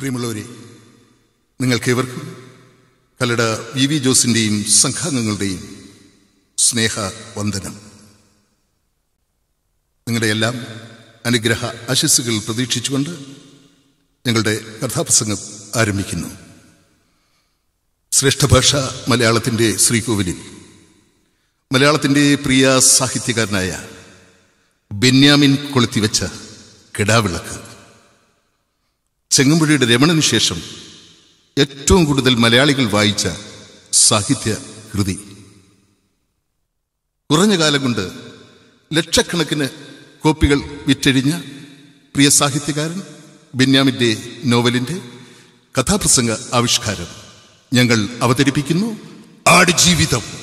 പ്രിയമുള്ളവരെ നിങ്ങൾക്ക് ഇവർക്കും കല്ലട വി വി ജോസിന്റെയും സംഘാംഗങ്ങളുടെയും സ്നേഹ വന്ദനം നിങ്ങളുടെ എല്ലാം അനുഗ്രഹ ആശസ്സുകൾ പ്രതീക്ഷിച്ചുകൊണ്ട് ഞങ്ങളുടെ കഥാപ്രസംഗം ആരംഭിക്കുന്നു. ശ്രേഷ്ഠഭാഷ മലയാളത്തിന്റെ ശ്രീകോവിലിൽ മലയാളത്തിന്റെ പ്രിയ സാഹിത്യകാരനായ ബെന്യാമിൻ കൊളുത്തിവെച്ച കിടാവിളക്ക്. ചെങ്ങമ്പുഴയുടെ രമണന് ശേഷം ഏറ്റവും കൂടുതൽ മലയാളികൾ വായിച്ച സാഹിത്യ കൃതി. കുറഞ്ഞ കാലം കൊണ്ട് ലക്ഷക്കണക്കിന് കോപ്പികൾ വിറ്റഴിഞ്ഞ പ്രിയ സാഹിത്യകാരൻ ബെന്യാമിന്റെ നോവലിന്റെ കഥാപ്രസംഗ ആവിഷ്കാരം ഞങ്ങൾ അവതരിപ്പിക്കുന്നു. ആടുജീവിതം.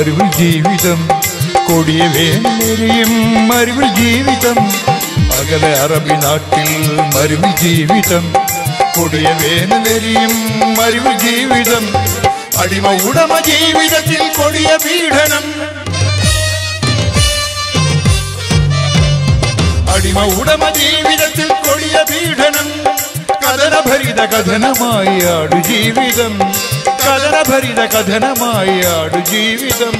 മരുവിൽ ജീവിതം കൊടിയ വേനലെരിയും മരുവിൽ ജീവിതം. അകലെ അറബി നാട്ടിൽ മരുവിൽ ജീവിതം കൊടിയ വേനലെരിയും മരുവിൽ ജീവിതം. അടിമ ഉടമ ജീവിതത്തിൽ കൊടിയ പീഡനം. അടിമ ഉടമ ജീവിതത്തിൽ കൊടിയ പീഡനം. കഥനഭരിത കഥനമായി ആടു ജീവിതം കഥനഭരിത കഥനമായി ആടു ജീവിതം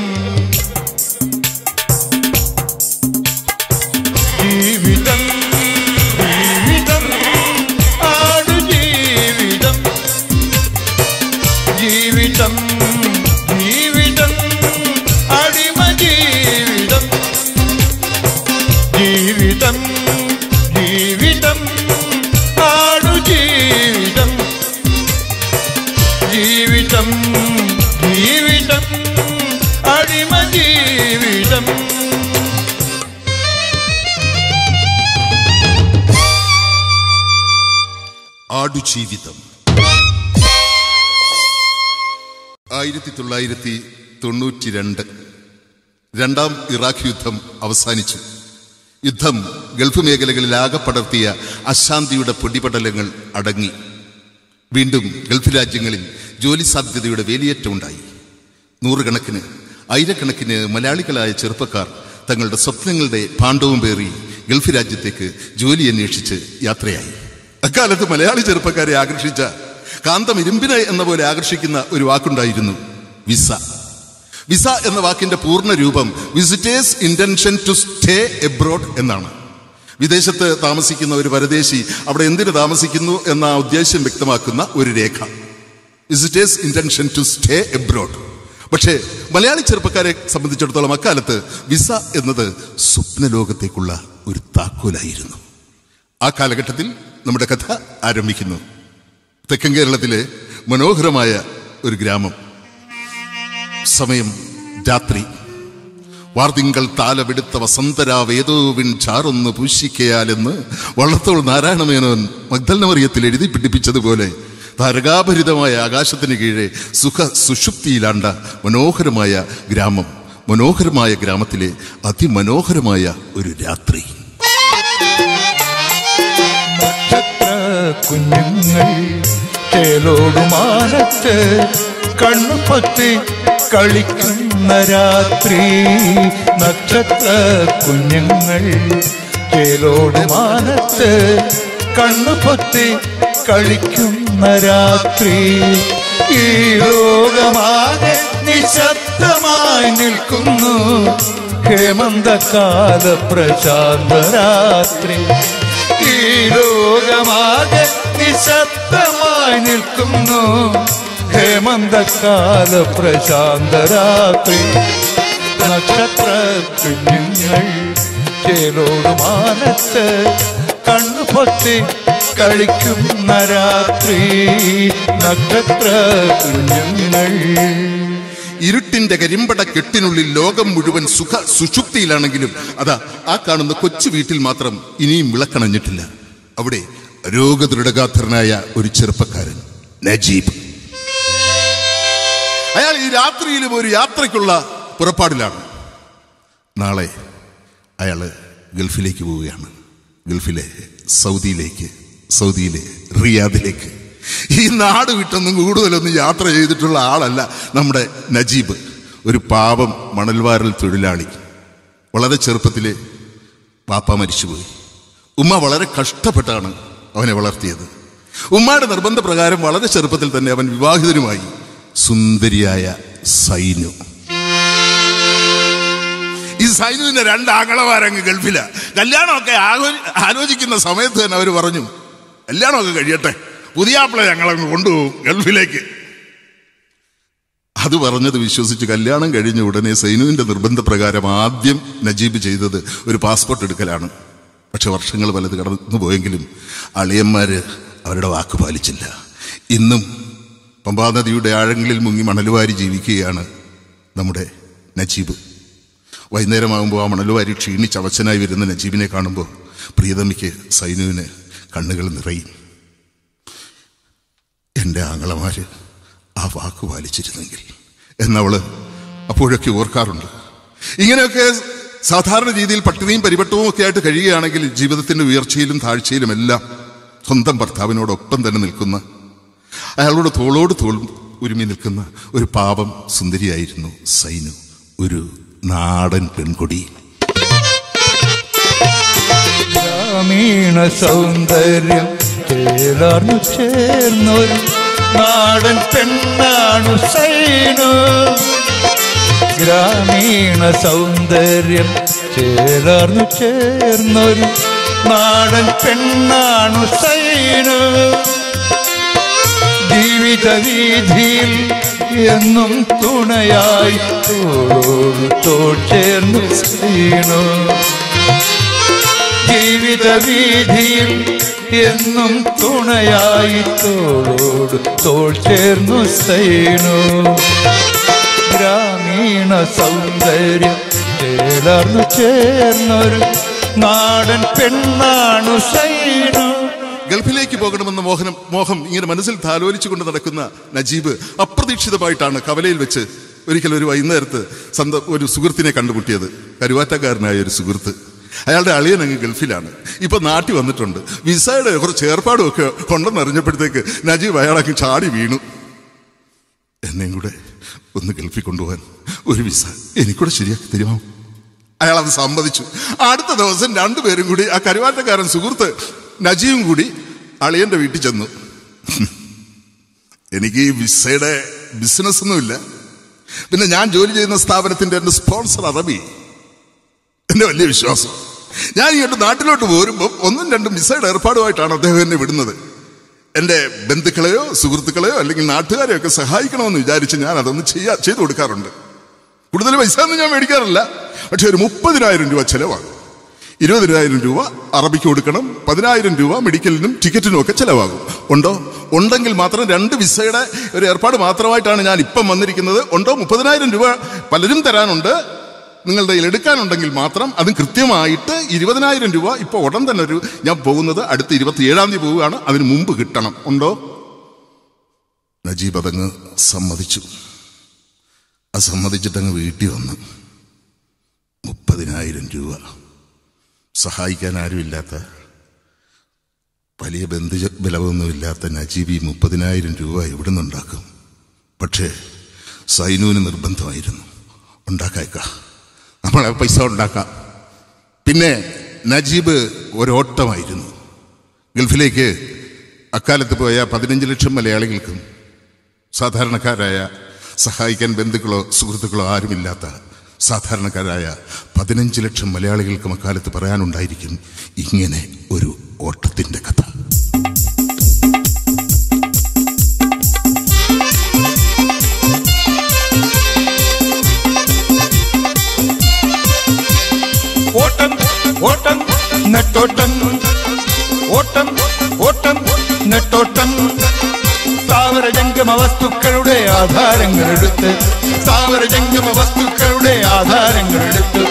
തൊള്ളായിരത്തി തൊണ്ണൂറ്റി രണ്ട് ഇറാഖ് യുദ്ധം അവസാനിച്ചു. യുദ്ധം ഗൾഫ് മേഖലകളിൽ ആകെ പടർത്തിയ അശാന്തിയുടെ പൊടിപടലങ്ങൾ അടങ്ങി. വീണ്ടും ഗൾഫ് രാജ്യങ്ങളിൽ ജോലി സാധ്യതയുടെ വേലിയേറ്റമുണ്ടായി നൂറുകണക്കിന് ആയിരക്കണക്കിന് മലയാളികളായ ചെറുപ്പക്കാർ തങ്ങളുടെ സ്വപ്നങ്ങളുടെ പാണ്ഡവും പേറി ഗൾഫ് രാജ്യത്തേക്ക് ജോലി അന്വേഷിച്ച് യാത്രയായി. അക്കാലത്ത് മലയാളി ചെറുപ്പക്കാരെ ആകർഷിച്ച കാന്തം ഇരുമ്പിന് എന്ന പോലെ ആകർഷിക്കുന്ന ഒരു വാക്കുണ്ടായിരുന്നു. വിസ. വിസ എന്ന വാക്കിന്റെ പൂർണ രൂപം visitors intention to stay abroad എന്നാണ്. വിദേശത്ത് താമസിക്കുന്ന ഒരു പരദേശി അവിടെ എന്തിനു താമസിക്കുന്നു എന്ന ഉദ്ദേശ്യം വ്യക്തമാക്കുന്ന ഒരു രേഖ. Visitors intention to stay abroad പക്ഷേ മലയാളി ചെറുപ്പക്കാരെ സംബന്ധിച്ചിടത്തോളം അക്കാലത്ത് വിസ എന്നത് സ്വപ്നലോകത്തേക്കുള്ള ഒരു താക്കോലായിരുന്നു. ആ കാലഘട്ടത്തിൽ നമ്മുടെ കഥ ആരംഭിക്കുന്നു. തെക്കൻ കേരളത്തിലെ മനോഹരമായ ഒരു ഗ്രാമം. സമയം രാത്രി. വാർതിങ്കൾ താലമെടുത്ത വസന്തരാവേദോവിൻ ചാറൊന്ന് പൂശിക്കയാലെന്ന് വള്ളത്തോൾ നാരായണമേനോൻ മഗ്ദലമറിയത്തിൽ എഴുതി പിടിപ്പിച്ചതുപോലെ താരകാഭരിതമായ ആകാശത്തിന് കീഴെ സുഖ സുഷുപ്തിയിലാണ്ട മനോഹരമായ ഗ്രാമം മനോഹരമായ ഗ്രാമത്തിലെ അതിമനോഹരമായ ഒരു രാത്രി. കുഞ്ഞുങ്ങൾ കണ്ണു കണ്ണുപൊത്തി കളിക്കുന്ന രാത്രി നക്ഷത്ര കുഞ്ഞുങ്ങൾ ചേലോട് മാനത്ത് കണ്ണു പൊത്തി കളിക്കുന്ന രാത്രി ഈ ലോകമാകെ നിശബ്ദമായി നിൽക്കുന്നു ഹേമന്തകാല പ്രശാന്ത രാത്രി. ഈ ലോകമാകെ നിശബ്ദമായി നിൽക്കുന്നു ഹേമന്തകാല പ്രശാന്തരാത്രി. നക്ഷത്ര കുഞ്ഞുങ്ങൾ ചേലോട് മാനത്ത് കണ്ണു പൊത്തി കളിക്കുന്ന രാത്രി. നക്ഷത്ര കുഞ്ഞുങ്ങൾ ഇരുട്ടിന്റെ കരിമ്പട കെട്ടിനുള്ളിൽ ലോകം മുഴുവൻ സുഖ സുഷുപ്തിയിലാണെങ്കിലും അതാ ആ കാണുന്ന കൊച്ചു വീട്ടിൽ മാത്രം ഇനിയും വിളക്കണഞ്ഞിട്ടില്ല. അവിടെ രോഗദൃഢഗാത്രനായ ഒരു ചെറുപ്പക്കാരൻ നജീബ്. അയാൾ ഈ രാത്രിയിലും ഒരു യാത്രയ്ക്കുള്ള പുറപ്പാടിലാണ്. നാളെ അയാൾ ഗൾഫിലേക്ക് പോവുകയാണ്. ഗൾഫിലെ സൗദിയിലേക്ക് സൗദിയിലെ റിയാദിലേക്ക്. ഈ നാട് വിട്ടൊന്നും കൂടുതലൊന്നും യാത്ര ചെയ്തിട്ടുള്ള ആളല്ല നമ്മുടെ നജീബ്. ഒരു പാപം മണൽവാരൽ തൊഴിലാളി. വളരെ ചെറുപ്പത്തിൽ പാപ്പ മരിച്ചുപോയി. ഉമ്മ വളരെ കഷ്ടപ്പെട്ടാണ് അവനെ വളർത്തിയത്. ഉമ്മയുടെ നിർബന്ധപ്രകാരം വളരെ ചെറുപ്പത്തിൽ തന്നെ അവൻ വിവാഹിതനുമായി സുന്ദരിയായ സൈനു. ഈ സൈനുവിന്റെ രണ്ട് ആങ്ങളമാരങ്ങ് ഗൾഫില. കല്യാണമൊക്കെ ആലോ- ആലോചിക്കുന്ന സമയത്ത് തന്നെ അവർ പറഞ്ഞു കല്യാണമൊക്കെ കഴിയട്ടെ. പുതിയാപ്പിള ഞങ്ങളങ്ങ് കൊണ്ടുപോകും ഗൾഫിലേക്ക്. അത് പറഞ്ഞത് വിശ്വസിച്ച് കല്യാണം കഴിഞ്ഞ ഉടനെ സൈനുവിന്റെ നിർബന്ധപ്രകാരം ആദ്യം നജീബ് ചെയ്തത് ഒരു പാസ്പോർട്ട് എടുക്കലാണ്. പക്ഷെ വർഷങ്ങൾ പലത് കടന്നു പോയെങ്കിലും അവരുടെ വാക്ക് പാലിച്ചില്ല. ഇന്നും പമ്പാനദിയുടെ ആഴങ്ങളിൽ മുങ്ങി മണലുവാരി ജീവിക്കുകയാണ് നമ്മുടെ നജീബ്. വൈകുന്നേരമാകുമ്പോൾ ആ മണലുവാരി ക്ഷീണിച്ച് അവശനായി വരുന്ന നജീബിനെ കാണുമ്പോൾ പ്രിയതമിക്ക് സൈനുവിന് കണ്ണുകൾ നിറയും. എന്റെ ആങ്ങളമാര് ആ വാക്ക് പാലിച്ചിരുന്നെങ്കിൽ എന്നവൾ അപ്പോഴൊക്കെ ഓർക്കാറുണ്ട്. ഇങ്ങനെയൊക്കെ സാധാരണ രീതിയിൽ പട്ടിണിയും പരിപട്ടവും ഒക്കെ ആയിട്ട് കഴിയുകയാണെങ്കിൽ ജീവിതത്തിന്റെ ഉയർച്ചയിലും താഴ്ചയിലും എല്ലാം സ്വന്തം ഭർത്താവിനോടൊപ്പം തന്നെ നിൽക്കുന്ന അയാളോട് തോളോട് തോൾ ഒരുമി നിൽക്കുന്ന ഒരു പാപം സുന്ദരിയായിരുന്നു സൈനു. ഒരു നാടൻ പെൺകൊടി. ഗ്രാമീണ സൗന്ദര്യം ചേർന്നു ചേർന്നൊരു നാടൻ പെണ്ണാണു സൈനു. ഗ്രാമീണ സൗന്ദര്യം ചേർന്നു ചേർന്നൊരു നാടൻ പെണ്ണാണു സൈനു. ജീവിത വീതിയിൽ എന്നും തുണയായി തോളോട് തോൾ ചേർന്നു ചെയ്യണു ജീവിത വീതിയിൽ എന്നും തുണയായി തോളോട് തോൾ ചേർന്നു ചെയ്യണു ഗ്രാമീണ സൗന്ദര്യം ചേർന്നു ചേർന്നൊരു നാടൻ പെണ്ണാണു സൈനു ഗൾഫിലേക്ക് പോകണമെന്ന മോഹനം മോഹം ഇങ്ങനെ മനസ്സിൽ താലോലിച്ചുകൊണ്ട് നടക്കുന്ന നജീബ് അപ്രതീക്ഷിതമായിട്ടാണ് കവലയിൽ വെച്ച് ഒരിക്കൽ ഒരു വൈകുന്നേരത്ത് സ്വന്തം ഒരു സുഹൃത്തിനെ കണ്ടുമുട്ടിയത്. കരുവാറ്റക്കാരനായ ഒരു സുഹൃത്ത്. അയാളുടെ അളിയൻ അങ്ങ് ഗൾഫിലാണ്. ഇപ്പൊ നാട്ടിൽ വന്നിട്ടുണ്ട്. വിസയുടെ കുറച്ച് ഏർപ്പാടും ഒക്കെ കൊണ്ടെന്നറിഞ്ഞപ്പോഴത്തേക്ക് നജീബ് അയാളൊക്കെ ചാടി വീണു. എന്നെയും കൂടെ ഒന്ന് ഗൾഫിൽ കൊണ്ടുപോകാൻ ഒരു വിസ എനിക്കൂടെ ശരിയാക്കി തരുമോ? അയാൾ അത് സമ്മതിച്ചു. അടുത്ത ദിവസം രണ്ടുപേരും കൂടി ആ കരുവാറ്റക്കാരൻ സുഹൃത്ത് നജീവും കൂടി അളിയന്റെ വീട്ടിൽ ചെന്നു. എനിക്ക് ഈ വിസയുടെ ബിസിനസ്സൊന്നുമില്ല പിന്നെ ഞാൻ ജോലി ചെയ്യുന്ന സ്ഥാപനത്തിന്റെ എന്റെ സ്പോൺസർ അറബി. എന്റെ വലിയ വിശ്വാസം. ഞാൻ ഇങ്ങോട്ട് നാട്ടിലോട്ട് പോരുമ്പോൾ ഒന്നും രണ്ടും വിസയുടെ ഏർപ്പാടുമായിട്ടാണ് അദ്ദേഹം എന്നെ വിടുന്നത്. എന്റെ ബന്ധുക്കളെയോ സുഹൃത്തുക്കളെയോ അല്ലെങ്കിൽ നാട്ടുകാരെയോ ഒക്കെ സഹായിക്കണമെന്ന് വിചാരിച്ച് ഞാൻ അതൊന്ന് ചെയ്യാ ചെയ്തു കൊടുക്കാറുണ്ട്. കൂടുതൽ പൈസ ഒന്നും ഞാൻ മേടിക്കാറില്ല. പക്ഷെ ഒരു മുപ്പതിനായിരം രൂപ ചെലവാകും. ഇരുപതിനായിരം രൂപ അറബിക്ക് കൊടുക്കണം പതിനായിരം രൂപ മെഡിക്കലിനും ടിക്കറ്റിനും ഒക്കെ ചിലവാകും. ഉണ്ടോ? ഉണ്ടെങ്കിൽ മാത്രം രണ്ട് വിസയുടെ ഒരു ഏർപ്പാട് മാത്രമായിട്ടാണ് ഞാൻ ഇപ്പം വന്നിരിക്കുന്നത്. ഉണ്ടോ? മുപ്പതിനായിരം രൂപ പലരും തരാനുണ്ട്. നിങ്ങളുടെ കയ്യിൽ എടുക്കാനുണ്ടെങ്കിൽ മാത്രം അതും കൃത്യമായിട്ട് ഇരുപതിനായിരം രൂപ ഇപ്പോൾ ഉടൻ തന്നെ ഒരു ഞാൻ പോകുന്നത് അടുത്ത ഇരുപത്തി ഏഴാം തീയതി പോവുകയാണ്. അതിന് മുമ്പ് കിട്ടണം. ഉണ്ടോ? നജീബ് അതങ്ങ് സമ്മതിച്ചു. അത് സമ്മതിച്ചിട്ടങ്ങ് വീട്ടിൽ വന്നു. മുപ്പതിനായിരം രൂപ. സഹായിക്കാൻ ആരുമില്ലാത്ത വലിയ ബന്ധു ബലമൊന്നുമില്ലാത്ത നജീബി മുപ്പതിനായിരം രൂപ എവിടെ നിന്നുണ്ടാക്കും പക്ഷേ സൈനുവിന് നിർബന്ധമായിരുന്നു. ഉണ്ടാക്കാക്ക നമ്മളെ പൈസ ഉണ്ടാക്കാം. പിന്നെ നജീബ് ഒരോട്ടമായിരുന്നു. ഗൾഫിലേക്ക് അക്കാലത്ത് പോയ പതിനഞ്ച് ലക്ഷം മലയാളികൾക്കും സാധാരണക്കാരായ സഹായിക്കാൻ ബന്ധുക്കളോ സുഹൃത്തുക്കളോ ആരുമില്ലാത്ത സാധാരണക്കാരായ പതിനഞ്ച് ലക്ഷം മലയാളികൾക്കും അക്കാലത്ത് പറയാനുണ്ടായിരിക്കും ഇങ്ങനെ ഒരു ഓട്ടത്തിന്റെ കഥ. ഓട്ടം ഓട്ടം നെട്ടോട്ടം. ഓട്ടം ഓട്ടം നെട്ടോട്ടം. സ്ഥാവര ജംഗമ വസ്തുക്കളുടെ ആധാരങ്ങളെടുത്ത് സ്ഥാവര ജംഗമ വസ്തുക്കളുടെ ആധാരങ്ങൾ എടുത്ത്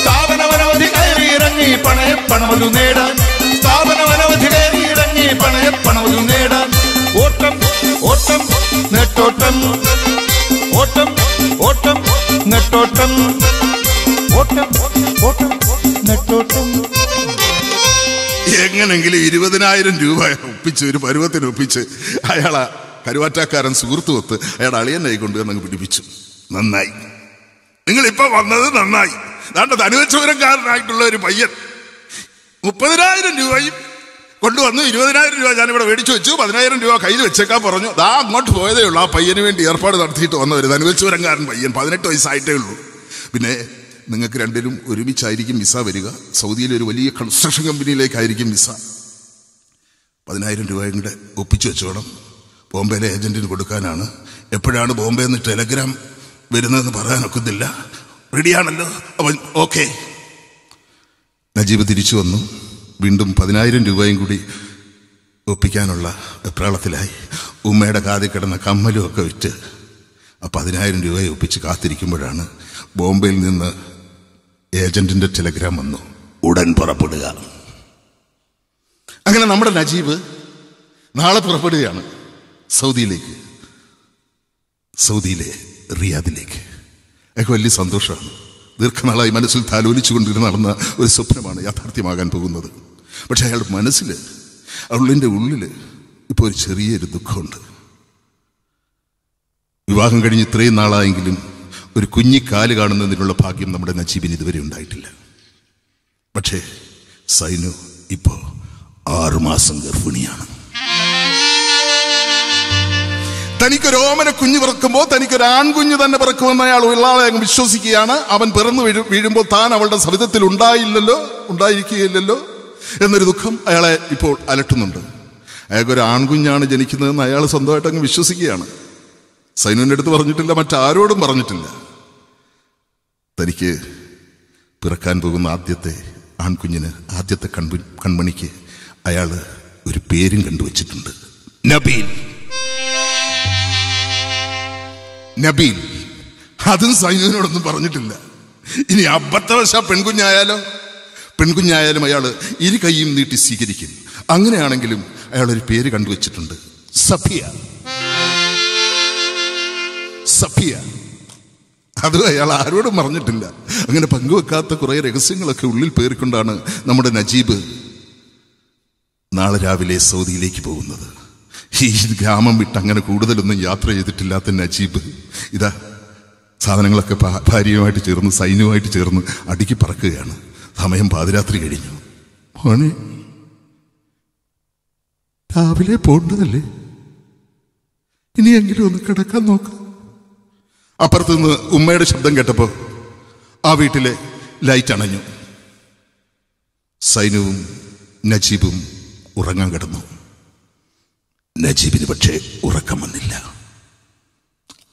സ്ഥാപനവനവധി കയറി ഇറങ്ങി പണയ പണമതു നേടാൻ സ്ഥാപനവനവധി കയറി ഇറങ്ങി പണയ പണമതു നേടാൻ. ഓട്ടം ഓട്ടം നെട്ടോട്ടം. ഓട്ടം ഓട്ടം നെട്ടോട്ടം. ഓട്ടം ഓട്ടം നെട്ടോട്ടം. എങ്ങനെങ്കിലും ഇരുപതിനായിരം രൂപ ഒപ്പിച്ച് ഒരു പരുവത്തിന് ഒപ്പിച്ച് അയാളെ കരുവാറ്റാക്കാരൻ അയാൾ അളിയനായി കൊണ്ട് അങ്ങ് പിടിപ്പിച്ചു. നന്നായി. നിങ്ങൾ ഇപ്പൊ വന്നത് നന്നായി. ദാണ്ട ധനുവച്ചൂരക്കാരനായിട്ടുള്ള ഒരു പയ്യൻ. മുപ്പതിനായിരം രൂപയും കൊണ്ടുവന്നു ഇരുപതിനായിരം രൂപ ഞാനിവിടെ മേടിച്ചു വെച്ചു പതിനായിരം രൂപ കയ്യിൽ വെച്ചേക്കാൻ പറഞ്ഞു. ദാ അങ്ങോട്ട് പോയതേ ഉള്ളൂ. ആ പയ്യന് വേണ്ടി ഏർപ്പാട് നടത്തിയിട്ട് വന്നവർ ധനുവച്ചൂരങ്കാരൻ പയ്യൻ. പതിനെട്ട് വയസ്സായിട്ടേ ഉള്ളൂ. പിന്നെ നിങ്ങൾക്ക് രണ്ടിനും ഒരുമിച്ചായിരിക്കും വിസ വരിക. സൗദിയിലെ ഒരു വലിയ കൺസ്ട്രക്ഷൻ കമ്പനിയിലേക്കായിരിക്കും വിസ. പതിനായിരം രൂപയും കൂടെ ഒപ്പിച്ചു വെച്ചോണം. ബോംബെയിലെ ഏജന്റിന് കൊടുക്കാനാണ്. എപ്പോഴാണ് ബോംബെയിൽ നിന്ന് ടെലഗ്രാം വരുന്നതെന്ന് പറയാനൊക്കത്തില്ല. റെഡിയാണല്ലോ. അവൻ ഓക്കെ. നജീബ് തിരിച്ചു വന്നു. വീണ്ടും പതിനായിരം രൂപയും കൂടി ഒപ്പിക്കാനുള്ള വെപ്രാളത്തിലായി. ഉമ്മയുടെ കാതിൽ കിടന്ന കമ്മലും ഒക്കെ വിറ്റ് ആ പതിനായിരം രൂപയെ ഒപ്പിച്ച് കാത്തിരിക്കുമ്പോഴാണ് ബോംബെയിൽ നിന്ന് ഏജന്റിന്റെ ടെലഗ്രാം വന്നു. ഉടൻ പുറപ്പെടുക. അങ്ങനെ നമ്മുടെ നജീബ് നാളെ പുറപ്പെടുകയാണ്. സൗദിയിലേക്ക്. സൗദിയിലെ റിയാദിലേക്ക്. എനിക്ക് വലിയ സന്തോഷമാണ്. ദീർഘനാളായി മനസ്സിൽ താലോലിച്ചു കൊണ്ടിരുന്ന നടന്ന ഒരു സ്വപ്നമാണ് യാഥാർത്ഥ്യമാകാൻ പോകുന്നത്. പക്ഷേ അയാളുടെ മനസ്സിൽ അവളിന്റെ ഉള്ളിൽ ഇപ്പോൾ ഒരു ചെറിയൊരു ദുഃഖമുണ്ട്. വിവാഹം കഴിഞ്ഞ് ഇത്രയും നാളായെങ്കിലും ഒരു കുഞ്ഞിക്കാൽ കാണുന്നതിനുള്ള ഭാഗ്യം നമ്മുടെ നജീബിന് ഇതുവരെ ഉണ്ടായിട്ടില്ല. പക്ഷേ സൈനു ഇപ്പോൾ ആറുമാസം ഗർഭിണിയാണ്. തനിക്കൊരു ഓമന കുഞ്ഞ് പിറക്കുമ്പോൾ തനിക്കൊരു ആൺകുഞ്ഞ് തന്നെ പിറക്കുമെന്ന് അയാൾ ഉള്ളാളെ അങ്ങ് വിശ്വസിക്കുകയാണ്. അവൻ പിറന്നു വീഴു വീഴുമ്പോൾ താൻ അവളുടെ സവിധത്തിൽ ഉണ്ടായില്ലല്ലോ ഉണ്ടായിരിക്കുകയില്ലല്ലോ എന്നൊരു ദുഃഖം അയാളെ ഇപ്പോൾ അലട്ടുന്നുണ്ട്. അയാൾക്കൊരു ആൺകുഞ്ഞാണ് ജനിക്കുന്നതെന്ന് അയാൾ സ്വന്തമായിട്ട് അങ്ങ് വിശ്വസിക്കുകയാണ്. സൈനുവിന്റെ അടുത്ത് പറഞ്ഞിട്ടില്ല മറ്റാരോടും പറഞ്ഞിട്ടില്ല. തനിക്ക് പിറക്കാൻ പോകുന്ന ആദ്യത്തെ ആൺകുഞ്ഞിന് ആദ്യത്തെ കൺപു കൺമണിക്ക് അയാൾ ഒരു പേരും കണ്ടുവച്ചിട്ടുണ്ട്. നബീൽ. നബീൽ അതും സൈനുവിനോടൊന്നും പറഞ്ഞിട്ടില്ല. ഇനി അബദ്ധവശ പെൺകുഞ്ഞായാലോ? പെൺകുഞ്ഞായാലും അയാൾ ഇരു കൈയും നീട്ടി സ്വീകരിക്കും. അങ്ങനെയാണെങ്കിലും അയാൾ ഒരു പേര് കണ്ടുവച്ചിട്ടുണ്ട്. സഫിയ. സഫിയ. അത് അയാൾ ആരോടും പറഞ്ഞിട്ടില്ല. അങ്ങനെ പങ്കുവെക്കാത്ത കുറെ രഹസ്യങ്ങളൊക്കെ ഉള്ളിൽ പേറിക്കൊണ്ടാണ് നമ്മുടെ നജീബ് നാളെ രാവിലെ സൗദിയിലേക്ക് പോകുന്നത്. ഈ ഗ്രാമം വിട്ട് അങ്ങനെ കൂടുതലൊന്നും യാത്ര ചെയ്തിട്ടില്ലാത്ത നജീബ് ഇതാ സാധനങ്ങളൊക്കെ ഭാര്യയുമായിട്ട് ചേർന്ന് സൈന്യവുമായിട്ട് ചേർന്ന് അടുക്കി പറക്കുകയാണ്. സമയം പാതിരാത്രി കഴിഞ്ഞു. മോനെ രാവിലെ പോണ്ടതല്ലേ? ഇനിയെങ്കിലും ഒന്ന് കിടക്കാൻ നോക്ക്. അപ്പുറത്ത് നിന്ന് ഉമ്മയുടെ ശബ്ദം കേട്ടപ്പോ ആ വീട്ടിലെ ലൈറ്റ് അണഞ്ഞു. സൈന്യവും നജീബും ഉറങ്ങാൻ കിടന്നു. നജീബിന് പക്ഷേ ഉറക്കം വന്നില്ല.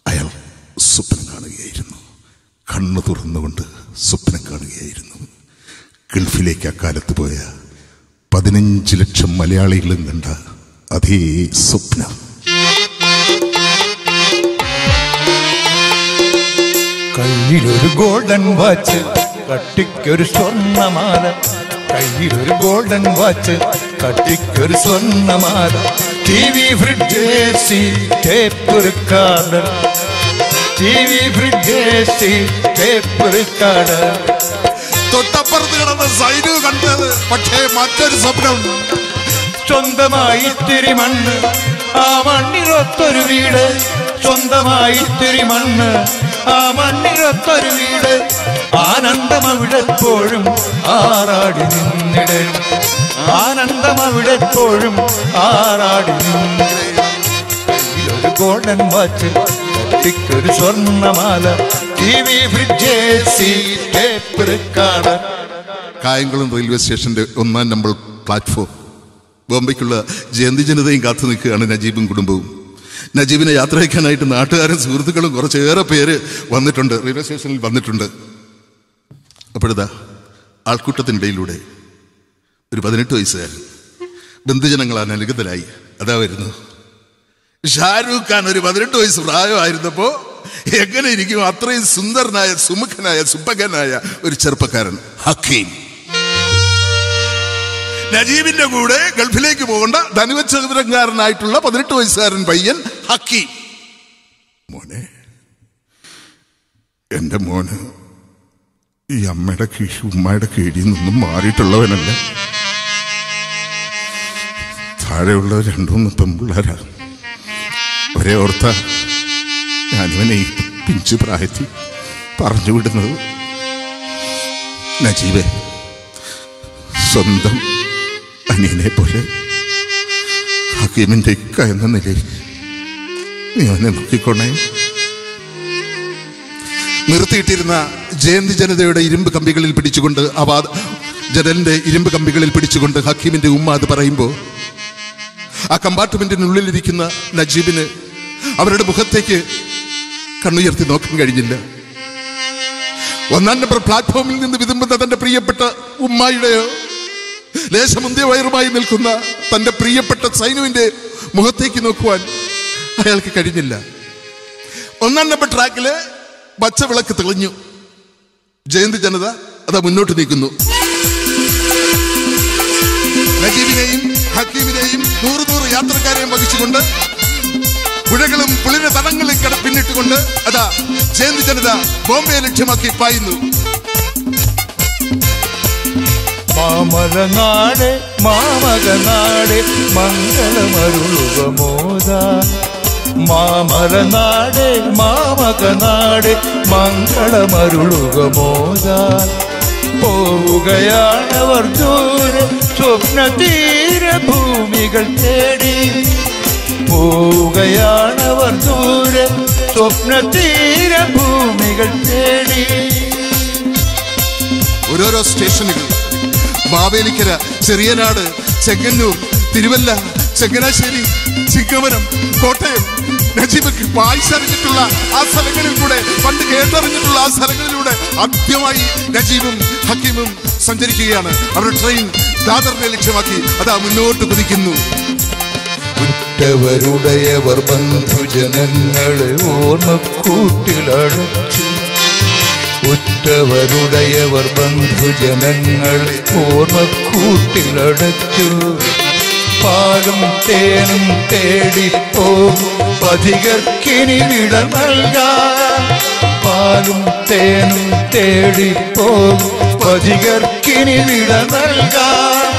അയാൾ സ്വപ്നം കാണുകയായിരുന്നു. കണ്ണു തുറന്നുകൊണ്ട് സ്വപ്നം കാണുകയായിരുന്നു. ഗൾഫിലേക്ക് അക്കാലത്ത് പോയ പതിനഞ്ച് ലക്ഷം മലയാളികളും കണ്ട അതേ സ്വപ്നം. കയ്യിലൊരു ഗോൾഡൻ വാച്ച് കട്ടിക്കൊരു സ്വർണമാല. കയ്യിലൊരു ഗോൾഡൻ വാച്ച് കട്ടിക്കൊരു സ്വർണമാല. T V fridge C tape record T V fridge C തൊട്ടപ്പുറത്ത് കിടന്ന സൈനു കണ്ടത് പക്ഷേ മറ്റൊരു സ്വപ്നം. സ്വന്തമായി ഇത്തിരി മണ്ണ് ആ മണ്ണിനൊത്തൊരു വീട്. സ്വന്തമായി ഇത്തിരി മണ്ണ് ആ മണ്ണിനൊത്തൊരു വീട്. ആനന്ദം അവിടെപ്പോഴും ആറാടി നിന്നിട്. ആനന്ദം അവിടെപ്പോഴും ആറാടി കയ്യിലൊരു ഗോൾഡൻ വാച്ച് ഒരു സ്വർണമാല T V fridge Kayamkulam railway സ്റ്റേഷന്റെ ഒന്നാം നമ്പർ പ്ലാറ്റ്ഫോം. ബോംബെക്കുള്ള ജയന്തി ജനതയും കാത്തു നിൽക്കുകയാണ് നജീബും കുടുംബവും. നജീബിനെ യാത്ര അയക്കാനായിട്ട് നാട്ടുകാരും സുഹൃത്തുക്കളും കുറച്ചേറെ പേര് വന്നിട്ടുണ്ട്. റെയിൽവേ സ്റ്റേഷനിൽ വന്നിട്ടുണ്ട്. അപ്പോഴിതാ ആൾക്കൂട്ടത്തിനിടയിലൂടെ ഒരു പതിനെട്ട് വയസ്സുകാരൻ ബന്ധുജനങ്ങളാൽ അനുഗതരായി. അതാ വരുന്നു ഷാരൂഖ് ഖാൻ ഒരു പതിനെട്ട് വയസ്സ് പ്രായമായിരുന്നപ്പോൾ എങ്ങനെ ഇരിക്കും? അത്രയും സുന്ദരനായ സുമുഖനായ സുപ്പകനായ ഒരു ചെറുപ്പക്കാരൻ ഹക്കീം. നജീബിന്റെ കൂടെ ഗൾഫിലേക്ക് പോകേണ്ട ധനുവച്ചകരക്കാരനായിട്ടുള്ള പതിനെട്ട് വയസ്സുകാരൻ പയ്യൻ ഹക്കി. മോനെ എന്റെ മോന് ഈ അമ്മയുടെ കീഴ് ഉമ്മയുടെ കീഴിൽ നിന്നും മാറിയിട്ടുള്ളവനല്ല. താഴെയുള്ള രണ്ടുമൂന്ന് പെമ്പിള്ളാരാ ഒരേ ഓർത്ത ഞാനിവനെ ഈ പിഞ്ചു പ്രായത്തിൽ പറഞ്ഞു വിടുന്നത്. നജീബെ സ്വന്തം അനിയനെ പോലെ ഹക്കീമിന്റെ ഇക്ക എന്ന നിലയിൽ നീ അവനെ നോക്കിക്കൊണ്ടേ നിർത്തിയിട്ടിരുന്ന ജയന്തി ജനതയുടെ ഇരുമ്പ് കമ്പികളിൽ പിടിച്ചുകൊണ്ട് അവ ജനലിന്റെ ഇരുമ്പ് കമ്പികളിൽ പിടിച്ചുകൊണ്ട് ഹക്കീമിന്റെ ഉമ്മ അത് പറയുമ്പോൾ ആ കമ്പാർട്ട്മെന്റിനുള്ളിലിരിക്കുന്ന നജീബിന് അവരുടെ മുഖത്തേക്ക് കണ്ണുയർത്തി നോക്കാൻ കഴിഞ്ഞില്ല. ഒന്നാം നമ്പർ പ്ലാറ്റ്ഫോമിൽ നിന്ന് വിതുമ്പുന്ന തന്റെ പ്രിയപ്പെട്ട ഉമ്മായുടെയോ ലേശമുന്തിയ വയറുമായി നിൽക്കുന്ന തന്റെ പ്രിയപ്പെട്ട സൈനുവിന്റെ മുഖത്തേക്ക് നോക്കുവാൻ അയാൾക്ക് കഴിഞ്ഞില്ല. ഒന്നാം നമ്പർ ട്രാക്കിൽ പച്ചവിളക്ക് തെളിഞ്ഞു. ജയന്തി ജനത അതാ മുന്നോട്ട് നീക്കുന്നു. നജീബിനെയും ഹക്കീമിനെയും നൂറ് നൂറ് യാത്രക്കാരെയും വഹിച്ചുകൊണ്ട് പുഴകളും പുളിര തടങ്ങളും കട പിന്നിട്ടുകൊണ്ട് അതാ ജയന്തി ജനത ബോംബെ ലക്ഷ്യമാക്കി പായുന്നു. മാമലനാട് മാമകനാട് മംഗളമരുളുക മോദ മാമരനാട് മാമകനാട് മംഗളമരുളുക മോദ പോവുകയാണവർ ദൂരെ സ്വപ്ന തീര ഭൂമികൾ തേടി. പോവുകയാണവർ ദൂരെ സ്വപ്ന തീര ഭൂമികൾ തേടി. ഓരോരോ സ്റ്റേഷനുകൾ മാവേലിക്കര ചെറിയനാട് ചെങ്ങന്നൂർ തിരുവല്ല ചങ്ങനാശ്ശേരി ചിങ്ങവനം കോട്ടയം. നജീബക്ക് വായിച്ചറിഞ്ഞിട്ടുള്ള ആ സ്ഥലങ്ങളിൽ കൂടെ പണ്ട് കേട്ടറിഞ്ഞിട്ടുള്ള ആ സ്ഥലങ്ങളിലൂടെ ആദ്യമായി നജീബും ഹക്കീമും സഞ്ചരിക്കുകയാണ്. അവരുടെ ട്രെയിൻ ദാദറിനെ ലക്ഷ്യമാക്കി അതാ മുന്നോട്ട് കുതിക്കുന്നു. ഉറ്റവരുടയവർ ബന്ധുജനങ്ങളെ ഓർമ്മക്കൂട്ടിലടച്ചു ഉറ്റവരുടയവർ ബന്ധുജനങ്ങൾ ഓർമ്മക്കൂട്ടിലടച്ചു. പാലും തേനും തേടിപ്പോകും പതികർക്കിനി വിട നൽകാൻ. പാലും തേനും തേടിപ്പോകും പതികർക്കിനി വിട നൽകാൻ.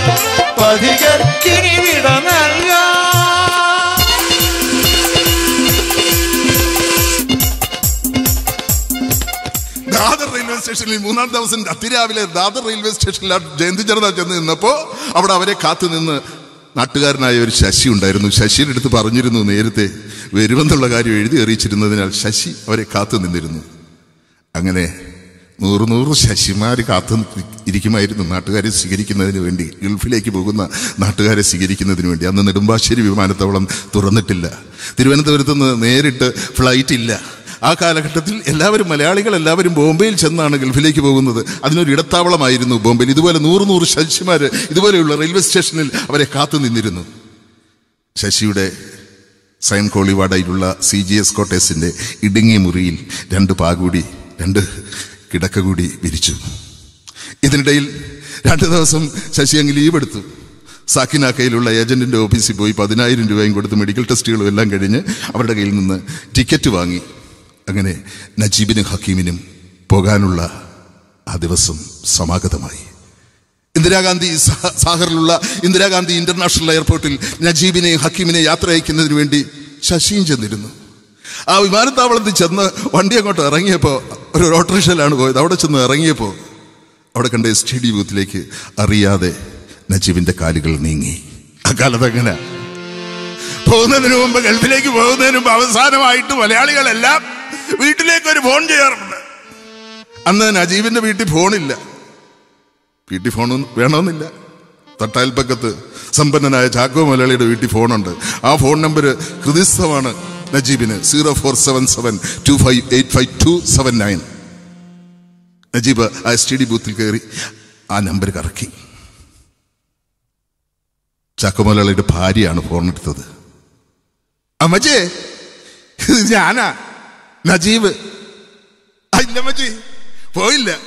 പതികർക്കിനി വിട നൽകാൻ. സ്റ്റേഷനിൽ മൂന്നാം ദിവസം അതിരാവിലെ ദാദർ റെയിൽവേ സ്റ്റേഷനിൽ ജയന്തി ജനത ചെന്ന് നിന്നപ്പോൾ അവിടെ അവരെ കാത്തു നിന്ന് നാട്ടുകാരനായ ഒരു ശശി ഉണ്ടായിരുന്നു. ശശിയുടെ അടുത്ത് പറഞ്ഞിരുന്നു നേരത്തെ വരുമെന്നുള്ള കാര്യം എഴുതി അറിയിച്ചിരുന്നതിനാൽ ശശി അവരെ കാത്തു നിന്നിരുന്നു. അങ്ങനെ നൂറ് നൂറ് ശശിമാർ കാത്തു ഇരിക്കുമായിരുന്നു നാട്ടുകാരെ സ്വീകരിക്കുന്നതിന് വേണ്ടി. ഗൾഫിലേക്ക് പോകുന്ന നാട്ടുകാരെ സ്വീകരിക്കുന്നതിന് വേണ്ടി. അന്ന് നെടുമ്പാശ്ശേരി വിമാനത്താവളം തുറന്നിട്ടില്ല. തിരുവനന്തപുരത്ത് നിന്ന് നേരിട്ട് ഫ്ലൈറ്റ് ഇല്ല ആ കാലഘട്ടത്തിൽ എല്ലാവരും മലയാളികൾ എല്ലാവരും ബോംബെയിൽ ചെന്നാണ് ഗൾഫിലേക്ക് പോകുന്നത്. അതിനൊരു ഇടത്താവളമായിരുന്നു ബോംബെയിൽ. ഇതുപോലെ നൂറ് നൂറ് ശശിമാർ ഇതുപോലെയുള്ള റെയിൽവേ സ്റ്റേഷനിൽ അവരെ കാത്തു നിന്നിരുന്നു. ശശിയുടെ സൈൻ കോളിവാടയിലുള്ള സി ജി എസ് കോട്ടേഴ്സിന്റെ ഇടുങ്ങിയ മുറിയിൽ രണ്ട് പാകൂടി രണ്ട് കിടക്ക കൂടി വിരിച്ചു. ഇതിനിടയിൽ രണ്ട് ദിവസം ശശി അങ്ങ് ലീവ് എടുത്തു. സാക്കിനാക്കയിലുള്ള ഏജന്റിന്റെ ഓഫീസിൽ പോയി പതിനായിരം രൂപയും കൊടുത്ത് മെഡിക്കൽ ടെസ്റ്റുകളും എല്ലാം കഴിഞ്ഞ് അവരുടെ കയ്യിൽ നിന്ന് ടിക്കറ്റ് വാങ്ങി. അങ്ങനെ നജീബിനും ഹക്കീമിനും പോകാനുള്ള ആ ദിവസം സമാഗതമായി. ഇന്ദിരാഗാന്ധി സാഗറിലുള്ള ഇന്ദിരാഗാന്ധി ഇന്റർനാഷണൽ എയർപോർട്ടിൽ നജീബിനെയും ഹക്കീമിനെയും യാത്ര അയക്കുന്നതിന് വേണ്ടി ശശിയും ചെന്നിരുന്നു. ആ വിമാനത്താവളത്തിൽ ചെന്ന് വണ്ടി അങ്ങോട്ട് ഇറങ്ങിയപ്പോൾ ഒരു ഓട്ടോറിക്ഷയിലാണ് പോയത്. അവിടെ ചെന്ന് ഇറങ്ങിയപ്പോൾ അവിടെ കണ്ട എസ് ബൂത്തിലേക്ക് അറിയാതെ നജീബിന്റെ കാലുകൾ നീങ്ങി. ആ അങ്ങനെ. പോകുന്നതിന് മുമ്പ് ഗൾഫിലേക്ക് പോകുന്നതിന് മുമ്പ് അവസാനമായിട്ട് മലയാളികളെല്ലാം വീട്ടിലേക്ക് ഒരു ഫോൺ ചെയ്യാറുണ്ട്. അന്ന് നജീബിന്റെ വീട്ടിൽ ഫോണില്ല. വീട്ടിൽ ഫോൺ വേണമെന്നില്ല. തട്ടാൽപ്പക്കത്ത് സമ്പന്നനായ ചാക്കോ മലയാളിയുടെ വീട്ടിൽ ഫോണുണ്ട്. ആ ഫോൺ നമ്പർ ഹൃദയസ്ഥമാണ് നജീബിന് zero four seven seven two five eight five two seven nine. Najeeb ആ എസ് ടി ഡി ബൂത്തിൽ കയറി ആ നമ്പർ കറക്കി. ചാക്കോ മലയാളിയുടെ ഭാര്യയാണ് ഫോൺ എടുത്തത്. അമ്മച്ചേ ഞാനാ. നജീബ്. "ആ, ഇല്ല പോയില്ല.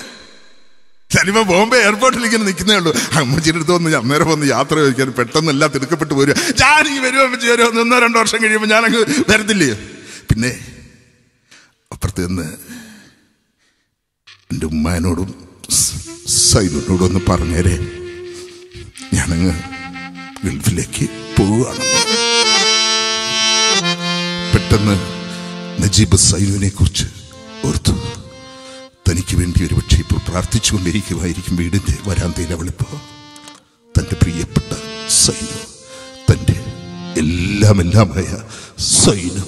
ഞാനിപ്പോ ബോംബെ എയർപോർട്ടിൽ ഇങ്ങനെ നിൽക്കുന്നേ ഉള്ളൂ. അമ്മച്ചിയുടെ അടുത്ത് വന്ന് അന്നേരം വന്ന് യാത്ര ചോദിക്കാൻ പെട്ടെന്ന് എല്ലാം തിടുക്കപ്പെട്ട് പോരുക. ഞാനിങ്ങ് വരുമോ അമ്മച്ചി വരുമോ ഒന്നോ രണ്ടോ വർഷം കഴിയുമ്പോൾ ഞാനങ്ങ് വരത്തില്ലേ? പിന്നെ അപ്പുറത്ത് നിന്ന് എന്റെ ഉമ്മാനോടും സൈനോടും ഒന്ന് പറഞ്ഞേരെ. ഞാനങ്ങ് ഗൾഫിലേക്ക് പോവുകയാണ്. പെട്ടെന്ന് നജീബ് സൈനുവിനെ കുറിച്ച് ഓർത്തു. തനിക്ക് വേണ്ടി ഒരു പക്ഷേ ഇപ്പോൾ പ്രാർത്ഥിച്ചുകൊണ്ടിരിക്കുമായിരിക്കും വീടിന്റെ വരാന്തയിൽ അവളിപ്പോ തന്റെ പ്രിയപ്പെട്ട സൈനു തന്റെ എല്ലാം എല്ലാമായ സൈനു.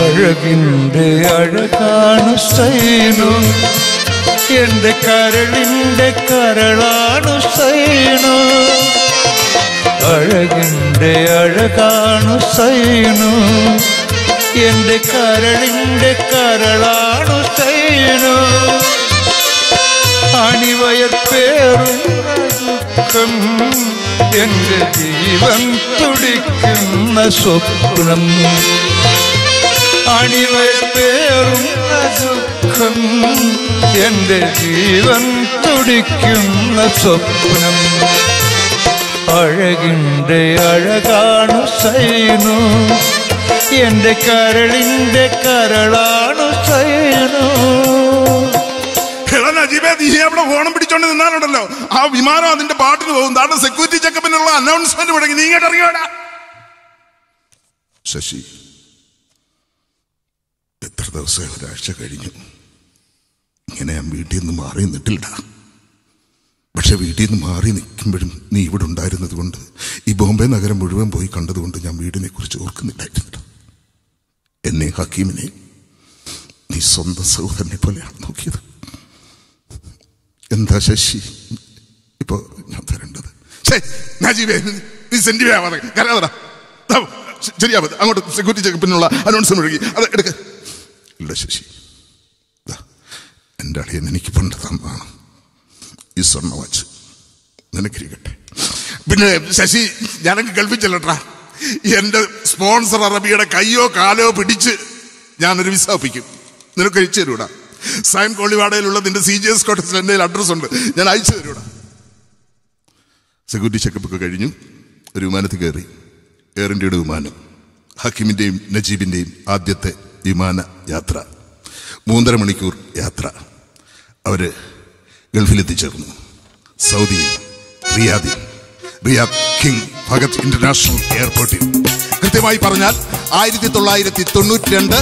അഴകിന്റെ അഴകാണ് സൈനു. എന്റെ കരളിന്റെ കരളാണ് സൈനു. അഴകിന്റെ അഴകാണ് സൈനു. എന്റെ കരളിന്റെ കരളാണ് സൈനു. അണിവയപ്പേറും ദുഃഖം എന്റെ ജീവൻ തുടിക്കുന്ന സ്വപ്നം. അണിവയപ്പേറുന്ന ദുഃഖം എന്റെ ജീവൻ തുടിക്കുന്ന സ്വപ്നം. അഴകിന്റെ അഴകാണു സൈനു. എന്റെ കരളിന്റെ കരളാണു സൈനു. നജീബേ നീ അവിടെ പിടിച്ചോണ്ട് നിന്നാലുണ്ടല്ലോ. ആ വിമാനം അതിന്റെ പാട്ടിന് പോകും. താണ്ട സെക്യൂരിറ്റി ചെക്കപ്പിനുള്ള അനൗൺസ്മെന്റ് മുടങ്ങി നീ ഇങ്ങോട്ട് ശശി എത്ര ദിവസം ഒരാഴ്ച കഴിഞ്ഞു? ഇങ്ങനെ ഞാൻ വീട്ടിൽ നിന്ന് മാറി നിന്നിട്ടില്ലടാ. പക്ഷെ വീട്ടിൽ നിന്ന് മാറി നിൽക്കുമ്പോഴും നീ ഇവിടെ ഉണ്ടായിരുന്നത് കൊണ്ട് ഈ ബോംബെ നഗരം മുഴുവൻ പോയി കണ്ടതുകൊണ്ട് ഞാൻ വീടിനെ കുറിച്ച് ഓർക്കുന്നില്ലായിരുന്നു എന്നെ ഹക്കീമിനെ നീ സ്വന്തം സഹോദരനെ പോലെയാണ് നോക്കിയത്. എന്താ ശശി? ഇപ്പോ ഞാൻ തരേണ്ടത്. അങ്ങോട്ട് സെക്യൂരിറ്റി ചെക്കപ്പിനുള്ള അനൗൺസ്മെന്റ് ഒഴുകി. അത് എടുക്ക. ഇല്ല ശശി. എന്റെ അടിയൻ എനിക്ക് പണ്ട് തന്നതാണ് ഈ സ്വർണ വാച്ച് നിനക്കിരിക്കട്ടെ. പിന്നെ ശശി ഞാനങ്ങ് കൽപ്പിച്ചല്ലട്ടാ എന്റെ സ്പോൺസർ അറബിയുടെ കയ്യോ കാലോ പിടിച്ച് ഞാനൊരു വിസ ഒപ്പിക്കും. നിനക്ക് അയച്ചു തരൂടാ. സയൻ കോളിവാടയിലുള്ള നിന്റെ സി ജി എസ് കോട്ടസിൽ എന്റെ അഡ്രസ് ഉണ്ട്. ഞാൻ അയച്ചു തരൂടാ. സെക്യൂരിറ്റി ചെക്കപ്പ് ഒക്കെ കഴിഞ്ഞു. ഒരു വിമാനത്തിൽ കയറി. എയർ ഇന്ത്യയുടെ വിമാനം. ഹക്കിമിന്റെയും നജീബിന്റെയും ആദ്യത്തെ വിമാന യാത്ര. മൂന്നര മണിക്കൂർ യാത്ര. അവർ ഗൾഫിലെത്തിച്ചേർന്നു. സൗദിയിൽ റിയാദിൽ റിയാദ് കിങ് ഭഗത് ഇന്റർനാഷണൽ എയർപോർട്ടിൽ. കൃത്യമായി പറഞ്ഞാൽ ആയിരത്തി തൊള്ളായിരത്തി തൊണ്ണൂറ്റി രണ്ട്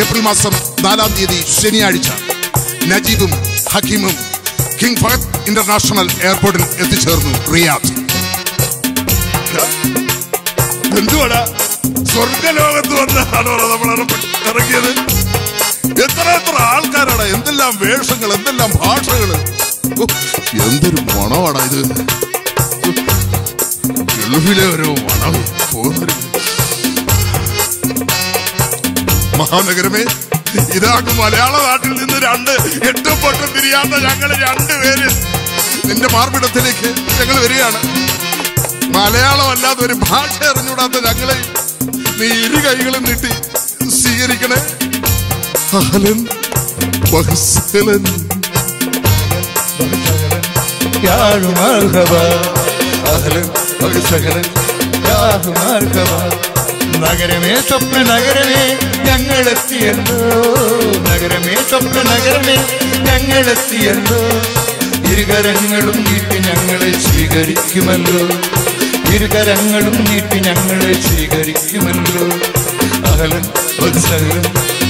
ഏപ്രിൽ മാസം നാലാം തീയതി ശനിയാഴ്ച നജീബും ഹക്കീമും കിങ് ഭഗത് ഇന്റർനാഷണൽ എയർപോർട്ടിൽ എത്തിച്ചേർന്നു റിയാദ്. എന്തുവാടാ? സ്വർഗലോകത്ത് വന്നാണോ നമ്മൾ ഇറങ്ങിയത്? എത്ര എത്ര ആൾക്കാരാണ് എന്തെല്ലാം വേഷങ്ങൾ എന്തെല്ലാം ഭാഷകൾ എന്തൊരു മണമാണ് ഇത്. ഗൾഫിലെ ഒരു മണം പോകുന്നൊരു മഹാനഗരമേ ഇതാണ് മലയാള നാട്ടിൽ നിന്ന് രണ്ട് എട്ടും പൊട്ടും തിരിയാത്ത ഞങ്ങൾ രണ്ടുപേര്. നിന്റെ മാർപ്പിടത്തിലേക്ക് ഞങ്ങൾ വരികയാണ്. മലയാളം അല്ലാതെ ഒരു ഭാഷ അറിഞ്ഞൂടാത്ത ഞങ്ങളെ നീ ഇരു കൈകളും നീട്ടി സ്വീകരിക്കണേ. അഹലൻ വഹ്സലൻ. يا مرحبا أهلا وسهلا يا مرحبا നഗരമേ സ്വപ്ന നഗരമേ ഞങ്ങളെത്തിയല്ലോ നഗരമേ സ്വപ്ന നഗരമേ ഞങ്ങളെത്തിയല്ലോ ഇരുകരങ്ങളും നീട്ടി ഞങ്ങളെ സ്വീകരിക്കുമല്ലോ ഇരുകരങ്ങളും നീട്ടി ഞങ്ങളെ സ്വീകരിക്കുമല്ലോ അഹലൻ വത്സഹലൻ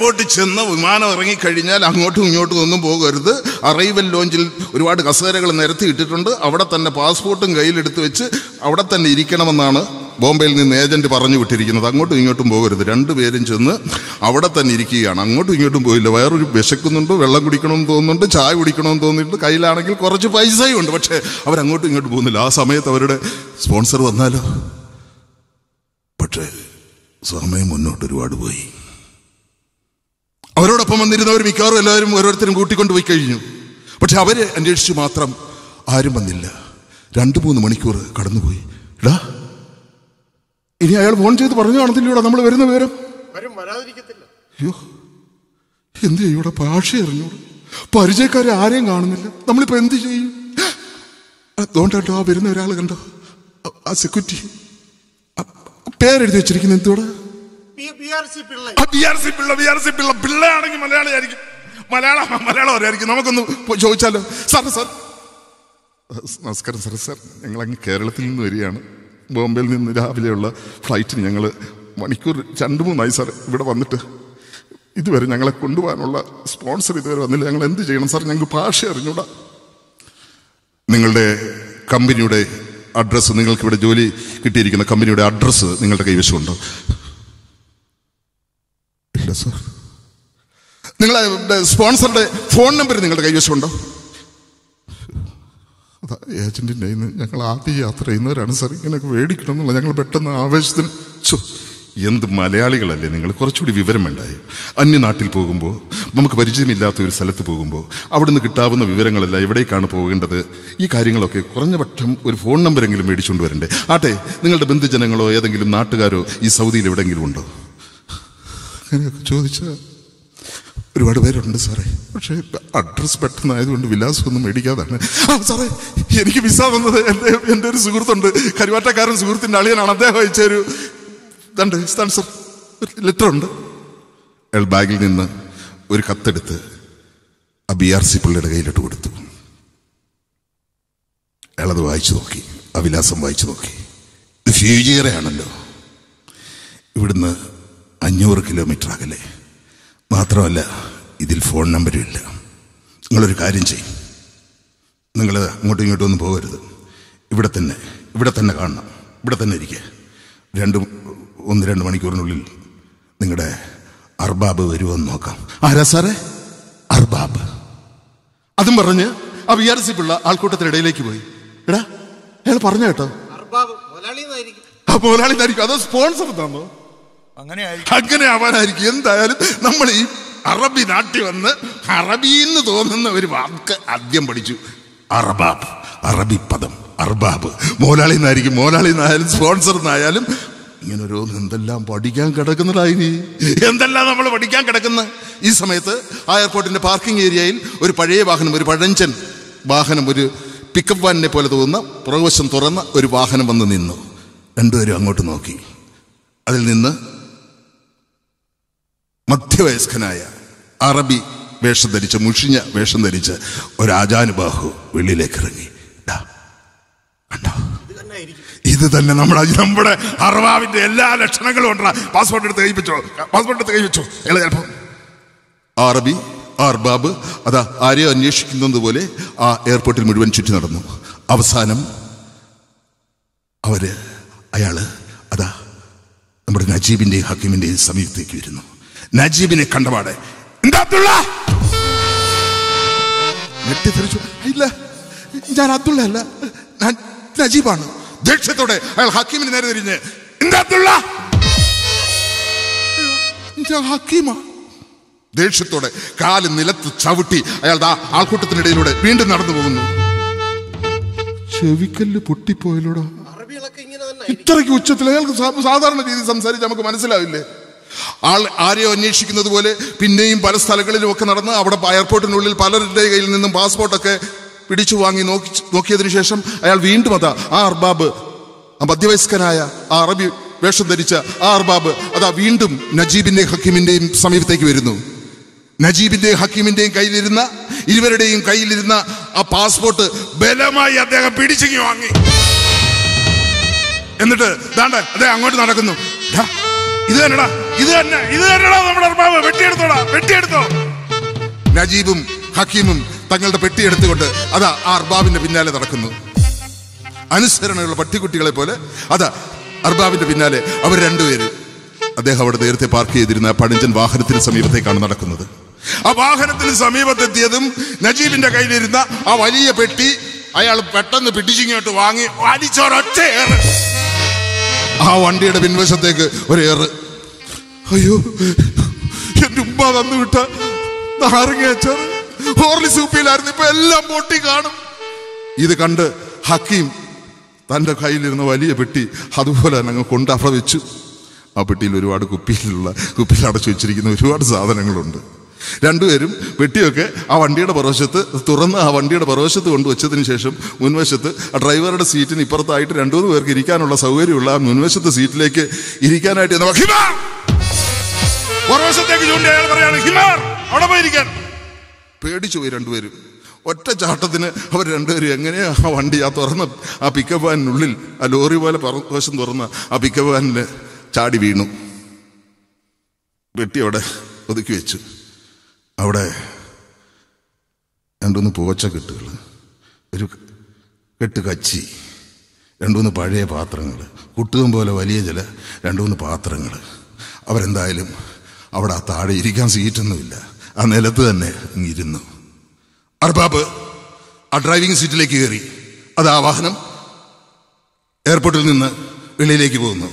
എയർപോർട്ടിൽ ചെന്ന് വിമാനം ഇറങ്ങിക്കഴിഞ്ഞാൽ അങ്ങോട്ടും ഇങ്ങോട്ടും ഒന്നും പോകരുത്. അറൈവൽ ലോഞ്ചിൽ ഒരുപാട് കസേരകൾ നിരത്തി ഇട്ടിട്ടുണ്ട്. അവിടെ തന്നെ പാസ്പോർട്ടും കയ്യിലെടുത്ത് വെച്ച് അവിടെ തന്നെ ഇരിക്കണമെന്നാണ് ബോംബെയിൽ നിന്ന് ഏജന്റ് പറഞ്ഞു വിട്ടിരിക്കുന്നത്. അങ്ങോട്ടും ഇങ്ങോട്ടും പോകരുത്. രണ്ടുപേരും ചെന്ന് അവിടെ തന്നെ ഇരിക്കുകയാണ്. അങ്ങോട്ടും ഇങ്ങോട്ടും പോയില്ല. വേറൊരു വിശക്കുന്നുണ്ട് വെള്ളം കുടിക്കണമെന്ന് തോന്നുന്നുണ്ട് ചായ കുടിക്കണമെന്ന് തോന്നിയിട്ടുണ്ട് കയ്യിലാണെങ്കിൽ കുറച്ച് പൈസയും ഉണ്ട്. പക്ഷേ അവരങ്ങോട്ടും ഇങ്ങോട്ടും പോകുന്നില്ല. ആ സമയത്ത് അവരുടെ സ്പോൺസർ വന്നാലോ? പക്ഷേ സമയം മുന്നോട്ട് ഒരുപാട് പോയി. അവരോടൊപ്പം വന്നിരുന്നവർ മിക്കവാറും എല്ലാവരും ഓരോരുത്തരും കൂട്ടിക്കൊണ്ടുപോയി കഴിഞ്ഞു. പക്ഷെ അവരെ അന്വേഷിച്ച് മാത്രം ആരും വന്നില്ല. രണ്ട് മൂന്ന് മണിക്കൂർ കടന്നുപോയി. എടാ ഇനി അയാൾ ഫോൺ ചെയ്ത് പറഞ്ഞു കാണത്തില്ലൂടാ നമ്മൾ വരുന്ന വിവരം? അയ്യോ എന്ത് ചെയ്യൂടെ ഭാഷ അറിഞ്ഞൂടെ. പരിചയക്കാരെ ആരെയും കാണുന്നില്ല. നമ്മളിപ്പോ എന്ത് ചെയ്യും? അതുകൊണ്ട് ആ വരുന്ന ഒരാൾ കണ്ടോ? ആ- സെക്യൂരിറ്റി പേരെഴുതി വെച്ചിരിക്കുന്ന സി പിള്ളയാണെങ്കിൽ മലയാളി ആയിരിക്കും മലയാളം മലയാളം അറിയായിരിക്കും. നമുക്കൊന്ന് ചോദിച്ചാലോ? Sir sir. നമസ്കാരം സാർ. സാർ ഞങ്ങൾ അങ്ങ് കേരളത്തിൽ നിന്ന് വരികയാണ്. ബോംബെയിൽ നിന്ന് രാവിലെയുള്ള ഫ്ലൈറ്റിന് ഞങ്ങൾ മണിക്കൂർ രണ്ട് മൂന്നായി സാർ. ഇവിടെ വന്നിട്ട് ഇതുവരെ ഞങ്ങളെ കൊണ്ടുപോകാനുള്ള സ്പോൺസർ ഇതുവരെ വന്നില്ല. ഞങ്ങൾ എന്ത് ചെയ്യണം സാർ? ഞങ്ങൾക്ക് ഭാഷ അറിഞ്ഞൂടാ. നിങ്ങളുടെ കമ്പനിയുടെ അഡ്രസ്സ് നിങ്ങൾക്ക് ഇവിടെ ജോലി കിട്ടിയിരിക്കുന്ന കമ്പനിയുടെ അഡ്രസ്സ് നിങ്ങളുടെ കൈവശമുണ്ടോ. ഇല്ല സാർ. നിങ്ങൾ സ്പോൺസറുടെ ഫോൺ നമ്പർ നിങ്ങളുടെ കൈവശമുണ്ടോ അതാ നിന്ന് ഞങ്ങൾ ആദ്യ യാത്ര ചെയ്യുന്നവരാണ് സാർ. ഇങ്ങനെയൊക്കെ മേടിക്കണം എന്നുള്ള ഞങ്ങൾ പെട്ടെന്ന് ആവേശത്തിന് എന്ത് മലയാളികളല്ലേ നിങ്ങൾ? കുറച്ചുകൂടി വിവരം വേണ്ടായി? അന്യനാട്ടിൽ പോകുമ്പോൾ നമുക്ക് പരിചയമില്ലാത്ത ഒരു സ്ഥലത്ത് പോകുമ്പോൾ അവിടുന്ന് കിട്ടാവുന്ന വിവരങ്ങളല്ല എവിടേക്കാണ് പോകേണ്ടത്? ഈ കാര്യങ്ങളൊക്കെ കുറഞ്ഞ പക്ഷം ഒരു ഫോൺ നമ്പരെങ്കിലും മേടിച്ചുകൊണ്ട് വരണ്ടേ? ആട്ടെ നിങ്ങളുടെ ബന്ധുജനങ്ങളോ ഏതെങ്കിലും നാട്ടുകാരോ ഈ സൗദിയിൽ എവിടെയെങ്കിലും ഉണ്ടോ? അങ്ങനെയൊക്കെ ചോദിച്ച ഒരുപാട് പേരുണ്ട് സാറേ. പക്ഷേ അഡ്രസ് പെട്ടെന്നായതുകൊണ്ട് വിലാസമൊന്നും മേടിക്കാതാണ്. ആ സാറേ എനിക്ക് വിസ വന്നത് എന്റെ എന്റെ ഒരു സുഹൃത്തുണ്ട്. കരുവാറ്റക്കാരൻ സുഹൃത്തിന്റെ അളിയനാണ്. അദ്ദേഹം അയച്ചൊരു ഇതുണ്ട് ഇതാണ് സാർ ഒരു ലെറ്റർ ഉണ്ട്. അയാൾ ബാഗിൽ നിന്ന് ഒരു കത്തെടുത്ത് ആ ബി ആർ സി പിള്ളയുടെ കയ്യിലിട്ട് കൊടുത്തു. അയാളത് വായിച്ചു നോക്കി. ആ വിലാസം വായിച്ചു നോക്കി. ഇത് ഫ്യൂജിയറയാണല്ലോ ഇവിടുന്ന് അഞ്ഞൂറ് കിലോമീറ്റർ അകലെ. മാത്രമല്ല ഇതിൽ ഫോൺ നമ്പരും ഇല്ല. നിങ്ങളൊരു കാര്യം ചെയ്യും. നിങ്ങൾ അങ്ങോട്ടും ഇങ്ങോട്ടും ഒന്നും പോകരുത്. ഇവിടെ തന്നെ ഇവിടെ തന്നെ കാണണം. ഇവിടെ തന്നെ ഇരിക്കുക രണ്ട് ഒന്ന് രണ്ട് മണിക്കൂറിനുള്ളിൽ നിങ്ങളുടെ അർബാബ് വരുമോ എന്ന് നോക്കാം. ആരാ സാറേ? അർബാബ്. അതും പറഞ്ഞ് ആ വി ആർ സി പിള്ള ആൾക്കൂട്ടത്തിനിടയിലേക്ക് പോയി. എടാ അയാൾ പറഞ്ഞു കേട്ടോ. മുതലാളി അതോ സ്പോൺസർ തന്നോ? അങ്ങനെ അങ്ങനെ ആവാനായിരിക്കും എന്തായാലും നമ്മൾ ഈ അറബി നാട്ടിൽ വന്ന് അറബിന്ന് തോന്നുന്ന ഒരു വാക്ക് ആദ്യം പഠിച്ചു. അറബാബ് അറബി പദം അർബാബ്. മോലാളി എന്നായിരിക്കും. മോലാളി എന്നായാലും സ്പോൺസർ എന്നായാലും ഇങ്ങനെ ഒരു എന്തെല്ലാം പഠിക്കാൻ കിടക്കുന്നതായി നീ എന്തെല്ലാം നമ്മൾ പഠിക്കാൻ കിടക്കുന്ന? ഈ സമയത്ത് ആ എയർപോർട്ടിന്റെ പാർക്കിംഗ് ഏരിയയിൽ ഒരു പഴയ വാഹനം ഒരു പഴഞ്ചൻ വാഹനം ഒരു പിക്കപ്പ് വാനിനെ പോലെ തോന്നുന്ന പുറകുവശം തുറന്ന ഒരു വാഹനം വന്ന് നിന്നു. രണ്ടുപേരും അങ്ങോട്ട് നോക്കി. അതിൽ നിന്ന് മധ്യവയസ്കനായ അറബി വേഷം ധരിച്ച് മുഷിഞ്ഞ വേഷം ധരിച്ച് ഒരു ആചാനുബാഹു വെളിയിലേക്ക് ഇറങ്ങി കണ്ടോ? ഇത് തന്നെ നമ്മുടെ നമ്മുടെ അറവാവിന്റെ എല്ലാ ലക്ഷണങ്ങളും ഉണ്ടാ പാസ്പോർട്ട് എടുത്ത് കഴിപ്പിച്ചോ പാസ്പോർട്ട് എടുത്ത് കഴിപ്പിച്ചോ അയാൾ അറബി ആർബാബ് അതാ ആരെയോ അന്വേഷിക്കുന്നത് പോലെ ആ എയർപോർട്ടിൽ മുഴുവൻ ചുറ്റി നടന്നു. അവസാനം അവർ അയാൾ അതാ നമ്മുടെ നജീബിന്റെയും ഹക്കീമിന്റെയും സമീപത്തേക്ക് വരുന്നു. നജീബിനെ കണ്ടപാടെ. എന്താ അബ്ദുള്ള? ഞെട്ടിത്തെറിച്ചു ഇല്ല ഞാൻ അബ്ദുള്ള അല്ല. ഞാൻ നജീബാണ്. ദേഷ്യത്തോടെ അയാൾ ഹക്കീമിന് നേരെ തിരിഞ്ഞ് എന്താ അബ്ദുള്ള? ഞാൻ ഹക്കീമാ. ദേഷ്യത്തോടെ കാൽ നിലത്ത് ചവിട്ടി അയാൾ ആ ആൾക്കൂട്ടത്തിനിടയിലൂടെ വീണ്ടും നടന്നു പോകുന്നു. ചെവിക്കല്ല് ആയിരിക്കും ഇത്രയ്ക്ക് ഉച്ചത്തിൽ അയാൾക്ക് സാധാരണ രീതിയിൽ സംസാരിച്ച് നമുക്ക് മനസ്സിലാവില്ലേ? ആൾ ആരെയോ അന്വേഷിക്കുന്നത് പോലെ പിന്നെയും പല സ്ഥലങ്ങളിലും ഒക്കെ നടന്ന് അവിടെ എയർപോർട്ടിനുള്ളിൽ പലരുടെ കയ്യിൽ നിന്നും പാസ്പോർട്ടൊക്കെ പിടിച്ചു വാങ്ങി നോക്കി നോക്കിയതിനു ശേഷം അയാൾ വീണ്ടും അതാ ആ അർബാബ് ആ മധ്യവയസ്കനായ ആ അറബി വേഷം ധരിച്ച ആ അർബാബ് അതാ വീണ്ടും നജീബിന്റെ ഹക്കീമിന്റെയും സമീപത്തേക്ക് വരുന്നു. നജീബിന്റെയും ഹക്കീമിന്റെയും കയ്യിലിരുന്ന ഇരുവരുടെയും കയ്യിലിരുന്ന ആ പാസ്പോർട്ട് ബലമായി അദ്ദേഹം പിടിച്ചു വാങ്ങി. എന്നിട്ട് ദാണ്ട അതെ അങ്ങോട്ട് നടക്കുന്നു. ഇത് തന്നെടാ ഇത് തന്നെ ഇത് തന്നെടാ നമ്മുടെ അർബാബ് വെട്ടിയെടുത്തോടാ വെട്ടിയെടുത്തോ. നജീബും ഹക്കീമും തങ്ങളുടെ പെട്ടി എടുത്തുകൊണ്ട് അതാ ആ അർബാബിന്റെ പിന്നാലെ നടക്കുന്നു. അനുസരണയുള്ള പട്ടിക്കുട്ടികളെ പോലെ അതാ അർബാബിന്റെ പിന്നാലെ അവർ രണ്ടുപേര്. അദ്ദേഹം അവിടെ നേരത്തെ പാർക്ക് ചെയ്തിരുന്ന പഴഞ്ചൻ വാഹനത്തിന് സമീപത്തേക്കാണ് നടക്കുന്നത്. ആ വാഹനത്തിന് സമീപത്തെത്തിയതും നജീബിന്റെ കയ്യിലിരുന്ന ആ വലിയ പെട്ടി അയാൾ പെട്ടെന്ന് പിടിച്ചിങ്ങോട്ട് വാങ്ങി വലിച്ചൊരൊറ്റ ഏറ് ആ വണ്ടിയുടെ പിൻവശത്തേക്ക് ഒരു ഏറ്. അയ്യോ എന്റെ ഉമ്മ തന്നു വിട്ട. നാരങ്ങ ഹോർലി ഇപ്പൊ എല്ലാം പൊട്ടി കാണും. ഇത് കണ്ട് ഹക്കീം തന്റെ കയ്യിലിരുന്ന വലിയ പെട്ടി അതുപോലെ തന്നെ അങ്ങ് കൊണ്ട് വെച്ചു. ആ പെട്ടിയിൽ ഒരുപാട് കുപ്പിയിലുള്ള കുപ്പിയിൽ അടച്ചു വെച്ചിരിക്കുന്ന ഒരുപാട് സാധനങ്ങളുണ്ട്. രണ്ടുപേരും വെട്ടിയൊക്കെ ആ വണ്ടിയുടെ പുറവശത്ത് തുറന്ന് ആ വണ്ടിയുടെ പുറവശത്ത് കൊണ്ടുവച്ചതിന് ശേഷം മുൻവശത്ത് ആ ഡ്രൈവറുടെ സീറ്റിന് ഇപ്പുറത്തായിട്ട് രണ്ടു മൂന്ന് പേർക്ക് ഇരിക്കാനുള്ള സൗകര്യമുള്ള ആ മുൻവശത്ത് സീറ്റിലേക്ക് ഇരിക്കാനായിട്ട്! പുറവശത്തേക്ക് അയാൾ അവിടെ പോയിരിക്കാൻ. പേടിച്ചു പോയി രണ്ടുപേരും. ഒറ്റ ചാട്ടത്തിന് അവർ രണ്ടുപേരും എങ്ങനെയാ ആ വണ്ടി ആ തുറന്ന ആ പിക്കപ്പ് വാനിനുള്ളിൽ ആ ലോറി പോലെ വശം തുറന്ന ആ പിക്കപ്പ് വാനിൽ ചാടി വീണു. വെട്ടി അവിടെ ഒതുക്കി വെച്ചു. അവിടെ രണ്ടുമൂന്ന് പൂവച്ച കെട്ടുകൾ ഒരു കെട്ട് കച്ചി രണ്ടുമൂന്ന് പഴയ പാത്രങ്ങൾ കുട്ടുകം പോലെ വലിയ ചില രണ്ടുമൂന്ന് പാത്രങ്ങൾ. അവരെന്തായാലും അവിടെ ആ താഴെ ഇരിക്കാൻ സീറ്റൊന്നുമില്ല. ആ നിലത്ത് തന്നെ ഇരുന്നു അർബാബ് ആ ഡ്രൈവിംഗ് സീറ്റിലേക്ക് കയറി. അത് ആ വാഹനം എയർപോർട്ടിൽ നിന്ന് വെളിയിലേക്ക് പോകുന്നു.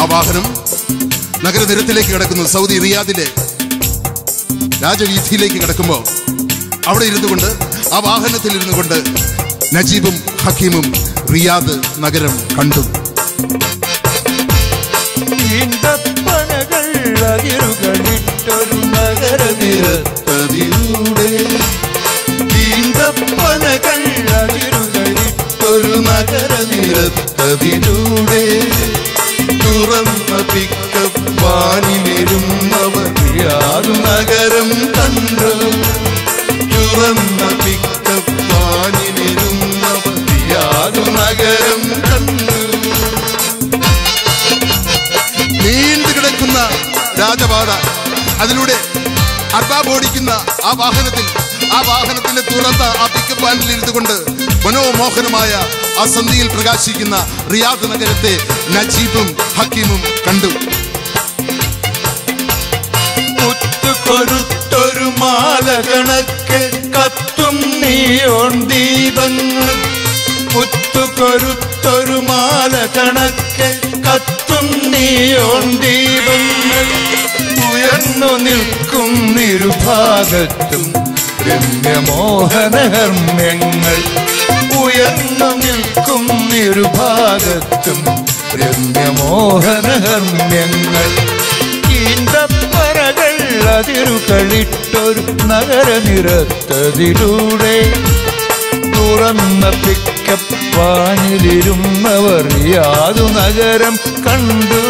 ആ വാഹനം നഗരനിരത്തിലേക്ക് കിടക്കുന്നു സൗദി റിയാദിലെ രാജവീഥിയിലേക്ക് കിടക്കുമ്പോൾ അവിടെ ഇരുന്നു കൊണ്ട് ആ വാഹനത്തിൽ ഇരുന്നു കൊണ്ട് നജീബും ഹക്കീമും റിയാദ് നഗരം കണ്ടു. തുറന്ന പിക്കപ്പ് വാനിലിരുന്നവർ യാതു നഗരം കണ്ടു തുറന്ന പിക്കപ്പ് വാനിലിരുന്നവർ യാതു നഗരം കണ്ടു നീണ്ടു കിടക്കുന്ന രാജപാത അതിലൂടെ അർബാബോടിക്കുന്ന ആ വാഹനത്തിൽ ആ വാഹനത്തിന്റെ തുറന്ന ആ പിക്കപ്പ് വാനിൽ ഇരുന്നുകൊണ്ട് മനോമോഹനമായ ആ സന്ധിയിൽ പ്രകാശിക്കുന്ന റിയാദ് നഗരത്തെ നജീബും ഹക്കീമും കണ്ടു. മുത്തുകൊരുത്തൊരു മാല കണക്ക് കത്തും നീയോൺ ദീപങ്ങൾ. മുത്തുകൊരുത്തൊരു മാല കണക്ക് കത്തും നീയോൺ ദീപങ്ങൾ. ഉയർന്നു നിൽക്കും നിരുഭാഗത്തും രമ്യമോഹനഹർമ്മ്യങ്ങൾ. ഉയർന്നു നിൽക്കും നിരുഭാഗത്തും രമ്യമോഹനഹർമ്മ്യങ്ങൾ. ഈന്തപ്പറകൾ അതിരുകളിട്ടൊരു നഗരനിരത്തതിലൂടെ തുറന്ന പിക്കപ്പാനിലിരുന്നവർ യാതു നഗരം കണ്ടു.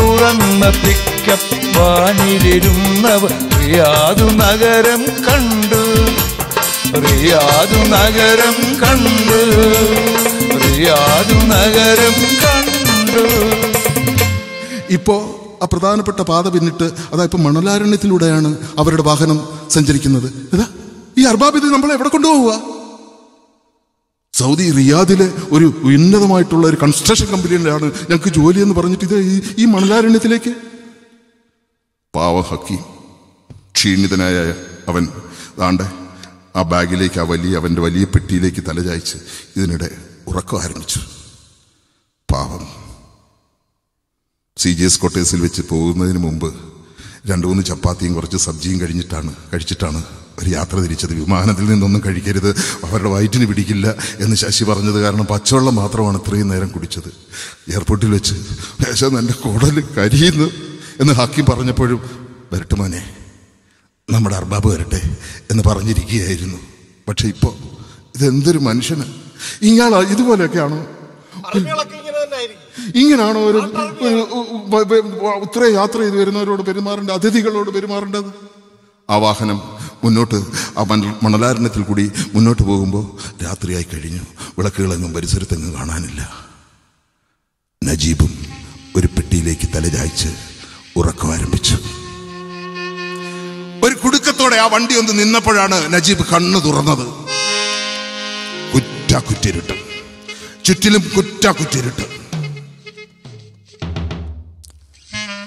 തുറന്ന പിക്കപ്പാനിലിരുന്നവർ യാതു നഗരം കണ്ടു. റിയാതു നഗരം കണ്ടു. റിയാതു നഗരം കണ്ടു. ഇപ്പോ ആ പ്രധാനപ്പെട്ട പാത പിന്നിട്ട് അതാ ഇപ്പം മണലാരണ്യത്തിലൂടെയാണ് അവരുടെ വാഹനം സഞ്ചരിക്കുന്നത്. ഇതാ ഈ അർബാബിദ് നമ്മളെ എവിടെ കൊണ്ടുപോവുക? സൗദി റിയാദിലെ ഒരു ഉന്നതമായിട്ടുള്ള ഒരു കൺസ്ട്രക്ഷൻ കമ്പനിയിലാണ് ഞങ്ങൾക്ക് ജോലി എന്ന് പറഞ്ഞിട്ട് ഇത് ഈ മണലാരണ്യത്തിലേക്ക്? പാവ ഹക്കി ക്ഷീണിതനായ അവൻ ദാണ്ട് ആ ബാഗിലേക്ക് ആ വലിയ അവന്റെ വലിയ പെട്ടിയിലേക്ക് തലചായ്ച്ച് ഇതിനിടെ ഉറക്കം ആരംഭിച്ചു പാവം സി ജി എസ് കോട്ടേഴ്സിൽ വെച്ച് പോകുന്നതിന് മുമ്പ് രണ്ട് മൂന്ന് ചപ്പാത്തിയും കുറച്ച് സബ്ജിയും കഴിഞ്ഞിട്ടാണ് കഴിച്ചിട്ടാണ് ഒരു യാത്ര തിരിച്ചത്. വിമാനത്തിൽ നിന്നൊന്നും കഴിക്കരുത് അവരുടെ വയറ്റിന് പിടിക്കില്ല എന്ന് ശശി പറഞ്ഞത് കാരണം പച്ചവെള്ളം മാത്രമാണ് ഇത്രയും നേരം കുടിച്ചത്. എയർപോർട്ടിൽ വെച്ച് ശേഷം എന്റെ കുടൽ കരിയുന്നു എന്ന് ഹാക്കി പറഞ്ഞപ്പോഴും വരട്ടെ മോനെ നമ്മുടെ അർബാബ് വരട്ടെ എന്ന് പറഞ്ഞിരിക്കുകയായിരുന്നു. പക്ഷെ ഇപ്പോൾ ഇതെന്തൊരു മനുഷ്യന്? ഇയാൾ ഇതുപോലെയൊക്കെയാണോ അറബികളൊക്കെ ഇങ്ങനെ തന്നെ ആയിരിക്കും ഇങ്ങനാണോ ഒരു ഇത്രയും യാത്ര ചെയ്ത് വരുന്നവരോട് പെരുമാറേണ്ടത് അതിഥികളോട് പെരുമാറേണ്ടത്? ആ വാഹനം മുന്നോട്ട് ആ മണൽ മണലാരണ്യത്തിൽ കൂടി മുന്നോട്ട് പോകുമ്പോൾ രാത്രിയായി കഴിഞ്ഞു. വിളക്കുകളെങ്ങും പരിസരത്തെങ്ങും കാണാനില്ല. നജീബും ഒരു പെട്ടിയിലേക്ക് തലചായ്ച്ച് ഉറക്കം ആരംഭിച്ചു. ഒരു കുടുക്കത്തോടെ ആ വണ്ടി ഒന്ന് നിന്നപ്പോഴാണ് നജീബ് കണ്ണു തുറന്നത്. കുറ്റ കുറ്റിരുട്ട്. ചുറ്റിലും കുറ്റ കുറ്റിരുട്ട്.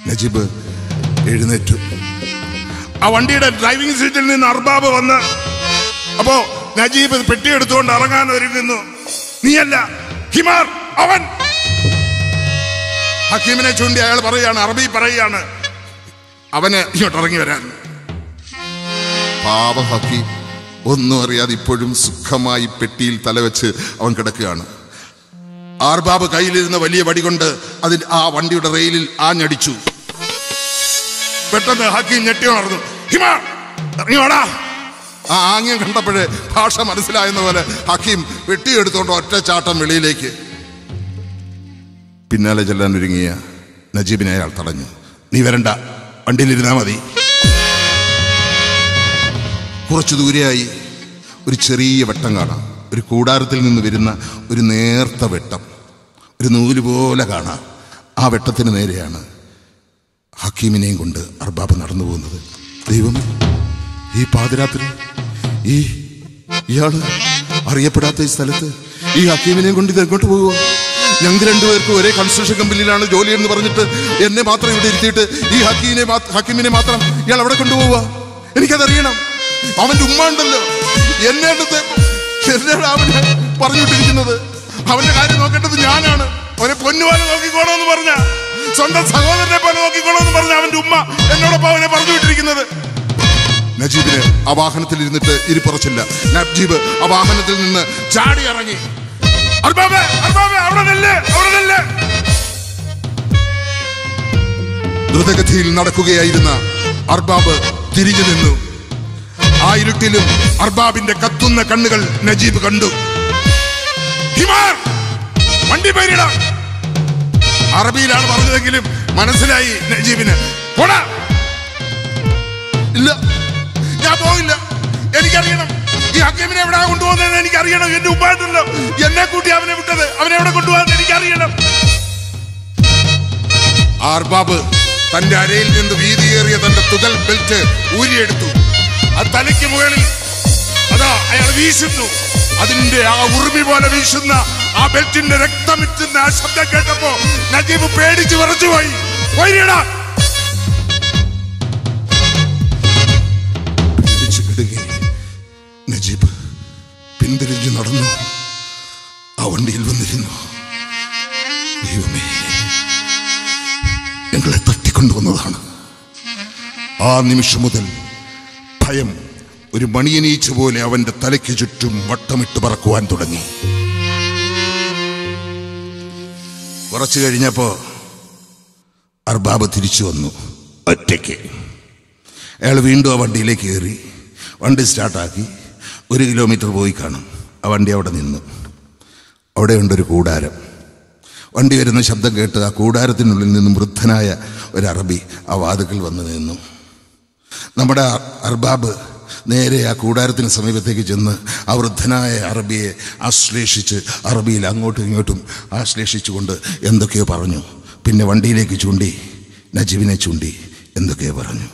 നജീബ് എഴുന്നേറ്റു. ആ വണ്ടിയുടെ ഡ്രൈവിംഗ് സീറ്റിൽ നിന്ന് അർബാബ് വന്ന് അപ്പോ നജീബ് പെട്ടി എടുത്തുകൊണ്ട് ഇറങ്ങാൻ ഒരുങ്ങുന്നു നീയല്ല ഹിമാർ അവൻ. ഹക്കീമിനെ ചൂണ്ടി അയാൾ പറയുകയാണ് അറബി പറയുകയാണ് അവന് ഇങ്ങോട്ട് ഇറങ്ങി വരാൻ. പാവ ഹക്കീം ഒന്നും അറിയാതെ ഇപ്പോഴും സുഖമായി പെട്ടിയിൽ തലവെച്ച് അവൻ കിടക്കുകയാണ്. ആർബാബ് കയ്യിലിരുന്ന വലിയ വടി കൊണ്ട് അതിൽ ആ വണ്ടിയുടെ റെയിലിൽ ആഞ്ഞടിച്ചു. പെട്ടെന്ന് ഹക്കീം ഞെട്ടി ഉണർന്നു ഹിമാ ഇറങ്ങിയോടാ ആ ആംഗ്യം കണ്ടപ്പോഴേ ഭാഷ മനസ്സിലായെന്ന പോലെ ഹക്കീം വെട്ടിയെടുത്തോണ്ട് ഒറ്റ ചാട്ടം വെളിയിലേക്ക്. പിന്നാലെ ചെല്ലാൻ ഒരുങ്ങിയ നജീബിനെ അയാൾ തടഞ്ഞു. നീ വരണ്ട വണ്ടിയിലിരുന്നാ മതി. കുറച്ചു ദൂരെയായി ഒരു ചെറിയ വെട്ടം കാണാം. ഒരു കൂടാരത്തിൽ നിന്ന് വരുന്ന ഒരു നേർത്ത വെട്ടം. ഒരു നൂൽ പോലെ കാണാം. ആ വെട്ടത്തിന് നേരെയാണ് ഹക്കീമിനെയും കൊണ്ട് അർബാബ് നടന്നു പോകുന്നത്. ദൈവമേ ഈ പാതിരാത്രി ഈ ഇയാൾ അറിയപ്പെടാത്ത ഈ സ്ഥലത്ത് ഈ ഹക്കീമിനെയും കൊണ്ട് ഇത് എങ്ങോട്ട് പോകുക ഞങ്ങൾ രണ്ടുപേർക്കും ഒരേ കൺസ്ട്രക്ഷൻ കമ്പനിയിലാണ് ജോലി എന്ന് പറഞ്ഞിട്ട് എന്നെ മാത്രം ഇവിടെ ഇരുത്തിയിട്ട് ഈ ഹക്കീനെ ഹക്കീമിനെ മാത്രം ഇയാൾ അവിടെ കൊണ്ടുപോവുക? എനിക്കതറിയണം. അവന്റെ ഉമ്മ ഉണ്ടല്ലോ. എന്നെ അടുത്ത് എന്നോട് അവന് പറഞ്ഞുവിട്ടിരിക്കുന്നത് അവന്റെ കാര്യം നോക്കേണ്ടത് ഞാനാണ്. അവനെ പൊന്നുപോലെ നോക്കിക്കോണമെന്ന് പറഞ്ഞ. സ്വന്തം സഹോദരനെ പോലെ നോക്കിക്കോണമെന്ന് പറഞ്ഞ അവന്റെ ഉമ്മ എന്നോടൊപ്പം അവനെ പറഞ്ഞു വിട്ടിരിക്കുന്നത്. നജീബിന് ആ വാഹനത്തിൽ ഇരുന്നിട്ട് ഇരിപ്പുറച്ചില്ല നജീബ് ആ വാഹനത്തിൽ നിന്ന് ചാടി ഇറങ്ങി. ദ്രുതഗതിയിൽ നടക്കുകയായിരുന്ന അർബാബ് തിരിഞ്ഞു നിന്നു. ആ ഇരുട്ടിലും അർബാബിന്റെ കത്തുന്ന കണ്ണുകൾ നജീബ് കണ്ടു. ഹിമാർ വണ്ടി പേരിട അറബിയിലാണ് പറഞ്ഞതെങ്കിലും മനസ്സിലായി നജീബിന്. പോടാ. ഇല്ല. ഞാൻ പോയില്ല എനിക്കറിയണം. ഈ ഹക്കീമിനെ എവിടെ കൊണ്ടുപോകുന്നതെന്ന് എനിക്കറിയണം. എന്റെ ഉപ്പായിട്ടുണ്ടോ എന്നെ കൂട്ടി അവനെ വിട്ടത്. അവനെ എവിടെ കൊണ്ടുപോകാൻ എനിക്കറിയണം. ആർബാബ് തന്റെ അരയിൽ നിന്ന് വീതിയേറിയ തന്റെ തുകൽ ബെൽറ്റ് ഊരിയെടുത്തു. ആ തലയ്ക്ക് മുകളിൽ അതാ അയാൾ വീശുന്നു. അതിന്റെ ആ ഉറുമി പോലെ വീശുന്ന ആ ബെൽറ്റിന്റെ രക്തമിറ്റുന്ന ആ ശബ്ദം കേട്ടപ്പോ നജീബ് പേടിച്ച് വിറച്ചുപോയി വൈരിടാ നജീബ് പിന്തിരിഞ്ഞു നടന്നു. ആ വണ്ടിയിൽ വന്നിരുന്നു. ഞങ്ങളെ തട്ടിക്കൊണ്ടുവന്നതാണ്. ആ നിമിഷം മുതൽ ഭയം ഒരു മണിയനീച്ച പോലെ അവന്റെ തലയ്ക്ക് ചുറ്റും വട്ടമിട്ട് പറക്കുവാൻ തുടങ്ങി. കുറച്ചു കഴിഞ്ഞപ്പോ അർബാബ് തിരിച്ചു വന്നു ഒറ്റയ്ക്ക്. അയാൾ വീണ്ടും ആ വണ്ടിയിലേക്ക് കയറി. വണ്ടി സ്റ്റാർട്ടാക്കി. ഒരു കിലോമീറ്റർ പോയി കാണും. ആ വണ്ടി അവിടെ നിന്നു. അവിടെ ഉണ്ടൊരു കൂടാരം. വണ്ടി വരുന്ന ശബ്ദം കേട്ട് ആ കൂടാരത്തിനുള്ളിൽ നിന്നും വൃദ്ധനായ ഒരു അറബി ആ വാതുക്കൽ വന്ന് നിന്നു. നമ്മുടെ അർബാബ് നേരെ ആ കൂടാരത്തിന് സമീപത്തേക്ക് ചെന്ന് ആ വൃദ്ധനായ അറബിയെ ആശ്ലേഷിച്ച് അറബിയിൽ അങ്ങോട്ടും ഇങ്ങോട്ടും ആശ്ലേഷിച്ചുകൊണ്ട് എന്തൊക്കെയോ പറഞ്ഞു. പിന്നെ വണ്ടിയിലേക്ക് ചൂണ്ടി നജീബിനെ ചൂണ്ടി എന്തൊക്കെയോ പറഞ്ഞു.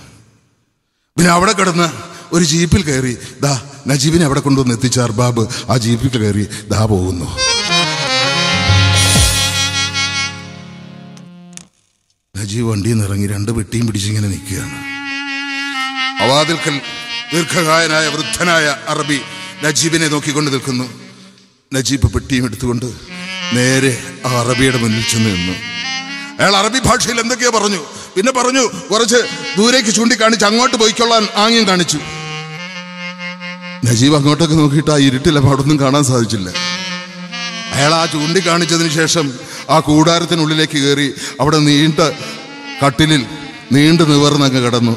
പിന്നെ അവിടെ കിടന്ന് ഒരു ജീപ്പിൽ കയറി ദാ നജീബിനെ അവിടെ കൊണ്ടുവന്ന് എത്തിച്ച അർബാബ് ആ ജീപ്പിൽ കയറി ദാ പോകുന്നു. നജീബ് വണ്ടിയിൽ നിന്ന് ഇറങ്ങി രണ്ട് പെട്ടിയും പിടിച്ചിങ്ങനെ നിൽക്കുകയാണ്. അവാതിൽക്കൽ ദീർഘകായനായ വൃദ്ധനായ അറബി നജീബിനെ നോക്കിക്കൊണ്ട് നിൽക്കുന്നു. നജീബ് പെട്ടിയും എടുത്തുകൊണ്ട് നേരെ ആ അറബിയുടെ മുന്നിൽ ചെന്ന് നിന്നു. അയാൾ അറബി ഭാഷയിൽ എന്തൊക്കെയോ പറഞ്ഞു. പിന്നെ പറഞ്ഞു കുറച്ച് ദൂരേക്ക് ചൂണ്ടിക്കാണിച്ച് അങ്ങോട്ട് പോയിക്കൊള്ളാൻ ആംഗ്യം കാണിച്ചു. നജീബ് അങ്ങോട്ടൊക്കെ നോക്കിയിട്ട് ആ ഇരുട്ടിൽ അവിടൊന്നും കാണാൻ സാധിച്ചില്ല. അയാൾ ആ ചൂണ്ടിക്കാണിച്ചതിന് ശേഷം ആ കൂടാരത്തിനുള്ളിലേക്ക് കയറി അവിടെ നീണ്ട കട്ടിലിൽ നീണ്ടു നിവർന്നങ്ങ് കിടന്നു.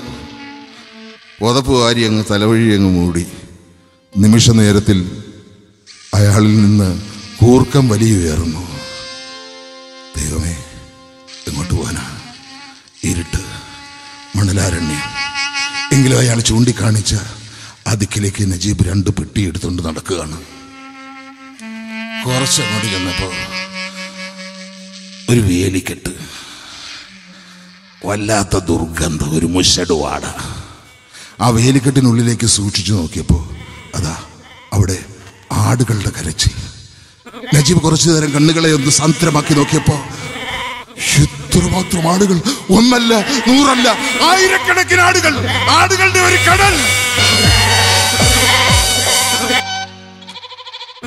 പുതപ്പ് വാരി അങ്ങ് തലവഴി അങ്ങ് മൂടി. നിമിഷ നേരത്തിൽ അയാളിൽ നിന്ന് കൂർക്കം വലിയുയർന്നു ദൈവമേ എങ്ങോട്ട് പോകാനാ ഇരുട്ട് മണലാരണ്യം. എങ്കിലും അയാൾ ചൂണ്ടിക്കാണിച്ച ആ ദിക്കിലേക്ക് നജീബ് രണ്ട് പെട്ടി എടുത്തുകൊണ്ട് നടക്കുകയാണ്. കുറച്ച് അങ്ങോട്ട് ചെന്നപ്പോ ഒരു വേലിക്കെട്ട്. വല്ലാത്ത ദുർഗന്ധം ഒരു മുഷടുവാട ആ വേലിക്കെട്ടിനുള്ളിലേക്ക് സൂക്ഷിച്ചു നോക്കിയപ്പോൾ അതാ അവിടെ ആടുകളുടെ കരച്ചിൽ. നജീബ് കുറച്ചു നേരം കണ്ണുകളെ ഒന്ന് സാന്ദ്രമാക്കി നോക്കിയപ്പോ എത്രമാത്രം ആടുകൾ? ഒന്നല്ല നൂറല്ല ആയിരക്കണക്കിന് ആടുകൾ. ആടുകളുടെ ഒരു കടൽ.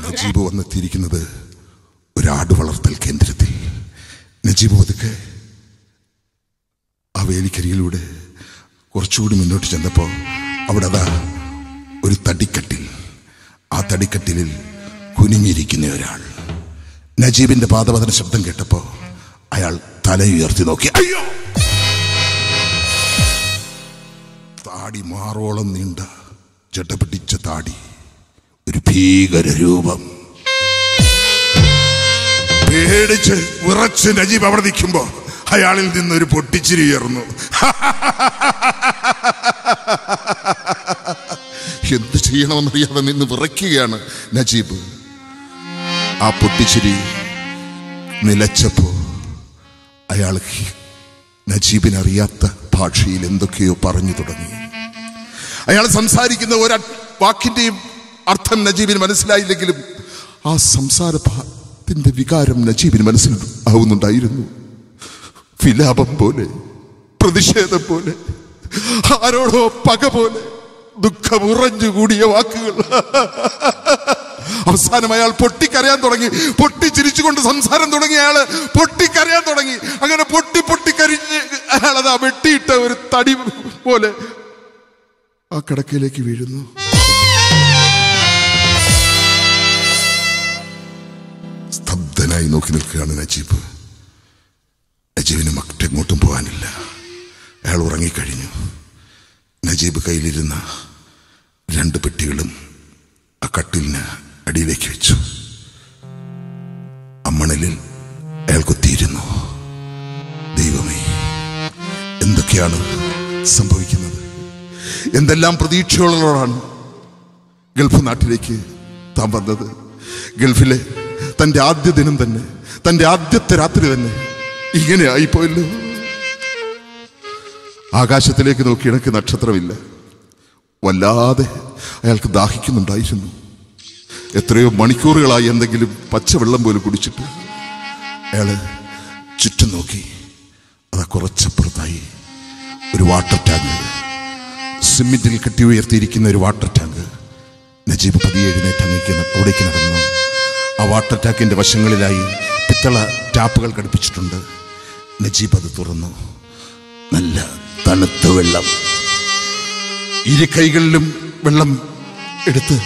നജീബ് വന്നെത്തിയിരിക്കുന്നത് ഒരാട് വളർത്തൽ കേന്ദ്രത്തിൽ. നജീബ് പതുക്കെ ആ വേലിക്കരിയിലൂടെ കുറച്ചുകൂടി മുന്നോട്ട് ചെന്നപ്പോൾ അവിടെ അതാ ഒരു തടിക്കട്ടിൽ. ആ തടിക്കട്ടിലിൽ കുനിഞ്ഞിരിക്കുന്ന ഒരാൾ. നജീബിന്റെ പാദപതന ശബ്ദം കേട്ടപ്പോ അയാൾ തലയുയർത്തി നോക്കി. അയ്യോ! താടി മാറോളം നീണ്ട ജടപിടിച്ച താടി. ഒരു ഭീകര രൂപം. പേടിച്ച് വിറച്ച് നജീബ് അവിടെ നിൽക്കുമ്പോ അയാളിൽ നിന്നൊരു പൊട്ടിച്ചിരി ഉയർന്നു. എന്ത് ചെയ്യണമെന്നറിയാതെ നിന്ന് വിറയ്ക്കുകയാണ് നജീബ്. ആ പൊട്ടിച്ചിരി നിലച്ചപ്പോ അയാൾ നജീബിനറിയാത്ത ഭാഷയിൽ എന്തൊക്കെയോ പറഞ്ഞു തുടങ്ങി. അയാൾ സംസാരിക്കുന്ന ഒരു വാക്കിന്റെയും അർത്ഥം നജീബിന് മനസ്സിലായില്ലെങ്കിലും ആ സംസാരത്തിന്റെ വികാരം നജീബിന് മനസ്സിൽ ആവുന്നുണ്ടായിരുന്നു വിലാപം പോലെ പ്രതിഷേധം പോലെ ആരോടോ പക പോലെ ദുഃഖം ഉറഞ്ഞുകൂടിയ വാക്കുകൾ. അവസാനം അയാൾ പൊട്ടിക്കരയാൻ തുടങ്ങി. പൊട്ടി പൊട്ടിച്ചിരിച്ചുകൊണ്ട് സംസാരം തുടങ്ങി അയാൾ. പൊട്ടിക്കരയാൻ തുടങ്ങി. അങ്ങനെ പൊട്ടി പൊട്ടിക്കരിഞ്ഞ് അയാൾ അതാ വെട്ടിയിട്ട ഒരു തടി പോലെ ആ കിടക്കയിലേക്ക് വീഴുന്നു. സ്തബ്ധനായി നോക്കി നിൽക്കുകയാണ് നജീബ്. നജീബിന് മറ്റെങ്ങോട്ടും പോകാനില്ല. അയാൾ ഉറങ്ങിക്കഴിഞ്ഞു. നജീബ് കയ്യിലിരുന്ന രണ്ട് പെട്ടികളും ആ കട്ടിലിന് അടിയിലേക്ക് വെച്ചു. അമ്മണലിൽ അയാൾ കൊത്തിയിരുന്നു. ദൈവമേ എന്തൊക്കെയാണ് സംഭവിക്കുന്നത്? എന്തെല്ലാം പ്രതീക്ഷകളോടാണ് ഗൾഫ് നാട്ടിലേക്ക് താൻ വന്നത്? ഗൾഫിലെ തന്റെ ആദ്യ ദിനം തന്നെ തന്റെ ആദ്യത്തെ രാത്രി തന്നെ ഇങ്ങനെ ആയിപ്പോയല്ലോ ആകാശത്തിലേക്ക് നോക്കി ഇടയ്ക്ക് നക്ഷത്രമില്ല. വല്ലാതെ അയാൾക്ക് ദാഹിക്കുന്നുണ്ടായിരുന്നു. എത്രയോ മണിക്കൂറുകളായി എന്തെങ്കിലും പച്ചവെള്ളം പോലും കുടിച്ചിട്ട് അയാൾ ചുറ്റും നോക്കി. അതാ കുറച്ചപ്പുറത്തായി ഒരു വാട്ടർ ടാങ്ക്. സിമെന്റിൽ കെട്ടി ഉയർത്തിയിരിക്കുന്ന ഒരു വാട്ടർ ടാങ്ക്. നജീബ് പതിയെ എഴുന്നേറ്റ് അങ്ങേക്ക് അവിടേക്ക് നടന്നു. ആ വാട്ടർ ടാങ്കിന്റെ വശങ്ങളിലായി പിത്തള ടാപ്പുകൾ ഘടിപ്പിച്ചിട്ടുണ്ട്. നജീബ് അത് തുറന്നു. നല്ല തണുത്ത വെള്ളം. ഇരു കൈകളിലും വെള്ളം എടുത്ത്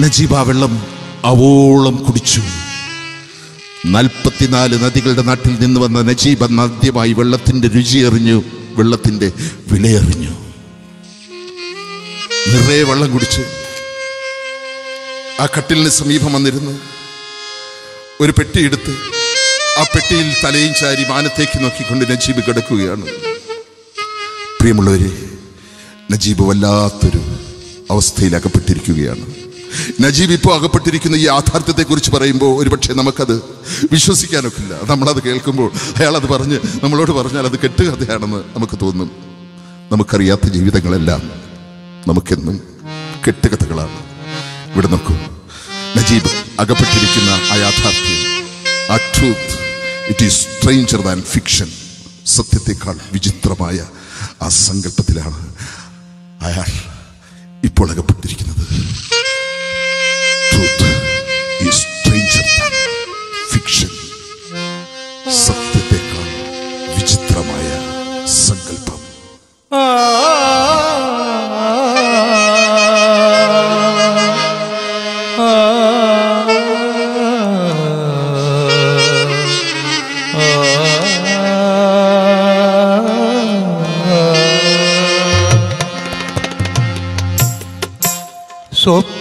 നജീബ് ആ വെള്ളം അവോളം കുടിച്ചു. നാൽപ്പത്തിനാല് നദികളുടെ നാട്ടിൽ നിന്ന് വന്ന നജീബ് അന്ന് ആദ്യമായി വെള്ളത്തിന്റെ രുചി എറിഞ്ഞു വെള്ളത്തിന്റെ വിലയെറിഞ്ഞു. നിറയെ വെള്ളം കുടിച്ച് ആ കട്ടിലിന് സമീപം വന്നിരുന്നു. ഒരു പെട്ടിയെടുത്ത് ആ പെട്ടിയിൽ തലയും ചാരി മാനത്തേക്ക് നോക്കിക്കൊണ്ട് നജീബ് കിടക്കുകയാണ്. പ്രിയമുള്ളവരെ നജീബ് വല്ലാത്തൊരു അവസ്ഥയിൽ അകപ്പെട്ടിരിക്കുകയാണ് നജീബ് ഇപ്പോൾ അകപ്പെട്ടിരിക്കുന്ന ഈ യാഥാർത്ഥ്യത്തെ കുറിച്ച് പറയുമ്പോൾ ഒരുപക്ഷെ നമുക്കത് വിശ്വസിക്കാനൊക്കില്ല. നമ്മളത് കേൾക്കുമ്പോൾ അയാൾ അത് പറഞ്ഞ് നമ്മളോട് പറഞ്ഞാൽ അത് കെട്ടുകഥയാണെന്ന് നമുക്ക് തോന്നും. നമുക്കറിയാത്ത ജീവിതങ്ങളെല്ലാം നമുക്കെന്നും കെട്ടുകഥകളാണ്. ഇവിടെ നോക്കൂ. നജീബ് അകപ്പെട്ടിരിക്കുന്ന ആ യാഥാർത്ഥ്യം ആ truth it is stranger than fiction സത്യത്തെക്കാൾ വിചിത്രമായ ആ സങ്കല്പത്തിലാണ് അയാൾ ഇപ്പോൾ അകപ്പെട്ടിരിക്കുന്നത്. ട്രൂത്ത് ഈസ് ഫിക്ഷൻ സത്യത്തെക്കാൾ വിചിത്രമായ സങ്കല്പം.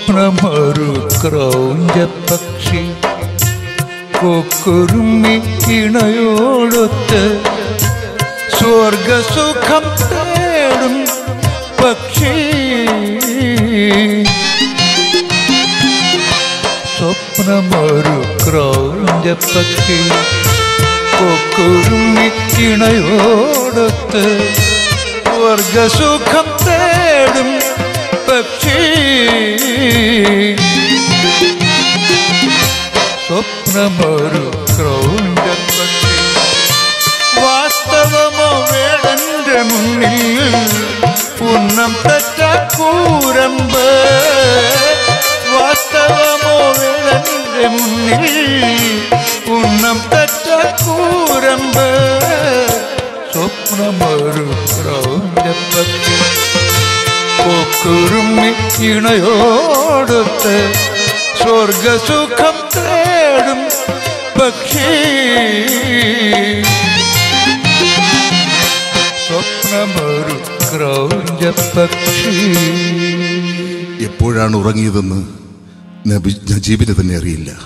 സ്വപ്നമൊരു ക്രൗഞ്ച പക്ഷി കൊക്കുരുമ്മി ഇണയോടൊത്ത് സ്വർഗസുഖം തേടും പക്ഷി. സ്വപ്നമൊരു ക്രൗഞ്ച പക്ഷി കൊക്കുരുമ്മി ഇണയോടൊത്ത് സ്വർഗസുഖം പക്ഷി സ്വപ്നമൊരു ക്രൗഞ്ച പക്ഷി വാസ്തവമോ വേടന്റെ മുന്നിൽ പുണ്ണം തെറ്റ കൂരമ്പ്. വാസ്തവമോ വേടന്റെ മുന്നിൽ പുണ്ണം തെറ്റ കൂരമ്പ്. സ്വപ്നമൊരു ക്രൗഞ്ചപ്പത്തി പോക്കുരുമ്മി ഇണയോടുത്ത് സ്വർഗസുഖം തേടും പക്ഷി സ്വപ്നമൊരു ക്രൗഞ്ച പക്ഷി. എപ്പോഴാണ് ഉറങ്ങിയതെന്ന് നബി- നജീബിന് തന്നെ അറിയില്ല.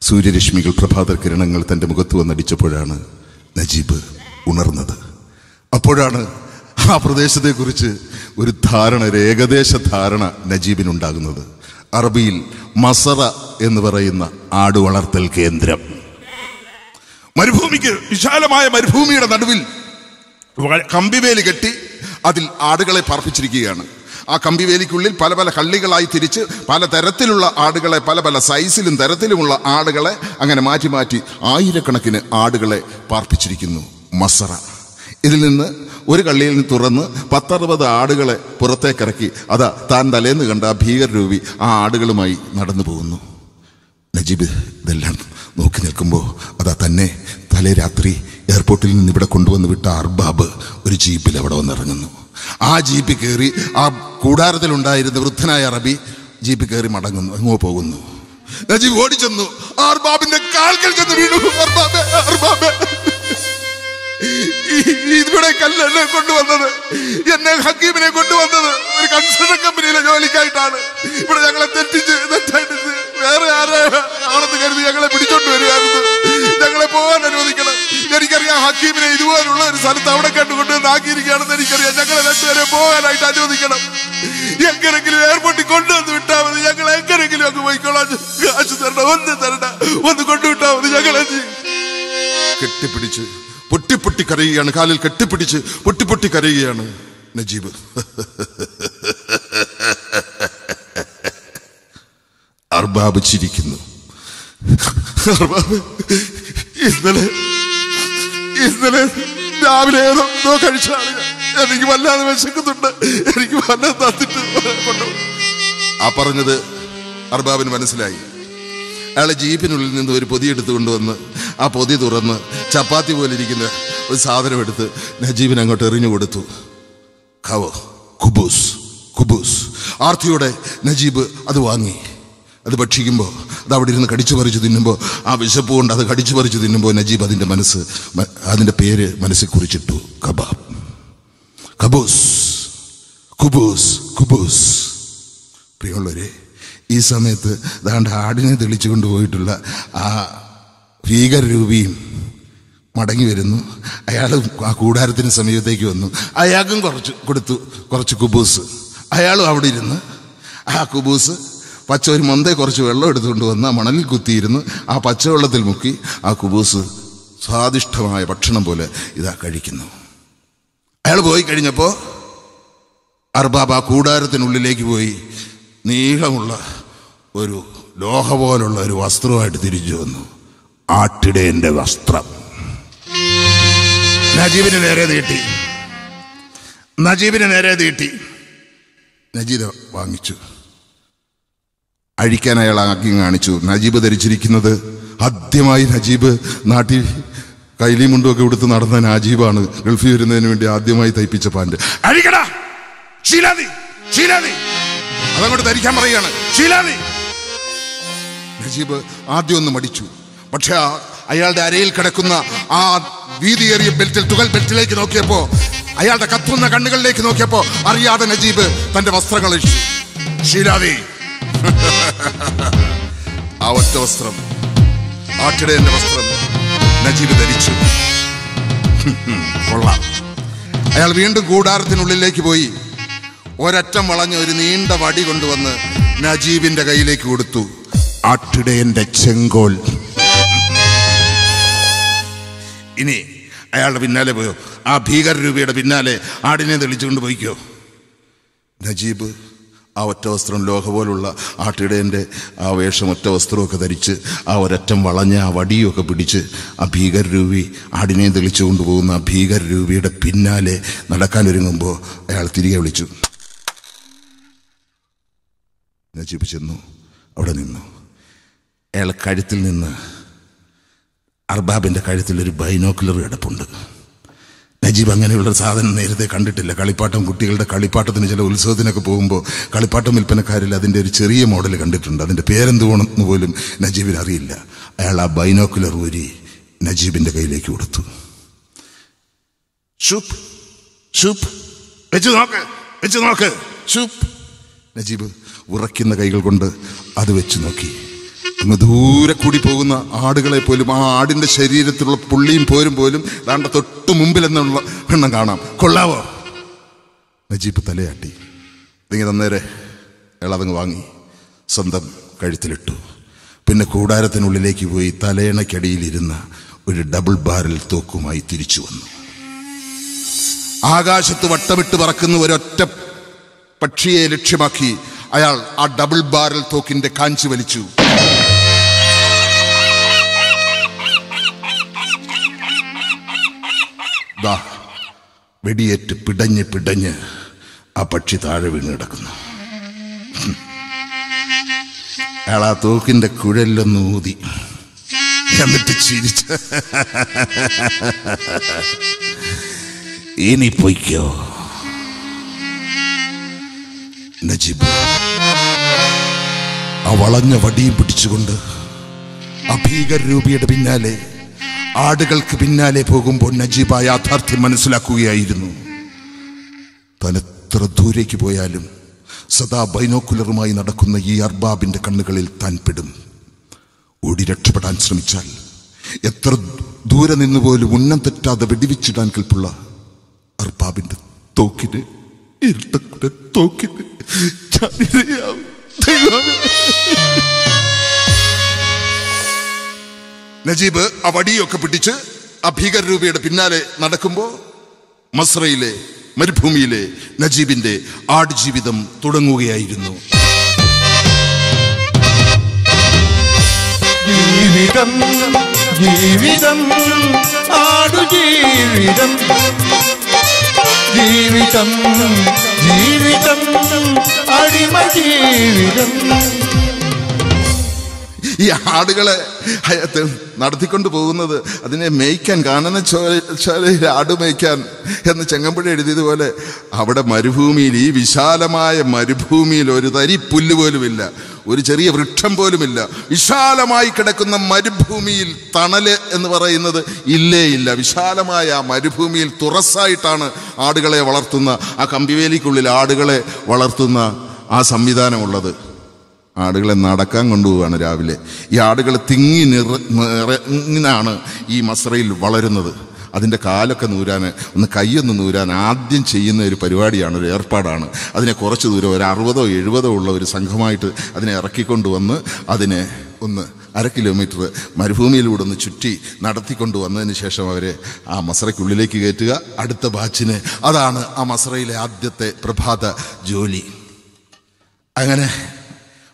സൂര്യരശ്മികൾ പ്രഭാത കിരണങ്ങൾ തന്റെ മുഖത്ത് വന്നടിച്ചപ്പോഴാണ് നജീബ് ഉണർന്നത്. അപ്പോഴാണ് ആ പ്രദേശത്തെക്കുറിച്ച് ഒരു ധാരണ ഒരു ഏകദേശ ധാരണ നജീബിനുണ്ടാകുന്നത്. അറബിയിൽ മസറ എന്ന് പറയുന്ന ആട് വളർത്തൽ കേന്ദ്രം. മരുഭൂമിക്ക് വിശാലമായ മരുഭൂമിയുടെ നടുവിൽ കമ്പിവേലി കെട്ടി അതിൽ ആടുകളെ പാർപ്പിച്ചിരിക്കുകയാണ്. ആ കമ്പിവേലിക്കുള്ളിൽ പല പല കള്ളികളായി തിരിച്ച് പല തരത്തിലുള്ള ആടുകളെ പല പല സൈസിലും തരത്തിലുമുള്ള ആടുകളെ അങ്ങനെ മാറ്റി മാറ്റി ആയിരക്കണക്കിന് ആടുകളെ പാർപ്പിച്ചിരിക്കുന്നു മസറ. ഇതിൽ നിന്ന് ഒരു കള്ളിയിൽ നിന്ന് തുറന്ന് പത്തറുപത് ആടുകളെ പുറത്തേക്കിറക്കി. അതാ താൻ തലേന്ന് കണ്ട ഭീകരരൂപി ആ ആടുകളുമായി നടന്നു പോകുന്നു. നജീബ് ഇതെല്ലാം നോക്കി നിൽക്കുമ്പോൾ അതാ തന്നെ തലേ രാത്രി എയർപോർട്ടിൽ നിന്ന് ഇവിടെ കൊണ്ടുവന്ന് വിട്ട അർബാബ് ഒരു ജീപ്പിൽ അവിടെ വന്നിറങ്ങുന്നു. ആ ജീപ്പിൽ കയറി ആ കൂടാരത്തിലുണ്ടായിരുന്ന വൃദ്ധനായ അറബി ജീപ്പിൽ കയറി മടങ്ങുന്നു അങ്ങോ പോകുന്നു. നജീബ് ഓടിച്ചെന്നു. അർബാബിന്റെ കാൽക്കൽ ചെന്ന് വീണു. അർബാബെ അർബാബെ. ഇവിടെ കല്ലെന്നെ കൊണ്ടുവന്നത്. എന്നെ ഹക്കീമിനെ കൊണ്ടുവന്നത്. ഒരു കൺസ്ട്രക്ഷൻ കമ്പനിയിലെ ജോലിക്കായിട്ടാണ്. ഇവിടെ ഞങ്ങളെ തെറ്റിച്ച് തെറ്റായിട്ട് വേറെ ആരെ ആണെന്ന് കരുതി ഞങ്ങളെ പിടിച്ചോണ്ട് വരികയായിരുന്നു. ഞങ്ങളെ പോകാൻ അനുവദിക്കണം. എനിക്കറിയാം ഹക്കീമിനെ ഇതുപോലുള്ള ഒരു സ്ഥലത്ത് അവിടെ കണ്ടുകൊണ്ട് ആക്കിയിരിക്കുകയാണെന്ന് എനിക്കറിയാം. ഞങ്ങളെ രണ്ടുപേരെ പോകാനായിട്ട് അനുവദിക്കണം. എങ്ങനെങ്കിലും എയർപോർട്ടിൽ കൊണ്ടുവന്ന് വിട്ടാൽ മതി. ഞങ്ങൾ എങ്ങനെങ്കിലും അങ്ങ് പോയിക്കോളാം. കാശ് തരണം ഒന്ന് തരണ്ട. ഒന്ന് കൊണ്ടുവിട്ടാൽ മതി. ഞങ്ങളെ കെട്ടിപ്പിടിച്ച് പൊട്ടി പൊട്ടി കരയുകയാണ് കാലിൽ കെട്ടിപ്പിടിച്ച് പൊട്ടി പൊട്ടി കരയുകയാണ് നജീബ്. അർബാബ് ചിരിക്കുന്നു. അർബാബ് ഇന്നലെ ഇന്നലെ രാവിലെ ഏതോ കഴിച്ചാണ് എനിക്ക് വല്ലാതെ വിശക്കുന്നുണ്ട്. എനിക്ക് വല്ലാതെ തന്നിട്ട് ആ പറഞ്ഞത് അർബാബിന് മനസ്സിലായി. അയാളെ ജീപ്പിനുള്ളിൽ നിന്ന് ഒരു പൊതി എടുത്തു കൊണ്ടുവന്ന് ആ പൊതി തുറന്ന് ചപ്പാത്തി പോലെ ഇരിക്കുന്ന ഒരു സാധനം എടുത്ത് നജീബിന് അങ്ങോട്ട് എറിഞ്ഞു കൊടുത്തു. കവ് കുബൂസ് കുബൂസ് ആർത്തിയോടെ നജീബ് അത് വാങ്ങി. അത് ഭക്ഷിക്കുമ്പോൾ അത് അവിടെ ഇരുന്ന് കടിച്ചു പറിച്ച് തിന്നുമ്പോൾ ആ വിശപ്പ് കൊണ്ട് അത് കടിച്ചു പറിച്ച് തിന്നുമ്പോൾ നജീബ് അതിന്റെ മനസ്സ് അതിന്റെ പേര് മനസ്സിൽ കുറിച്ചിട്ടു. കബാബ്. കബൂസ് കുബൂസ് കുബൂസ് പ്രിയമുള്ളവരെ ഈ സമയത്ത് ദാണ്ട് ആടിനെ തെളിച്ചു കൊണ്ടുപോയിട്ടുള്ള ആ ഭീകരരൂപിയും മടങ്ങി വരുന്നു. അയാൾ ആ കൂടാരത്തിന് സമീപത്തേക്ക് വന്നു. അയാൾക്കും കുറച്ച് കൊടുത്തു. കുറച്ച് കുബൂസ്. അയാളും അവിടെ ഇരുന്ന് ആ കുബൂസ് പച്ച ഒരു മൊന്തേ കുറച്ച് വെള്ളം എടുത്തുകൊണ്ട് വന്ന് ആ മണലിൽ കുത്തിയിരുന്ന്. ആ പച്ചവെള്ളത്തിൽ മുക്കി ആ കുബൂസ് സ്വാദിഷ്ടമായ ഭക്ഷണം പോലെ ഇതാ കഴിക്കുന്നു. അയാൾ പോയി കഴിഞ്ഞപ്പോൾ അർബാബ് ആ കൂടാരത്തിനുള്ളിലേക്ക് പോയി നീളമുള്ള ഒരു ലോഹ പോലുള്ള ഒരു വസ്ത്രമായിട്ട് തിരിച്ചു വന്നു. ആട്ടിടേന്റെ വസ്ത്രം. നജീബിന് നേരെ നീട്ടി. നജീബിന് നേരെ നീട്ടി. നജീബ് വാങ്ങിച്ചു. അഴിക്കാൻ അയാൾ ആഗ്യം കാണിച്ചു. നജീബ് ധരിച്ചിരിക്കുന്നത് ആദ്യമായി നജീബ് നാട്ടിൽ കൈലി മുണ്ടുമൊക്കെ കൊടുത്ത് നടന്ന നജീബാണ്. ഗൾഫിൽ വരുന്നതിന് വേണ്ടി ആദ്യമായി തയ്പ്പിച്ച പാന്റ് അഴിക്കടാ! ശീലാതി ശീലാതി അതങ്ങോട്ട് ധരിക്കാൻ പറയുകയാണ്. ശീലാതി നജീബ് ആദ്യം ഒന്ന് മടിച്ചു. പക്ഷെ അയാളുടെ അരയിൽ കിടക്കുന്ന ആ വീതിയേറിയ ബെൽറ്റിൽ തുകൽ ബെൽറ്റിലേക്ക് നോക്കിയപ്പോ അയാളുടെ കത്തുന്ന കണ്ണുകളിലേക്ക് നോക്കിയപ്പോ അറിയാതെ നജീബ് തന്റെ വസ്ത്രങ്ങൾ ശീലാവി ആ ഒറ്റ വസ്ത്രം ആട്ടിടേന്റെ വസ്ത്രം നജീബ് ധരിച്ചു. കൊള്ളാം. അയാൾ വീണ്ടും കൂടാരത്തിനുള്ളിലേക്ക് പോയി. ഒരറ്റം വളഞ്ഞ ഒരു നീണ്ട വടി കൊണ്ടുവന്ന് നജീബിന്റെ കയ്യിലേക്ക് കൊടുത്തു. ആട്ടിടേന്റെ ചെങ്കോൽ. ഇനി അയാളുടെ പിന്നാലെ പോയോ? ആ ഭീകര രൂപയുടെ പിന്നാലെ ആടിനെ തെളിച്ചുകൊണ്ട് പോയിക്കോ? നജീബ് ആ ഒറ്റ വസ്ത്രം ലോഹ പോലുള്ള ആട്ടിടേന്റെ ആ വേഷം ഒറ്റ വസ്ത്രമൊക്കെ ധരിച്ച് ആ ഒരറ്റം വളഞ്ഞ ആ വടിയൊക്കെ പിടിച്ച് ആ ഭീകര രൂപി ആടിനെ തെളിച്ചു കൊണ്ടുപോകുന്ന ആ ഭീകര രൂപിയുടെ പിന്നാലെ നടക്കാനൊരുങ്ങുമ്പോൾ അയാൾ തിരികെ വിളിച്ചു. നജീബ് ചെന്നു അവിടെ നിന്നു. അയാൾ കഴുത്തിൽ നിന്ന് അർബാബിന്റെ കഴുത്തിൽ ഒരു ബൈനോക്കുലർ കിടപ്പുണ്ട് നജീബ് അങ്ങനെയുള്ള സാധനം നേരത്തെ കണ്ടിട്ടില്ല. കളിപ്പാട്ടം കുട്ടികളുടെ കളിപ്പാട്ടത്തിന് ചില ഉത്സവത്തിനൊക്കെ പോകുമ്പോൾ കളിപ്പാട്ടം വിൽപ്പനക്കാരിൽ അതിന്റെ ഒരു ചെറിയ മോഡൽ കണ്ടിട്ടുണ്ട്. അതിന്റെ പേരെന്തുകൊണ്ടെന്ന് പോലും നജീബിന് അറിയില്ല. അയാൾ ആ ബൈനോക്കുലർ ഊരി നജീബിന്റെ കയ്യിലേക്ക് കൊടുത്തു. ഷുപ്പ് ഷുപ്പ് വെച്ച് നോക്ക് വെച്ച് നോക്ക്. ഷുപ്പ് നജീബ് ഉറയ്ക്കുന്ന കൈകൾ കൊണ്ട് അത് വെച്ച് നോക്കി. അങ്ങ് ദൂരെ കൂടി പോകുന്ന ആടുകളെ പോലും ആ ആടിന്റെ ശരീരത്തിലുള്ള പുള്ളിയും പോരും പോലും ദാണ്ട തൊട്ട് മുമ്പിൽ എന്നുള്ള എണ്ണം കാണാം. കൊള്ളാവോ? നജീബ് തലയാട്ടി. ഇതിങ്ങനെ അന്നേരെ ഇളതങ്ങ് വാങ്ങി. സ്വന്തം കഴുത്തിലിട്ടു. പിന്നെ കൂടാരത്തിനുള്ളിലേക്ക് പോയി തലയണയ്ക്കടിയിലിരുന്ന ഒരു ഡബിൾ ബാരൽ തോക്കുമായി തിരിച്ചു വന്നു. ആകാശത്ത് വട്ടമിട്ട് പറക്കുന്ന ഒരൊറ്റ പക്ഷിയെ ലക്ഷ്യമാക്കി അയാൾ ആ ഡബിൾ ബാരൽ തോക്കിന്റെ കാഞ്ചി വലിച്ചു. ദാ വെടിയേറ്റ് പിടഞ്ഞ് പിടഞ്ഞ് ആ പക്ഷി താഴെ വീണ് കിടക്കുന്നു. അയാൾ ആ തോക്കിന്റെ കുഴലൊന്ന് ഊതി. എന്നിട്ട് ചിരിച്ച. ഇനി പൊയ്ക്കോ. നജീബ് ആ വളഞ്ഞ വടിയും പിടിച്ചുകൊണ്ട് ആ ഭീകര രൂപിയുടെ പിന്നാലെ ആടുകൾക്ക് പിന്നാലെ പോകുമ്പോൾ നജീബ് ആ യാഥാർത്ഥ്യം മനസ്സിലാക്കുകയായിരുന്നു. താൻ എത്ര ദൂരേക്ക് പോയാലും സദാ ബൈനോക്കുലറുമായി നടക്കുന്ന ഈ അർബാബിന്റെ കണ്ണുകളിൽ താൻ പെടും. ഓടി രക്ഷപ്പെടാൻ ശ്രമിച്ചാൽ എത്ര ദൂരെ നിന്ന് പോലും ഉന്നം തെറ്റാതെ വെടിവെച്ചിടാൻ കൽപ്പുള്ള അർബാബിന്റെ തോക്കിന് ഇരുട്ടക്കുടെ തോക്കിന് ഞാനിരയാവും. നജീബ് ആ വടിയൊക്കെ പിടിച്ച് ആ ഭീകരരൂപയുടെ പിന്നാലെ നടക്കുമ്പോൾ മസ്രയിലെ മരുഭൂമിയിലെ നജീബിന്റെ ആടുജീവിതം തുടങ്ങുകയായിരുന്നു. ജീവിതം ജീവിതം ആടുജീവിതം. ജീവിതം ജീവിതം അടിമ ജീവിതം. ഈ ആടുകളെ നടത്തിക്കൊണ്ട് പോകുന്നത് അതിനെ മേയ്ക്കാൻ കാനന ചോലയിൽ ആട് മേയ്ക്കാൻ എന്ന് ചെങ്ങമ്പുഴ എഴുതിയതുപോലെ അവിടെ മരുഭൂമിയിൽ ഈ വിശാലമായ മരുഭൂമിയിൽ ഒരു തരി പുല്ല് പോലുമില്ല ഒരു ചെറിയ വൃക്ഷം പോലുമില്ല. വിശാലമായി കിടക്കുന്ന മരുഭൂമിയിൽ തണൽ എന്ന് പറയുന്നത് ഇല്ലേ ഇല്ല. വിശാലമായ ആ മരുഭൂമിയിൽ തുറസ്സായിട്ടാണ് ആടുകളെ വളർത്തുന്ന ആ കമ്പിവേലിക്കുള്ളിൽ ആടുകളെ വളർത്തുന്ന ആ സംവിധാനമുള്ളത്. ആടുകളെ നടക്കാൻ കൊണ്ടുപോവുകയാണ് രാവിലെ. ഈ ആടുകൾ തിങ്ങി നിറ നിറങ്ങിനാണ് ഈ മസ്രയിൽ വളരുന്നത്. അതിന്റെ കാലൊക്കെ നൂരാൻ ഒന്ന് കൈയൊന്ന് നൂരാൻ ആദ്യം ചെയ്യുന്ന ഒരു പരിപാടിയാണ് ഒരു ഏർപ്പാടാണ്. അതിനെ കുറച്ച് ദൂരം ഒരു അറുപതോ എഴുപതോ ഉള്ള ഒരു സംഘമായിട്ട് അതിനെ ഇറക്കിക്കൊണ്ട് വന്ന് അതിനെ ഒന്ന് അര കിലോമീറ്റർ മരുഭൂമിയിലൂടെ ഒന്ന് ചുറ്റി നടത്തിക്കൊണ്ട് വന്നതിന് ശേഷം അവരെ ആ മസറയ്ക്കുള്ളിലേക്ക് കയറ്റുക. അടുത്ത ബാച്ചിന് അതാണ് ആ മസറയിലെ ആദ്യത്തെ പ്രഭാത ജോലി. അങ്ങനെ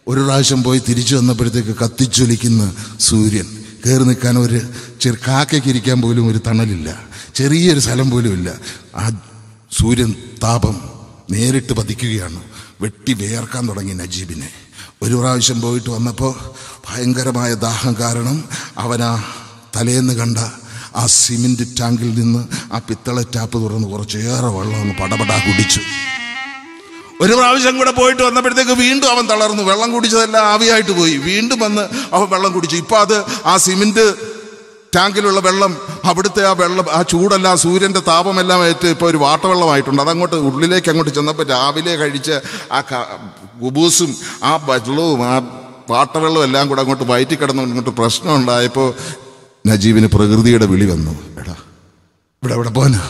ഒരു പ്രാവശ്യം പോയി തിരിച്ചു വന്നപ്പോഴത്തേക്ക് കത്തിച്ചൊലിക്കുന്ന സൂര്യൻ. കയറി നിൽക്കാൻ ഒരു ചെറു കാക്കയ്ക്ക് ഇരിക്കാൻ പോലും ഒരു തണലില്ല. ചെറിയൊരു സ്ഥലം പോലും ഇല്ല. ആ സൂര്യൻ താപം നേരിട്ട് പതിക്കുകയാണ്. വെട്ടി വേർക്കാൻ തുടങ്ങി നജീബിനെ. ഒരു പ്രാവശ്യം പോയിട്ട് വന്നപ്പോൾ ഭയങ്കരമായ ദാഹം കാരണം അവനാ തലേന്ന് കണ്ട ആ സിമെന്റ് ടാങ്കിൽ നിന്ന് ആ പിത്തള ടാപ്പ് തുറന്ന് കുറച്ചേറെ വെള്ളം ഒന്ന് പടപടാ കുടിച്ചു. ഒരു പ്രാവശ്യം കൂടെ പോയിട്ട് വന്നപ്പോഴത്തേക്ക് വീണ്ടും അവൻ തളർന്നു. വെള്ളം കുടിച്ചതെല്ലാം ആവിയായിട്ട് പോയി. വീണ്ടും വന്ന് അവൻ വെള്ളം കുടിച്ചു. ഇപ്പം അത് ആ സിമെന്റ് ടാങ്കിലുള്ള വെള്ളം അവിടുത്തെ ആ വെള്ളം ആ ചൂടെല്ലാം സൂര്യന്റെ താപമെല്ലാം ഏറ്റ് ഇപ്പോൾ ഒരു വാട്ടവെള്ളമായിട്ടുണ്ട്. അതങ്ങോട്ട് ഉള്ളിലേക്ക് അങ്ങോട്ട് ചെന്നപ്പോൾ രാവിലെ കഴിച്ച ആ ഗുബൂസും ആ വെള്ളവും ആ വാട്ടവെള്ളവും എല്ലാം കൂടെ അങ്ങോട്ട് വയറ്റി കിടന്നു ഇങ്ങോട്ട് പ്രശ്നം ഉണ്ടായപ്പോൾ നജീബിന് പ്രകൃതിയുടെ വിളി വന്നു. എടാ ഇവിടെ ഇവിടെ പോനാ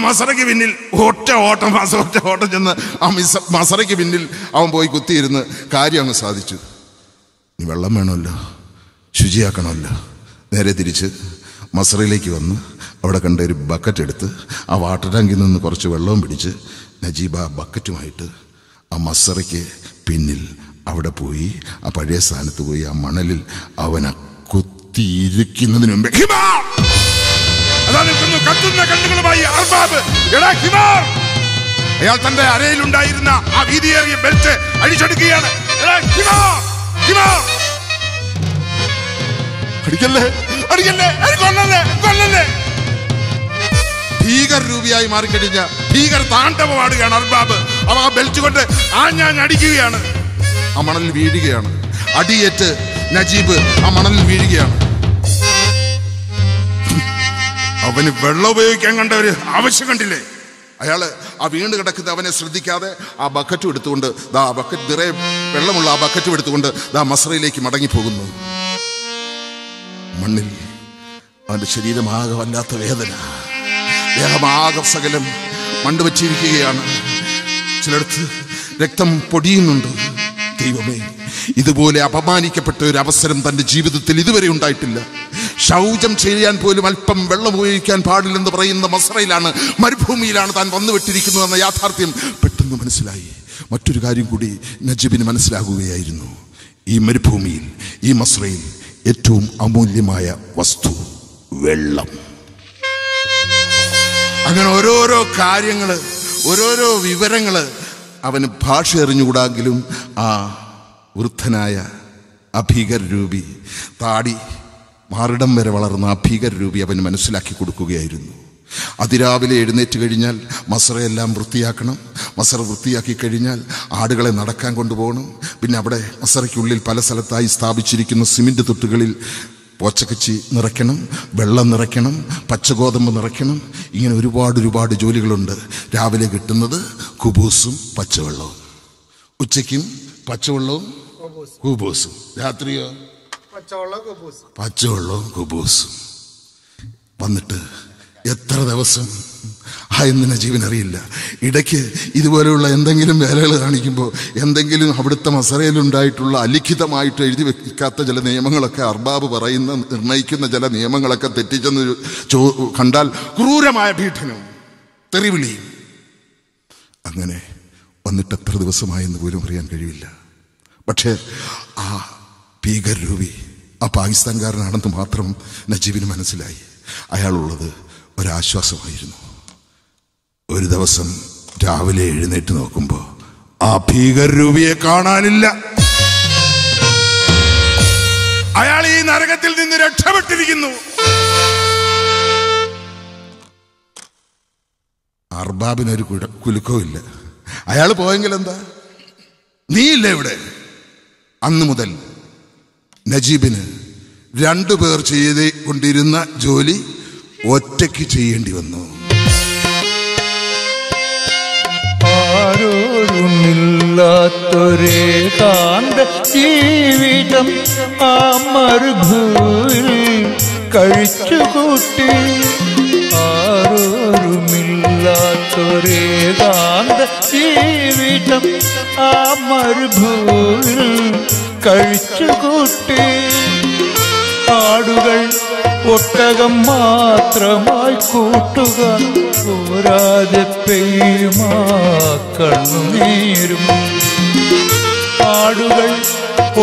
മസറയ്ക്ക് പിന്നിൽ ഒറ്റ ഓട്ടം മാസം ഒറ്റ ഓട്ടം ചെന്ന് ആ മിസ മസറയ്ക്ക് പിന്നിൽ അവൻ പോയി കുത്തിയിരുന്ന് കാര്യം അങ്ങ് സാധിച്ചു. ഇനി വെള്ളം വേണമല്ലോ ശുചിയാക്കണമല്ലോ. നേരെ തിരിച്ച് മസറയിലേക്ക് വന്ന് അവിടെ കണ്ട ഒരു ബക്കറ്റ് എടുത്ത് ആ വാട്ടർ ടാങ്കിൽ നിന്ന് കുറച്ച് വെള്ളവും പിടിച്ച് നജീബ് ആ ബക്കറ്റുമായിട്ട് ആ മസറയ്ക്ക് പിന്നിൽ അവിടെ പോയി ആ പഴയ സ്ഥാനത്ത് പോയി ആ മണലിൽ അവനെ കുത്തിയിരിക്കുന്നതിന് മുമ്പേ "ഹിമാർ!" കത്തുന്ന കണ്ണുകളുമായി അർബാബ് എടാ അയാൾ തന്റെ അരയിലുണ്ടായിരുന്ന ആ വീതിയേറിയ ബെൽറ്റ് അടിച്ചെടുക്കുകയാണ് ഭീകർ രൂപിയായി മാറിക്കഴിഞ്ഞ ഭീകർ താണ്ഡവമാടുകയാണ് അർബാബ്. അവ ആ ബെൽറ്റ് കൊണ്ട് ആ ഞാൻ അടിക്കുകയാണ് ആ മണലിൽ വീഴുകയാണ്. അടിയേറ്റ് നജീബ് ആ മണലിൽ വീഴുകയാണ്. അവന് വെള്ളം ഉപയോഗിക്കാൻ കണ്ട ഒരു ആവശ്യം കണ്ടില്ലേ? അയാൾ ആ വീണ് കിടക്കുന്ന അവനെ ശ്രദ്ധിക്കാതെ ആ ബക്കറ്റും എടുത്തുകൊണ്ട് ദാ ആ ബക്കറ്റ് നിറയെ വെള്ളമുള്ള ആ ബക്കറ്റും എടുത്തുകൊണ്ട് ദാ മസ്രയിലേക്ക് മടങ്ങിപ്പോകുന്നു. മണ്ണിൽ അവന്റെ ശരീരമാകെ വല്ലാത്ത വേദന. ദേഹമാകെ സകലം മണ്ണ് പറ്റിയിരിക്കുകയാണ് ചിലടത്ത് രക്തം പൊടിയുന്നുണ്ട്. ദൈവമേ ഇതുപോലെ അപമാനിക്കപ്പെട്ട ഒരു അവസരം തന്റെ ജീവിതത്തിൽ ഇതുവരെ ഉണ്ടായിട്ടില്ല. ശൗചം ചെയ്യാൻ പോലും അല്പം വെള്ളം ഉപയോഗിക്കാൻ പാടില്ലെന്ന് പറയുന്ന മസ്രയിലാണ് മരുഭൂമിയിലാണ് താൻ വന്നു വിട്ടിരിക്കുന്നതെന്ന യാഥാർത്ഥ്യം പെട്ടെന്ന് മനസ്സിലായി. മറ്റൊരു കാര്യം കൂടി നജീബിന് മനസ്സിലാകുകയായിരുന്നു. ഈ മരുഭൂമിയിൽ ഈ മസ്രയിൽ ഏറ്റവും അമൂല്യമായ വസ്തു വെള്ളം. അങ്ങനെ ഓരോരോ കാര്യങ്ങൾ ഓരോരോ വിവരങ്ങൾ അവന് ഭാഷ എറിഞ്ഞുകൂടാങ്കിലും ആ വൃദ്ധനായ അഭീകര രൂപി താടി മാറിടം വരെ വളർന്ന ആ രൂപി അവന് മനസ്സിലാക്കി കൊടുക്കുകയായിരുന്നു. അതിരാവിലെ എഴുന്നേറ്റ് കഴിഞ്ഞാൽ മസറയെല്ലാം വൃത്തിയാക്കണം. മസറ വൃത്തിയാക്കി കഴിഞ്ഞാൽ ആടുകളെ നടക്കാൻ കൊണ്ടുപോകണം. പിന്നെ അവിടെ മസറയ്ക്കുള്ളിൽ പല സ്ഥലത്തായി സ്ഥാപിച്ചിരിക്കുന്ന സിമെന്റ് തൊട്ടുകളിൽ പോച്ചക്കച്ചി നിറയ്ക്കണം വെള്ളം നിറയ്ക്കണം പച്ചഗോതമ്പ് നിറയ്ക്കണം. ഇങ്ങനെ ഒരുപാട് ഒരുപാട് ജോലികളുണ്ട്. രാവിലെ കിട്ടുന്നത് കുബൂസും പച്ചവെള്ളവും. ഉച്ചയ്ക്കും പച്ചവെള്ളവും കുബൂസും. രാത്രിയോ? പച്ചവെള്ളവും കുബൂസും. വന്നിട്ട് എത്ര ദിവസം? ആ എന്തിനെ ജീവൻ അറിയില്ല ഇടയ്ക്ക് ഇതുപോലെയുള്ള എന്തെങ്കിലും വേലകൾ കാണിക്കുമ്പോൾ എന്തെങ്കിലും അവിടുത്തെ മസറയിലുണ്ടായിട്ടുള്ള അലിഖിതമായിട്ട് എഴുതി വെക്കാത്ത ചില നിയമങ്ങളൊക്കെ അർബാബ് പറയുന്ന നിർണയിക്കുന്ന ചില നിയമങ്ങളൊക്കെ തെറ്റിച്ചെന്ന് ചോ കണ്ടാൽ ക്രൂരമായ പീഡനവും തെറിവിളിയും. അങ്ങനെ വന്നിട്ട് എത്ര ദിവസമായെന്ന് പോലും അറിയാൻ കഴിയില്ല. പക്ഷേ ആ ഭീകര രൂപി ആ പാകിസ്ഥാൻകാരനാണെന്ന് മാത്രം നജീബിന് മനസ്സിലായി. അയാളുള്ളത് ഒരാശ്വാസമായിരുന്നു. ഒരു ദിവസം രാവിലെ എഴുന്നേറ്റ് നോക്കുമ്പോൾ ആ ഭീകര രൂപിയെ കാണാനില്ല. അയാൾ ഈ നരകത്തിൽ നിന്ന് രക്ഷപ്പെട്ടിരിക്കുന്നു. അർബാബിനൊരു കുട- കുലുക്കവും ഇല്ല. അയാൾ പോയെങ്കിൽ എന്താ നീ നീയില്ല ഇവിടെ? അന്ന് മുതൽ നജീബിന് രണ്ടു പേർ ചെയ്ത് ജോലി ഒറ്റയ്ക്ക് ചെയ്യേണ്ടി വന്നു. ആരോരുമില്ലാത്തൊരേകാന്ത ജീവിതം ആ മരുഭൂവിൽ കഴിച്ചുകൂട്ടി. ആരോരുമില്ലാത്തൊരേകാന്ത ജീവിതം ആ മരുഭൂവിൽ കഴിച്ചുകൂട്ടി. ആടുകൾ ഒട്ടകം മാത്രമായി കൂട്ടുക. പോരാതെ പെയ്യുമാ കണ്ണുനീരും. ആടുകൾ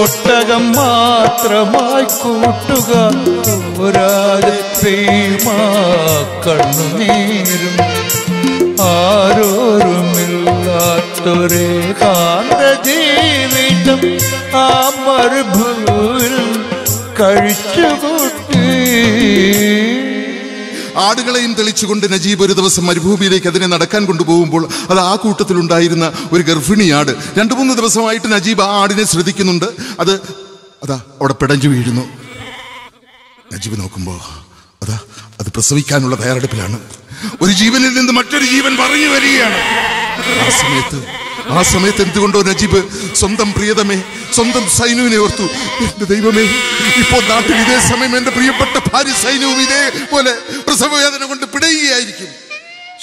ഒട്ടകം മാത്രമായി കൂട്ടുക. പോരാതെ പെയ്യുമാ കണ്ണുനീരും. ആരോരുമില്ലാത്തൊരേ കാന്ത ജീവിതം ആ മരുഭൂവിൽ കഴിച്ചുകൂട്ടി ആടുകളെയും തെളിച്ചുകൊണ്ട് നജീബ് ഒരു ദിവസം മരുഭൂമിയിലേക്ക് അതിനെ നടക്കാൻ കൊണ്ടുപോകുമ്പോൾ അത് ആ കൂട്ടത്തിലുണ്ടായിരുന്ന ഒരു ഗർഭിണിയാട് രണ്ടു മൂന്ന് ദിവസമായിട്ട് നജീബ് ആ ആടിനെ ശ്രദ്ധിക്കുന്നുണ്ട്. അത് അതാ അവിടെ പിടഞ്ഞു വീഴുന്നു. നജീബ് നോക്കുമ്പോൾ അതാ അത് പ്രസവിക്കാനുള്ള തയ്യാറെടുപ്പിലാണ്. ഒരു ജീവനിൽ നിന്ന് മറ്റൊരു ജീവൻ പറഞ്ഞു വരികയാണ്. ആ സമയത്ത് ആ സമയത്ത് എന്തുകൊണ്ടോ നജീബ് സ്വന്തം പ്രിയതമേ സ്വന്തം സൈനുവിനെ ഓർത്തു എന്റെ ദൈവമേ ഇപ്പോൾ നാട്ടിൽ ഇതേ സമയം എന്റെ പ്രിയപ്പെട്ട ഭാര്യ സൈന്യവും ഇതേപോലെ പ്രസവവേദന കൊണ്ട് പിടയുകയായിരിക്കും.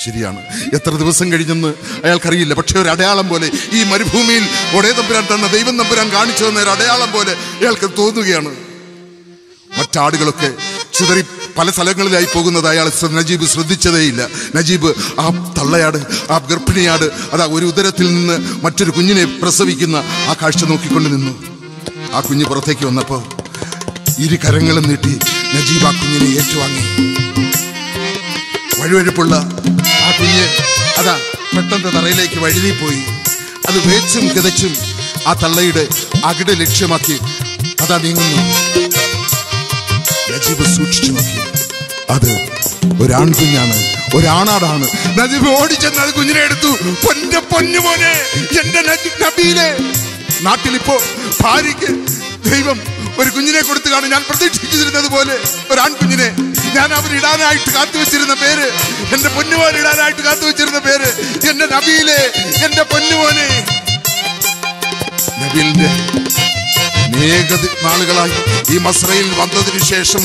ശരിയാണ്. എത്ര ദിവസം കഴിഞ്ഞെന്ന് അയാൾക്കറിയില്ല. പക്ഷെ ഒരു അടയാളം പോലെ ഈ മരുഭൂമിയിൽ ഒടേ തമ്പുരാൻ തന്നെ ദൈവം തമ്പുരാൻ കാണിച്ചു തന്ന ഒരു അടയാളം പോലെ അയാൾക്ക് തോന്നുകയാണ്. മറ്റാടുകളൊക്കെ ചിതറി പല സ്ഥലങ്ങളിലായി പോകുന്നത് അയാൾ നജീബ് ശ്രദ്ധിച്ചതേയില്ല. നജീബ് ആ തള്ളയാട് ആ ഗർഭിണിയാട് അതാ ഒരു ഉദരത്തിൽ നിന്ന് മറ്റൊരു കുഞ്ഞിനെ പ്രസവിക്കുന്ന ആ കാഴ്ച നോക്കിക്കൊണ്ട് നിന്നു. ആ കുഞ്ഞ് പുറത്തേക്ക് വന്നപ്പോ ഇരു കരങ്ങളും നീട്ടി നജീബ് ആ കുഞ്ഞിനെ ഏറ്റുവാങ്ങി. വഴുവഴുപ്പുള്ള ആ കുഞ്ഞ് അതാ പെട്ടെന്ന് തറയിലേക്ക് വഴുതി പോയി അത് വേച്ചും കിതച്ചും ആ തള്ളയുടെ അകിട് ലക്ഷ്യമാക്കി അതാ നീങ്ങുന്നു. നജീബ് സൂക്ഷിച്ചു നോക്കി. അത്. ഒരാൺകുഞ്ഞാണ് ഒരാണാടാണ്. നജീബ് ഓടിച്ചെന്ന് അത് കുഞ്ഞിനെ എടുത്തു. പൊന്റെ പൊന്നു മോനെ എന്റെ നബീലെ. നാട്ടിലിപ്പോ ഭാര്യയ്ക്ക് ദൈവം ഒരു കുഞ്ഞിനെ കൊടുത്തു കാണും ഞാൻ പ്രതീക്ഷിച്ചിരുന്നത് പോലെ ഒരാൺകുഞ്ഞിനെ ഞാൻ അവരിടാനായിട്ട് കാത്തുവച്ചിരുന്ന പേര് എന്റെ പൊന്നുമോൻ ഇടാനായിട്ട് കാത്തുവച്ചിരുന്ന പേര് എന്റെ നബീലെ എന്റെ പൊന്നുമോനെ നബീലിന്റെ അനേക നാളുകളായി ഈ മസ്രയിൽ വന്നതിനു ശേഷം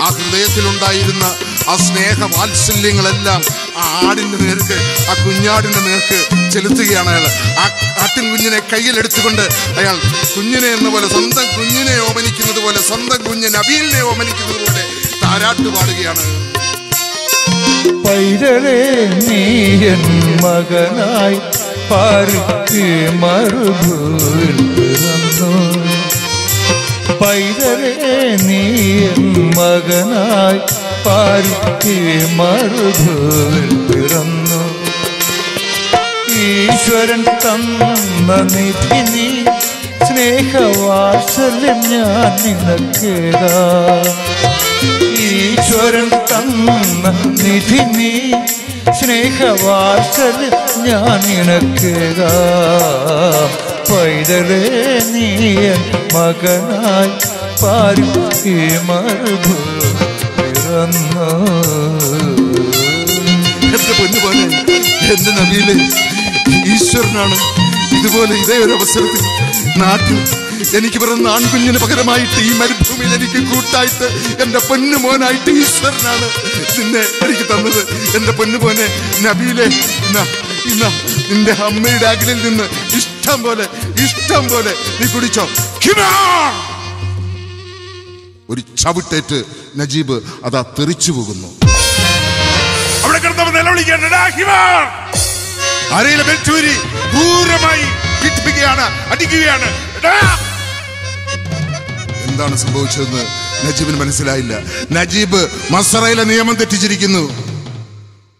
ആ ഹൃദയത്തിലുണ്ടായിരുന്ന ആ സ്നേഹ വാത്സല്യങ്ങളെല്ലാം ആ ആടിന്റെ നേർക്ക് ആ കുഞ്ഞാടിന്റെ നേർക്ക് ചെലുത്തുകയാണ് അയാൾ. ആ ആട്ടിൻ കുഞ്ഞിനെ കയ്യിലെടുത്തുകൊണ്ട് അയാൾ കുഞ്ഞിനെ എന്ന പോലെ സ്വന്തം കുഞ്ഞിനെ ഓമനിക്കുന്നത് പോലെ സ്വന്തം കുഞ്ഞ് നബീലിനെ ഓമനിക്കുന്നത് പോലെ താരാട്ട് പാടുകയാണ്. മകനായി പാർക്ക് പിറന്നു പൈതലേ നീ മകനായി പാർക്ക് മറുഭൂവിൽ പിറന്നു. ഈശ്വരൻ തന്ന നിധി നീ സ്നേഹവാത്സല്യം ഞാൻ നിനക്കേതാ ഈശ്വരൻ തന്ന നിധി നീ സ്നേഹവാത്സല്യം ഞാൻ നിനക്കേതാ പൈതലേ മകനായി പാരി പിറന്നു. എന്റെ പൊന്നു പോലെ എന്റെ നബിയിലെ ഈശ്വരനാണ്. ഇതുപോലെ ഇതേ ഒരു അവസരത്തിൽ നാട്ടിൽ എനിക്ക് പിറന്ന ആൺകുഞ്ഞിന് പകരമായിട്ട് ഈ മരുഭൂമിയിൽ എനിക്ക് കൂട്ടായിട്ട് എന്റെ പൊന്നു മോനായിട്ട് ഈശ്വരനാണ് നിന്നെ എനിക്ക് തന്നത്. എന്റെ പൊന്നു മോനെ നബിയിലെ നിന്റെ അമ്മയുടെ അകലിൽ നിന്ന് ഇഷ്ടം പോലെ ഇഷ്ടം പോലെ. നീ കുടിച്ചോ? ഒരു ചവിട്ടേറ്റ് നജീബ് അതാ തെറിച്ചു പോകുന്നു. അവിടെ കിടന്നവർ നിലവിളിക്കുകയാണ് അടിക്കുകയാണ്. എന്താണ് സംഭവിച്ചതെന്ന് നജീബിന് മനസ്സിലായില്ല. നജീബ് മസറയിലെ നിയമം തെറ്റിച്ചിരിക്കുന്നു.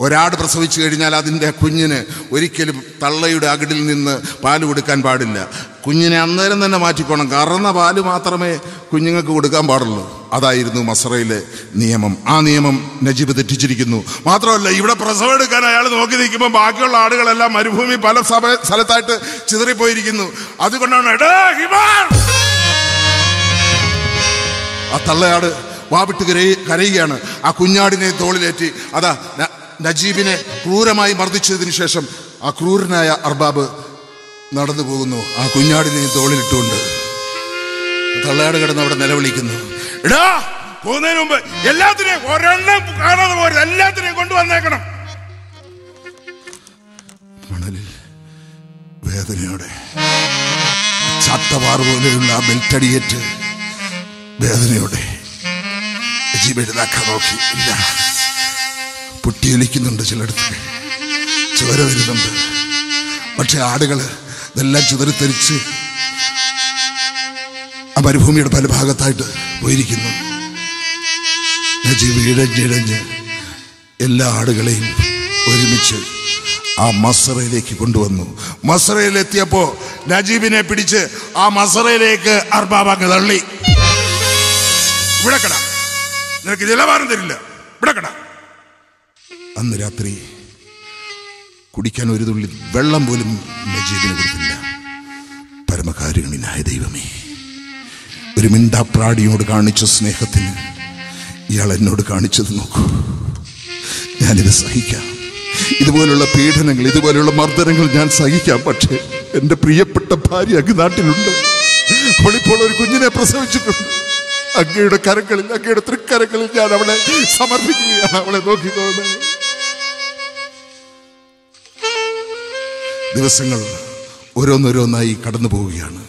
ഒരാട് പ്രസവിച്ചു കഴിഞ്ഞാൽ അതിന്റെ കുഞ്ഞിന് ഒരിക്കലും തള്ളയുടെ അകിടിൽ നിന്ന് പാൽ കൊടുക്കാൻ പാടില്ല. കുഞ്ഞിനെ അന്നേരം തന്നെ മാറ്റിക്കോണം. കറന്ന പാൽ മാത്രമേ കുഞ്ഞുങ്ങൾക്ക് കൊടുക്കാൻ പാടുള്ളൂ. അതായിരുന്നു മസറയിലെ നിയമം. ആ നിയമം നജീബ് തെറ്റിച്ചിരിക്കുന്നു. മാത്രമല്ല ഇവിടെ പ്രസവം എടുക്കാൻ അയാൾ നോക്കി നിൽക്കുമ്പോൾ ബാക്കിയുള്ള ആടുകളെല്ലാം മരുഭൂമി പല സഭ സ്ഥലത്തായിട്ട് ചിതറിപ്പോയിരിക്കുന്നു. അതുകൊണ്ടാണ് ആ തള്ളയാട് വാവിട്ട് കരയുകയാണ്. ആ കുഞ്ഞാടിനെ തോളിലേറ്റി അതാ നജീബിനെ ക്രൂരമായി മർദ്ദിച്ചതിന് ശേഷം ആ ക്രൂരനായ അർബാബ് നടന്നു പോകുന്നു. ആ കുഞ്ഞാടിനെ തോളിലിട്ടുകൊണ്ട് തള്ളയാട് കിടന്ന് അവിടെ നിലവിളിക്കുന്നു. എടാ പോകുന്നതിന് മുമ്പ് എല്ലാത്തിനെയും ഒരെണ്ണം കാണാതെ പോരുത്. എല്ലാത്തിനെയും കൊണ്ടുവന്നേക്കണം. മണലിൽ വേദനയോടെ ചത്തവാർ പോലെയുള്ള ആ ബെൽറ്റടിയേറ്റ് വേദനയോടെ ജീവ എഴുതാക്കാൻ നോക്കി. ഇല്ല. പൊട്ടിയൊലിക്കുന്നുണ്ട് ചിലയിടത്ത് ചോര വരുന്നുണ്ട്. പക്ഷെ ആടുകൾ ഇതെല്ലാം ചിതറിത്തെറിച്ച് ആ മരുഭൂമിയുടെ പല ഭാഗത്തായിട്ട് പോയിരിക്കുന്നു. ഇഴഞ്ഞിഴഞ്ഞ് എല്ലാ ആടുകളെയും ഒരുമിച്ച് ആ മസറയിലേക്ക് കൊണ്ടുവന്നു. മസറയിലെത്തിയപ്പോ നജീബിനെ പിടിച്ച് ആ മസറയിലേക്ക് അർബാബാങ് തള്ളി. ഇവിടെ കട. നിനക്ക് നിലവാരം തരില്ല. ഇവിടെ കട. അന്ന് രാത്രി കുടിക്കാൻ ഒരു തുള്ളി വെള്ളം പോലും നജീബിന് കൊടുത്തില്ല. പരമകാരുണ്യനായ ദൈവമേ ഒരു മിണ്ടാപ്രാടിയോട് കാണിച്ച സ്നേഹത്തിന് ഇയാൾ എന്നോട് കാണിച്ചത് നോക്കൂ. ഞാനിത് സഹിക്കാം. ഇതുപോലുള്ള പീഡനങ്ങൾ ഇതുപോലുള്ള മർദ്ദനങ്ങൾ ഞാൻ സഹിക്കാം. പക്ഷേ എന്റെ പ്രിയപ്പെട്ട ഭാര്യ അങ്ങ് നാട്ടിലുണ്ട്. അവളിപ്പോൾ ഒരു കുഞ്ഞിനെ പ്രസവിച്ചിട്ടുണ്ട്. അങ്ങയുടെ കരങ്ങളിൽ അങ്ങയുടെ തൃക്കരങ്ങളിൽ ഞാൻ അവളെ സമർപ്പിക്കുകയാണ്. അവളെ നോക്കിക്കോളുന്നത് ദിവസങ്ങൾ ഓരോന്നോരോന്നായി കടന്നു പോവുകയാണ്.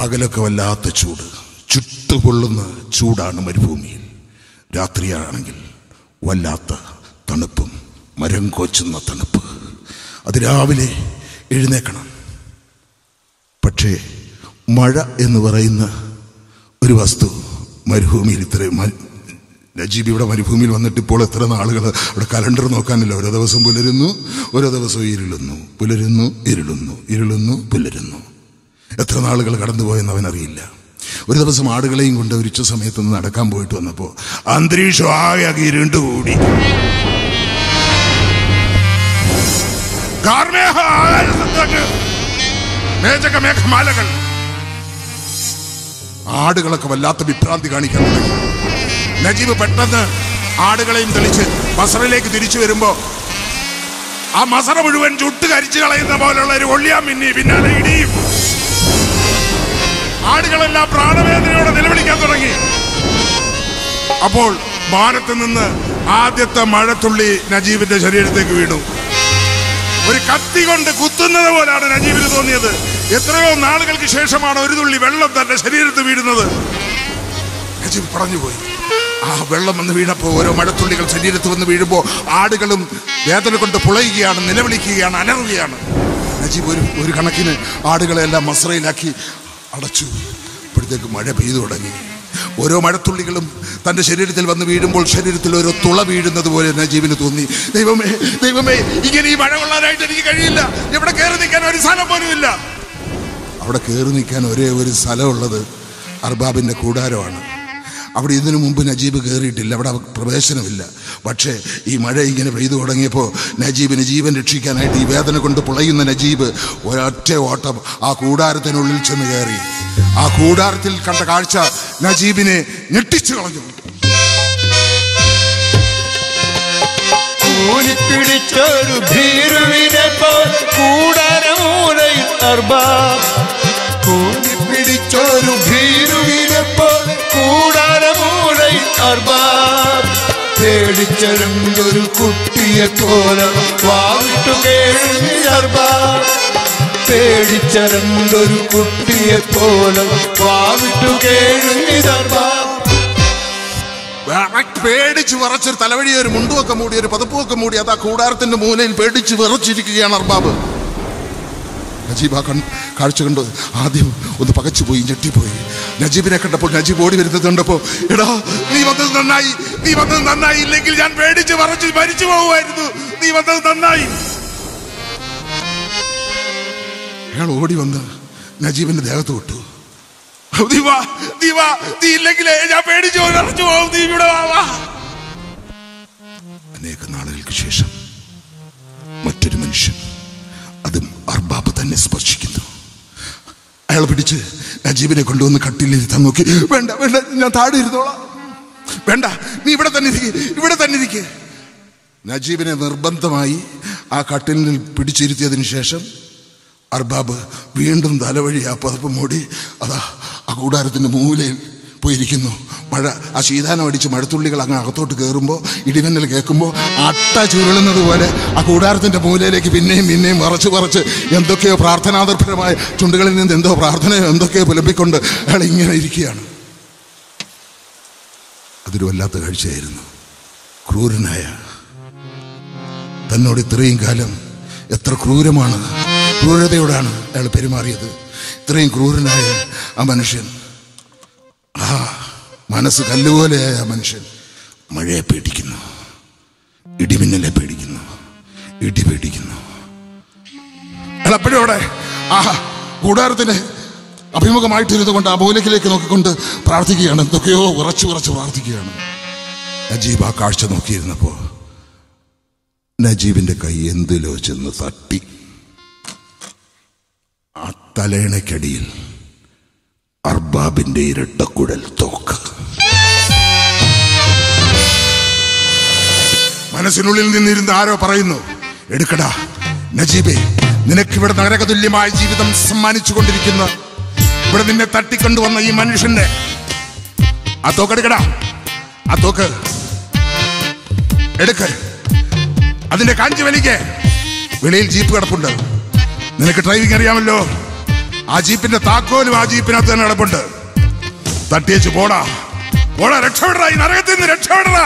പകലൊക്കെ വല്ലാത്ത ചൂട് ചുട്ടുകൊള്ളുന്ന ചൂടാണ് മരുഭൂമിയിൽ. രാത്രിയാണെങ്കിൽ വല്ലാത്ത തണുപ്പും മരം കോച്ചുന്ന തണുപ്പ്. അത് രാവിലെ എഴുന്നേക്കണം. പക്ഷേ മഴ എന്ന് പറയുന്ന ഒരു വസ്തു മരുഭൂമിയിൽ ഇത്രയും നജീബ് ഇവിടെ മരുഭൂമിയിൽ വന്നിട്ട് ഇപ്പോൾ എത്ര നാളുകൾ അവിടെ കലണ്ടർ നോക്കാനില്ല. ഓരോ ദിവസം പുലരുന്നു ഓരോ ദിവസവും ഇരുളുന്നു പുലരുന്നു ഇരുളുന്നു ഇരുളുന്നു പുലരുന്നു. എത്ര നാളുകൾ കടന്നുപോയെന്ന് അവനറിയില്ല. ഒരു ദിവസം ആടുകളെയും കൊണ്ട് ഒരു ഉച്ച സമയത്തൊന്ന് നടക്കാൻ പോയിട്ട് വന്നപ്പോൾ അന്തരീക്ഷം ആകെ ആകെ ഇരുണ്ടുകൂടി. ആടുകളൊക്കെ വല്ലാത്ത വിഭ്രാന്തി കാണിക്കാൻ തുടങ്ങി. നജീബ് പെട്ടെന്ന് ആടുകളെയും തെളിച്ച് മസറിലേക്ക് തിരിച്ചു വരുമ്പോ ആ മസറ മുഴുവൻ ചുട്ട് കരിച്ചു കളയുന്ന പോലുള്ള ഒരു ഒള്ളിയാൻ മിന്നി. പിന്നാലെ ഇടിയും. ആടുകളെല്ലാം പ്രാണവേദനയോടെ നിലവിളിക്കാൻ തുടങ്ങി. അപ്പോൾ ഭാരത്ത് നിന്ന് ആദ്യത്തെ മഴത്തുള്ളി നജീബിന്റെ ശരീരത്തേക്ക് വീണു. ഒരു കത്തി കൊണ്ട് കുത്തുന്നത് പോലാണ് നജീബിന് തോന്നിയത്. എത്രയോ നാളുകൾക്ക് ശേഷമാണ് ഒരു തുള്ളി വെള്ളം തന്റെ ശരീരത്ത് വീഴുന്നത്. നജീബ് പറഞ്ഞുപോയി. ആ വെള്ളം വന്ന് വീണപ്പോൾ ഓരോ മഴത്തുള്ളികൾ ശരീരത്ത് വന്ന് വീഴുമ്പോൾ ആടുകളും വേദന കൊണ്ട് പുളയുകയാണ് നിലവിളിക്കുകയാണ് അലറുകയാണ് നജീബ് ഒരു ഒരു കണക്കിന് ആടുകളെല്ലാം മസ്രയിലാക്കി അടച്ചു. ഇപ്പോഴത്തേക്ക് മഴ പെയ്തു തുടങ്ങി. ഓരോ മഴത്തുള്ളികളും തന്റെ ശരീരത്തിൽ വന്ന് വീഴുമ്പോൾ ശരീരത്തിൽ ഓരോ തുള വീഴുന്നത് പോലെ നജീബിന് തോന്നി. ദൈവമേ ദൈവമേ ഇങ്ങനെ ഈ മഴ കൊള്ളാനായിട്ട് എനിക്ക് കഴിയില്ല. ഇവിടെ കയറി നിൽക്കാൻ ഒരു സ്ഥലം പോലും ഇല്ല. അവിടെ കയറി നിൽക്കാൻ ഒരേ ഒരു സ്ഥലമുള്ളത് അർബാബിന്റെ കൂടാരമാണ്. അവിടെ ഇതിനു മുമ്പ് നജീബ് കയറിയിട്ടില്ല അവിടെ പ്രവേശനമില്ല. പക്ഷേ ഈ മഴ ഇങ്ങനെ പെയ്തു തുടങ്ങിയപ്പോൾ നജീബിന് ജീവൻ രക്ഷിക്കാനായിട്ട് ഈ വേദന കൊണ്ട് പുളയുന്ന നജീബ് ഒരൊറ്റ ഓട്ടം ആ കൂടാരത്തിനുള്ളിൽ ചെന്ന് കയറി. ആ കൂടാരത്തിൽ കണ്ട കാഴ്ച നജീബിനെ ഞെട്ടിച്ചു കളഞ്ഞു. കൂലിപ്പിടിച്ചൊരു കൂടാരമൂലയിൽ കൂലിപ്പിടിച്ചൊരു ഭീരുവിനെ പോൽ കൂടാരമൂലയിൽ അർബാബ് പേടിച്ചരണ്ടൊരു കുട്ടിയെ പോലെ വാവിട്ടു കേൾവി അർബാബ് പേടിച്ചരണ്ടൊരു കുട്ടിയെ പോലെ വാവിട്ടു കേൾവി അർബാ പേടിച്ച് വിറച്ചൊരു തലവഴിയൊരു മുണ്ടുമൊക്കെ മൂടി ഒരു പതപ്പുമൊക്കെ മൂടി അത് ആ കൂടാരത്തിന്റെ മൂലയിൽ പേടിച്ച് വിറച്ചിരിക്കുകയാണ് അർബാബ്. നജീബ് ആ കാഴ്ച കണ്ട്. ആദ്യം ഒന്ന് പകച്ചുപോയി ഞെട്ടിപ്പോയി. നജീബിനെ കണ്ടപ്പോൾ നജീബ് ഓടി വരുന്നത് കണ്ടപ്പോൾ എടാ നീ വന്നത് നന്നായി നീ വന്നത് നന്നായി ഇല്ലെങ്കിൽ ഞാൻ പേടിച്ച് വിറച്ച് മരിച്ചു പോകുമായിരുന്നു നീ വന്നത് നന്നായി. അയാൾ ഓടി വന്ന് നജീബിന്റെ ദേഹത്ത് വിട്ടു. നീ വാ നീ നീ ഞാൻ പേടിച്ചു വിറച്ചു പോകും നീ ഇവിടെ വാ വാ. അനേക നാളുകൾക്ക് ശേഷം അർബാബ് തന്നെ സ്പർശിക്കുന്നു. അയാൾ പിടിച്ച് നജീബിനെ കൊണ്ടുവന്ന് കട്ടിലിരുത്താൻ നോക്കി. വേണ്ട വേണ്ട ഞാൻ താഴെ ഇരുന്നോളാം. വേണ്ട നീ ഇവിടെ തന്നെ ഇരിക്കേ ഇവിടെ തന്നെ ഇരിക്കേ. നജീബിനെ നിർബന്ധമായി ആ കട്ടിലിൽ പിടിച്ചിരുത്തിയതിന് ശേഷം അർബാബ് വീണ്ടും തലവഴി ആ പതപ്പ് മൂടി അതാ ആ കൂടാരത്തിന്റെ മൂലയിൽ പോയിരിക്കുന്നു. മഴ ആ ശീതാനം അടിച്ച് മഴത്തുള്ളികൾ അങ്ങ് അകത്തോട്ട് കയറുമ്പോൾ ഇടിമിന്നൽ കേൾക്കുമ്പോൾ അട്ട ചുരുളുന്നത് പോലെ ആ കൂടാരത്തിന്റെ മൂലയിലേക്ക് പിന്നെയും പിന്നെയും മറച്ച് മറച്ച് എന്തൊക്കെയോ പ്രാർത്ഥനാതർഭരമായ ചുണ്ടുകളിൽ നിന്ന് എന്തോ പ്രാർത്ഥനയോ എന്തൊക്കെയോ പുലമ്പിക്കൊണ്ട് അയാൾ ഇങ്ങനെ ഇരിക്കുകയാണ്. അതൊരു വല്ലാത്ത കാഴ്ചയായിരുന്നു. ക്രൂരനായ തന്നോട് ഇത്രയും കാലം എത്ര ക്രൂരമാണ് ക്രൂരതയോടാണ് അയാൾ പെരുമാറിയത്. ഇത്രയും ക്രൂരനായ ആ മനുഷ്യൻ ആ മനസ്സ് കല്ലുപോലെയായ മനുഷ്യൻ മഴയെ പേടിക്കുന്നു. ഇടിമിന്നലെ പേടിക്കുന്നു. ഇടി പേടിക്കുന്നു. അപ്പോഴും അവിടെ ആ കൂടാരത്തിന് അഭിമുഖമായിട്ടിരുന്നു കൊണ്ട് ആ നോക്കിക്കൊണ്ട് പ്രാർത്ഥിക്കുകയാണ്. എന്തൊക്കെയോ ഉറച്ചു ഉറച്ച് പ്രാർത്ഥിക്കുകയാണ്. നജീബ് ആ കാഴ്ച നോക്കിയിരുന്നപ്പോ നജീബിന്റെ കൈ എന്തിലോ ചെന്ന് തട്ടി. ആ തലേണയ്ക്കടിയിൽ അർബാബിന്റെ ഇരട്ടക്കുഴൽ തോക്ക്. മനസ്സിനുള്ളിൽ നിന്നിരുന്ന് ആരോ പറയുന്നു എടുക്കടാ നജീബെ നിനക്കിവിടെ നരകതുല്യമായ ജീവിതം സമ്മാനിച്ചു കൊണ്ടിരിക്കുന്ന ഇവിടെ നിന്നെ തട്ടിക്കൊണ്ടുവന്ന ഈ മനുഷ്യന്റെ ആ തോക്ക് എടുക്കടാ ആ തോക്ക്. എടുക്ക് അതിന്റെ കാഞ്ചി വലിക്ക്. വെളിയിൽ ജീപ്പ് കിടപ്പുണ്ട്. നിനക്ക് ഡ്രൈവിംഗ് അറിയാമല്ലോ. ആ ജീപ്പിന്റെ താക്കോലും ആ ജീപ്പിനകത്ത് തന്നെ കിടപ്പുണ്ട്. തട്ടിയേച്ച് പോടാ. പോടാ രക്ഷപ്പെടാ ഈ നരകത്തിൽ നിന്ന് രക്ഷപ്പെടാ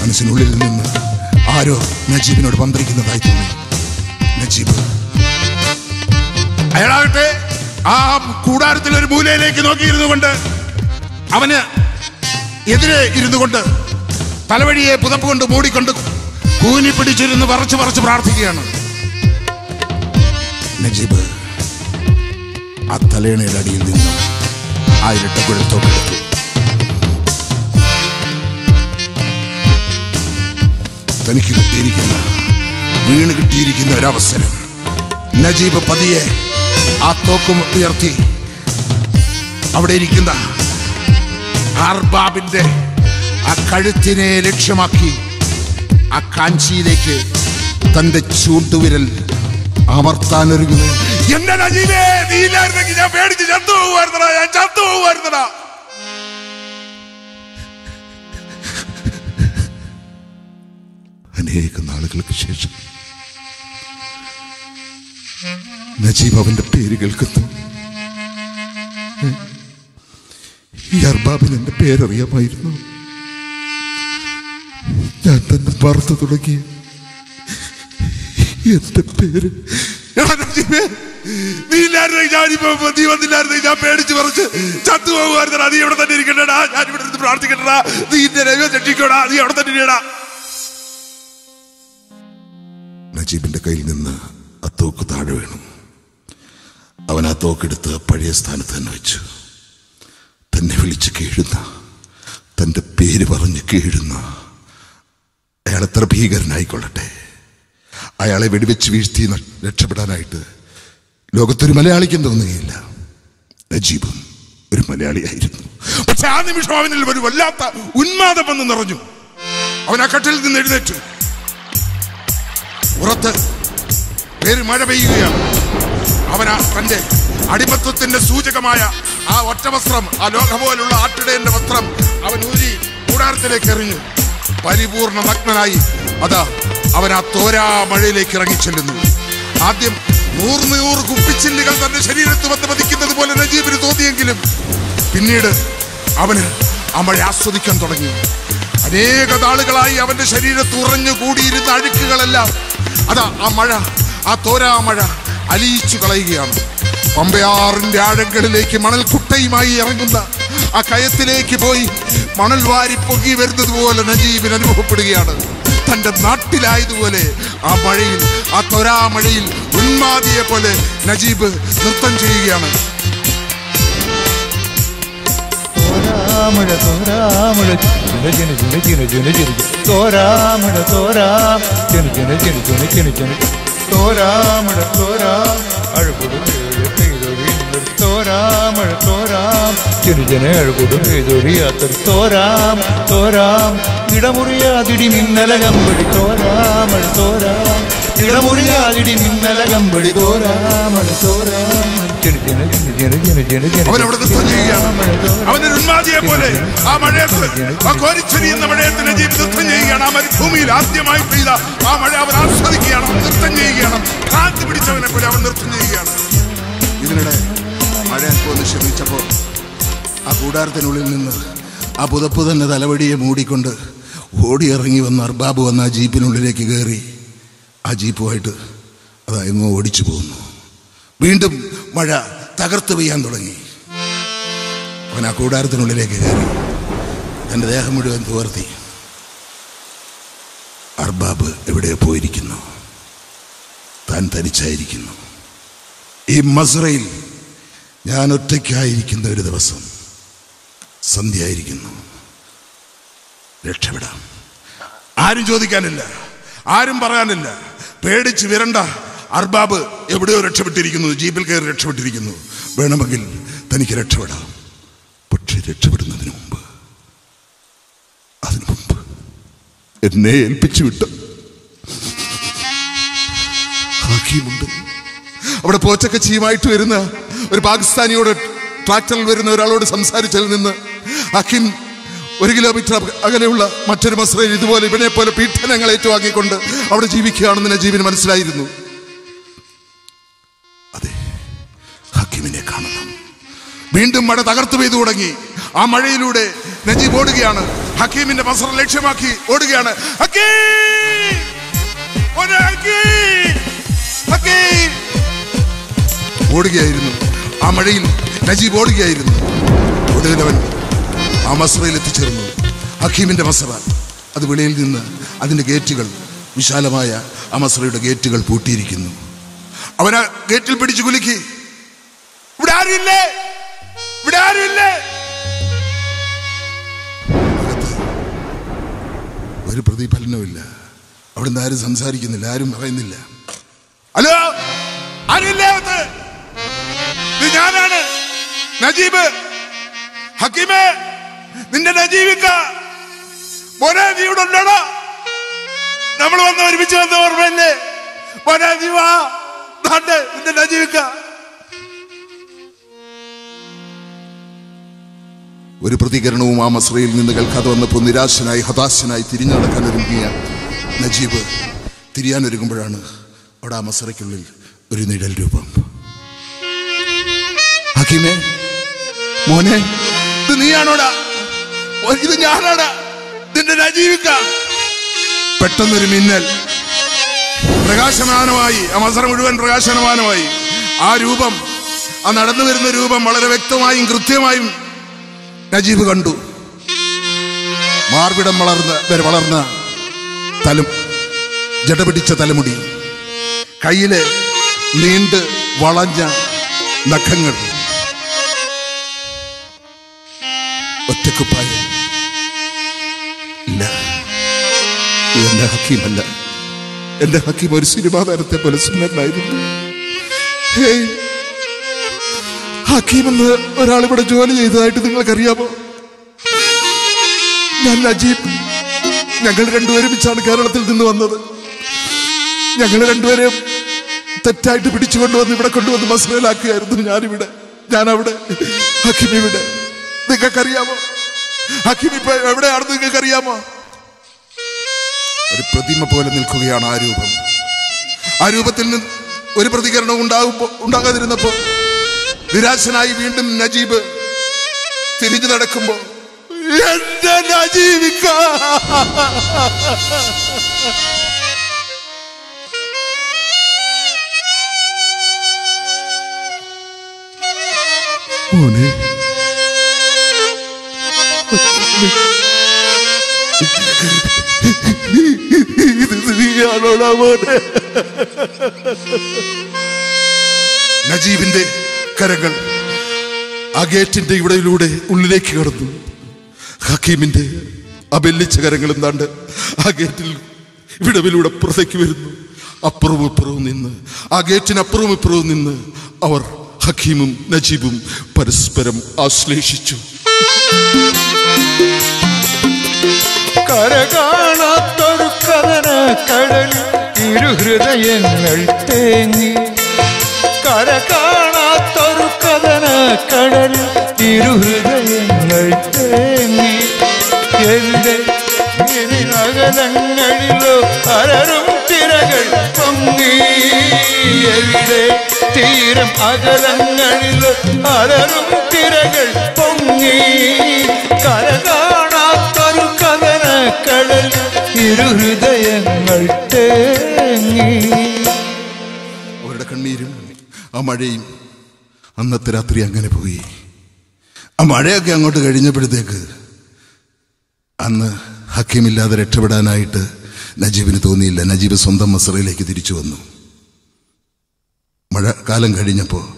മനസ്സിനുള്ളിൽ നിന്ന് ആരോ നജീബിനോട് പന്ത്രിക്കുന്നതായി തോന്നി. നജീബ്. അയാളാകട്ടെ ആ കൂടാരത്തിൽ ഒരു മൂലയിലേക്ക് നോക്കിയിരുന്നു കൊണ്ട് അവന് എതിരെ ഇരുന്നു കൊണ്ട് തലവഴിയെ പുതപ്പ് കൊണ്ട് മൂടിക്കൊണ്ട് കൂനി പിടിച്ചിരുന്ന് വറച്ച് വറച്ച് പ്രാർത്ഥിക്കുകയാണ്. നജീബ് ആ തലേണയുടെ അടിയിൽ നിന്ന്? ആ ഇരട്ടക്കുഴൽ തോക്കെടുത്തു തനിക്ക് കിട്ടിയിരിക്കുന്ന വീണ് കിട്ടിയിരിക്കുന്ന ഒരവസരം. നജീബ് പതിയെ ആ തോക്കും ഉയർത്തി. അവിടെ ഇരിക്കുന്ന ആർബാബിന്റെ ആ കഴുത്തിനെ ലക്ഷ്യമാക്കി ആ കാഞ്ചിയിലേക്ക് തന്റെ ചൂണ്ടുവിരൽ അമർത്താനൊരുങ്ങുന്നു എന്റെ നജീബേ നീ ഇല്ലായിരുന്നെങ്കിൽ ഞാൻ പേടിച്ച് ചത്തു പോകുമായിരുന്നടാ ഞാൻ ചത്തു പോകുമായിരുന്നടാ. അനേക നാളുകൾക്ക് ശേഷം നജീബ് അവന്റെ പേര് കേൾക്കുന്നു. ഈ അർബാബിന് എന്റെ പേരറിയാമായിരുന്നു. ഞാൻ തന്നെ പറത്തു തുടങ്ങി. എന്റെ പേര്? പേടിച്ച് തന്നെ ഇരിക്കണ്ടടാ. ഇവിടെ ഇരുന്ന് പ്രാർത്ഥിക്കണ്ടടാ. തന്നെ ഇരിക്കടാ നജീബിന്റെ കയ്യിൽ നിന്ന് ആ തോക്ക് താഴെ വീണു. അവൻ ആ തോക്കെടുത്ത് പഴയ സ്ഥാനത്ത് തന്നെ വെച്ചു. തന്നെ വിളിച്ച് കീഴുന്ന തന്റെ പേര് പറഞ്ഞ് കീഴുന്ന അയാൾ എത്ര ഭീകരനായിക്കൊള്ളട്ടെ. അയാളെ വെടിവെച്ച് വീഴ്ത്തി രക്ഷപ്പെടാനായിട്ട് ലോകത്തൊരു മലയാളിക്കും തോന്നുകയില്ല. നജീബും ഒരു മലയാളിയായിരുന്നു. പക്ഷെ ആ നിമിഷം അവനിൽ ഒരു വല്ലാത്ത ഉന്മാദം വന്ന് നിറഞ്ഞു. അവൻ ആ കട്ടിൽ നിന്ന് എഴുന്നേറ്റു. പുറത്ത് പേര് മഴ പെയ്യുകയാണ്. അവൻ ആ തന്റെ അടിമത്വത്തിന്റെ സൂചകമായ ആ ഒറ്റ വസ്ത്രം ആ ലോക പോലുള്ള ആട്ടിടേന്റെ വസ്ത്രം അവൻ ഊരി കൂടാരത്തിലേക്ക് എറിഞ്ഞു. പരിപൂർണ നഗ്നനായി അതാ അവൻ ആ തോരാ മഴയിലേക്ക് ഇറങ്ങിച്ചെല്ലുന്നു. ആദ്യം നൂറ് നൂറ് കുപ്പിച്ചില്ലുകൾ തന്റെ ശരീരത്ത് വന്ന് പതിക്കുന്നത് പോലെ നജീബിന് തോന്നിയെങ്കിലും പിന്നീട് അവന് ആ മഴ ആസ്വദിക്കാൻ തുടങ്ങി. അനേക നാളുകളായി അവന്റെ ശരീരത്ത് ഉറഞ്ഞു കൂടിയിരുന്ന അഴുക്കുകളെല്ലാം അതാ ആ മഴ ആ തോരാ മഴ അലിയിച്ചു കളയുകയാണ്. പമ്പയാറിന്റെ ആഴങ്ങളിലേക്ക് മണൽ കുട്ടയുമായി ഇറങ്ങുന്ന ആ കയത്തിലേക്ക് പോയി മണൽ വാരി പൊങ്ങി വരുന്നത് പോലെ നജീബിന് അനുഭവപ്പെടുകയാണ്. തന്റെ നാട്ടിലായതുപോലെ ആ മഴയിൽ ആ തൊരാ മഴയിൽ ഉന്മാദിയെ പോലെ നജീബ് നൃത്തം ചെയ്യുകയാണ്. തോരാമഴ അഴുകുടു പെയ്തൊഴി തോരാം ചിന ചിന അഴുകുടു തോരാം തോരാം. ഇടമുറിയാതിടി മിന്നലകമ്പടി തോരാമഴ തോരാം ഇടമുറിയാതിടി മിന്നലകമ്പടി തോരാമഴ തോരാം തോരാം. ചെയ്യുകയാണ് അവനൊരു ഉന്മാദിയെ പോലെ ആ മഴയത്ത് ആ കോരിച്ചൊരിയുന്ന മഴയത്ത് നജീബ് നൃത്തം ചെയ്യുകയാണ് ആ മരുഭൂമിയിൽ ആദ്യമായി പെയ്ത ആ മഴ അവൻ ആസ്വദിക്കുകയാണ്. നൃത്തം ചെയ്യുകയാണ്. കാന്തി പിടിച്ചവനെ പോലെ അവൻ നൃത്തം ചെയ്യുകയാണ്. ഇതിനിടെ മഴ അല്പം ഒന്ന് ആ കൂടാരത്തിനുള്ളിൽ നിന്ന് ആ പുതപ്പ് തന്നെ തലവടിയെ മൂടിക്കൊണ്ട് ഓടിയിറങ്ങി വന്ന അർബാബ് വന്ന ആ ജീപ്പിനുള്ളിലേക്ക് കയറി. ആ ജീപ്പുമായിട്ട് അതായിരുന്നു ഓടിച്ചു പോകുന്നു. വീണ്ടും മഴ തകർത്ത് പെയ്യാൻ തുടങ്ങി. അവൻ ആ കൂടാരത്തിനുള്ളിലേക്ക് കയറി. തന്റെ ദേഹം മുഴുവൻ തുവർത്തി അർബാബ് എവിടെ പോയിരിക്കുന്നു? താൻ തനിച്ചായിരിക്കുന്നു. ഈ മസ്രയിൽ ഞാൻ ഒറ്റയ്ക്കായിരിക്കുന്ന ഒരു ദിവസം സന്ധ്യയായിരിക്കുന്നു. രക്ഷപ്പെടാം. ആരും ചോദിക്കാനില്ല. ആരും പറയാനില്ല. പേടിച്ച് വിരണ്ട അർബാബ് എവിടെയോ രക്ഷപ്പെട്ടിരിക്കുന്നു. ജീപ്പിൽ കയറി രക്ഷപ്പെട്ടിരിക്കുന്നു. വേണമെങ്കിൽ തനിക്ക് രക്ഷപ്പെടാം. പക്ഷെ രക്ഷപ്പെടുന്നതിന് മുമ്പ് അതിനു മുമ്പ് എന്നെ ഏൽപ്പിച്ചു വിട്ടു. അവിടെ പോച്ചക്കച്ചിയുമായിട്ട് വരുന്ന ഒരു പാകിസ്ഥാനിയോട് ട്രാക്ടറിൽ വരുന്ന ഒരാളോട് സംസാരിച്ചതിൽ നിന്ന് അഖിൻ ഒരു കിലോമീറ്റർ അകലെയുള്ള മറ്റൊരു മസ്രയിൽ ഇതുപോലെ ഇവനെ പോലെ പീഡനങ്ങൾ ഏറ്റുവാങ്ങിക്കൊണ്ട് അവിടെ ജീവിക്കുകയാണെന്ന് ജീവൻ മനസ്സിലായിരുന്നു. അതെ ഹക്കിമിനെ കാണണം. വീണ്ടും മഴ തകർത്തു പെയ്തു തുടങ്ങി. ആ മഴയിലൂടെ നജീബ് ഓടുകയാണ്. ഹക്കീമിന്റെ മസറ ലക്ഷ്യമാക്കി ഓടുകയാണ്! ഓടുകയായിരുന്നു. ആ മഴയിൽ നജീബ് ഓടുകയായിരുന്നു. ഒടുവിലവൻ ആ മസറയിൽ എത്തിച്ചേർന്നു. അഖീമിന്റെ മസറ. അത് വെളിയിൽ നിന്ന് അതിന്റെ ഗേറ്റുകൾ വിശാലമായ ആ മസറയുടെ ഗേറ്റുകൾ പൂട്ടിയിരിക്കുന്നു. അവൻ ആ ഗേറ്റിൽ പിടിച്ചു കുലുക്കി. ഇവിടെ ആരുമില്ലേ? ഇവിടെ ആരുമില്ലേ? ഒരു പ്രതിഫലനവുമില്ല അവിടുന്ന് ആരും സംസാരിക്കുന്നില്ല ആരും പറയുന്നില്ല. ഹലോ? ആരുമില്ലേ നജീബ് ഹക്കീമേ നിന്റെ നജീബിക്ക നീ ഉണ്ടോടാ നമ്മൾ വന്ന് ഒരുമിച്ച് വന്ന ഓർമ്മയില്ലേ? മോനെ നീ വാ നിന്റെ നജീബിക്ക. ഒരു പ്രതികരണവും ആ മസ്രയിൽ നിന്ന് കേൾക്കാതെ വന്നപ്പോൾ നിരാശനായി ഹതാശനായി തിരിഞ്ഞു നടക്കാൻ ഒരുങ്ങിയ നജീബ് തിരിയാനൊരുങ്ങുമ്പോഴാണ് അവിടെ ആ മസറയ്ക്കുള്ളിൽ ഒരു നിഴൽ രൂപം. ഹക്കീമേ മോനെ ഇത് നീയാണോടാ? ഇത് ഞാനാടാ. നിന്റെ രാജീവിക്ക പെട്ടെന്നൊരു മിന്നൽ. പ്രകാശമാനമായി ആ മസറ മുഴുവൻ പ്രകാശമാനമായി. ആ രൂപം ആ നടന്നു വരുന്ന രൂപം വളരെ വ്യക്തമായും കൃത്യമായും നജീബ് കണ്ടു. മാർവിടം വളർന്ന വളർന്ന തലം ജടപിടിച്ച തലമുടി. കയ്യിലെ നീണ്ട് വളഞ്ഞ നഖങ്ങൾ. ഒറ്റക്കുപ്പായ ഇല്ല. ഇതെന്റെ ഹക്കീമല്ല. എന്റെ ഹക്കീം ഒരു സിനിമാ താരത്തെ പോലെ സുന്ദരനായിരുന്നു. ഹേയ്. ഹക്കീം എന്ന് ഒരാൾ ജോലി ചെയ്തതായിട്ട് നിങ്ങൾക്കറിയാമോ? ഞാൻ നജീബ്. ഞങ്ങൾ രണ്ടുപേരുമിച്ചാണ് കേരളത്തിൽ നിന്ന് വന്നത്. ഞങ്ങൾ രണ്ടുപേരെയും തെറ്റായിട്ട് പിടിച്ചു കൊണ്ടുവന്ന് ഇവിടെ കൊണ്ടുവന്ന് മസ്ലയിലാക്കുകയായിരുന്നു ഞാനിവിടെ. ഞാനവിടെ. ഹക്കിം ഇവിടെ. നിങ്ങൾക്കറിയാമോ? ഹക്കിം ഇപ്പൊ എവിടെയാണെന്ന് നിങ്ങൾക്കറിയാമോ? ഒരു പ്രതിമ പോലെ നിൽക്കുകയാണ് ആ രൂപം. ആ രൂപത്തിൽ നിന്ന് ഒരു പ്രതികരണം ഉണ്ടാകുമ്പോ ഉണ്ടാകാതിരുന്നപ്പോ നിരാശനായി വീണ്ടും നജീബ് തിരിഞ്ഞു നടക്കുമ്പോ എന്റെ നജീവിക്ക മോനെ. നജീബിന്റെ കരങ്ങൾ ആ ഗേറ്റിന്റെ ഇവിടെയിലൂടെ ഉള്ളിലേക്ക് കടന്നു. ഹക്കീമിന്റെ അബല്ലിച്ച കരങ്ങൾ എന്താണ്ട് ആ ഗേറ്റിൽ വിടവിലൂടെ പുറത്തേക്ക് വരുന്നു. അപ്പുറവും ഇപ്പുറവും നിന്ന് ആ ഗേറ്റിനപ്പുറവും ഇപ്പുറവും നിന്ന് അവർ ഹക്കീമും നജീബും പരസ്പരം ആശ്ലേഷിച്ചു. കര കാണാത്തൊരു കഥന കടൽ ഇരു ഹൃദയങ്ങൾ തേങ്ങി കര കാണാത്തൊരു കഥന കടൽ ഇരു ഹൃദയങ്ങൾ തേങ്ങി എവിടെ അകലങ്ങളിലോ അലറും തിരകൾ പൊങ്ങി. എവിടെ തീരം അകലങ്ങളിലോ അലറും തിരകൾ പൊങ്ങി. കര കാണാത്തൊരു കഥന കടൽ ഇരുഹൃദയങ്ങൾ തേങ്ങി. അവരുടെ കണ്ണീരും ആ മഴയും അന്നത്തെ രാത്രി അങ്ങനെ പോയി. ആ മഴയൊക്കെ അങ്ങോട്ട് കഴിഞ്ഞപ്പോഴത്തേക്ക് അന്ന് ഹക്കീമില്ലാതെ രക്ഷപ്പെടാനായിട്ട് നജീബിന് തോന്നിയില്ല. നജീബ് സ്വന്തം മസറയിലേക്ക് തിരിച്ചു വന്നു. മഴക്കാലം കാലം കഴിഞ്ഞപ്പോൾ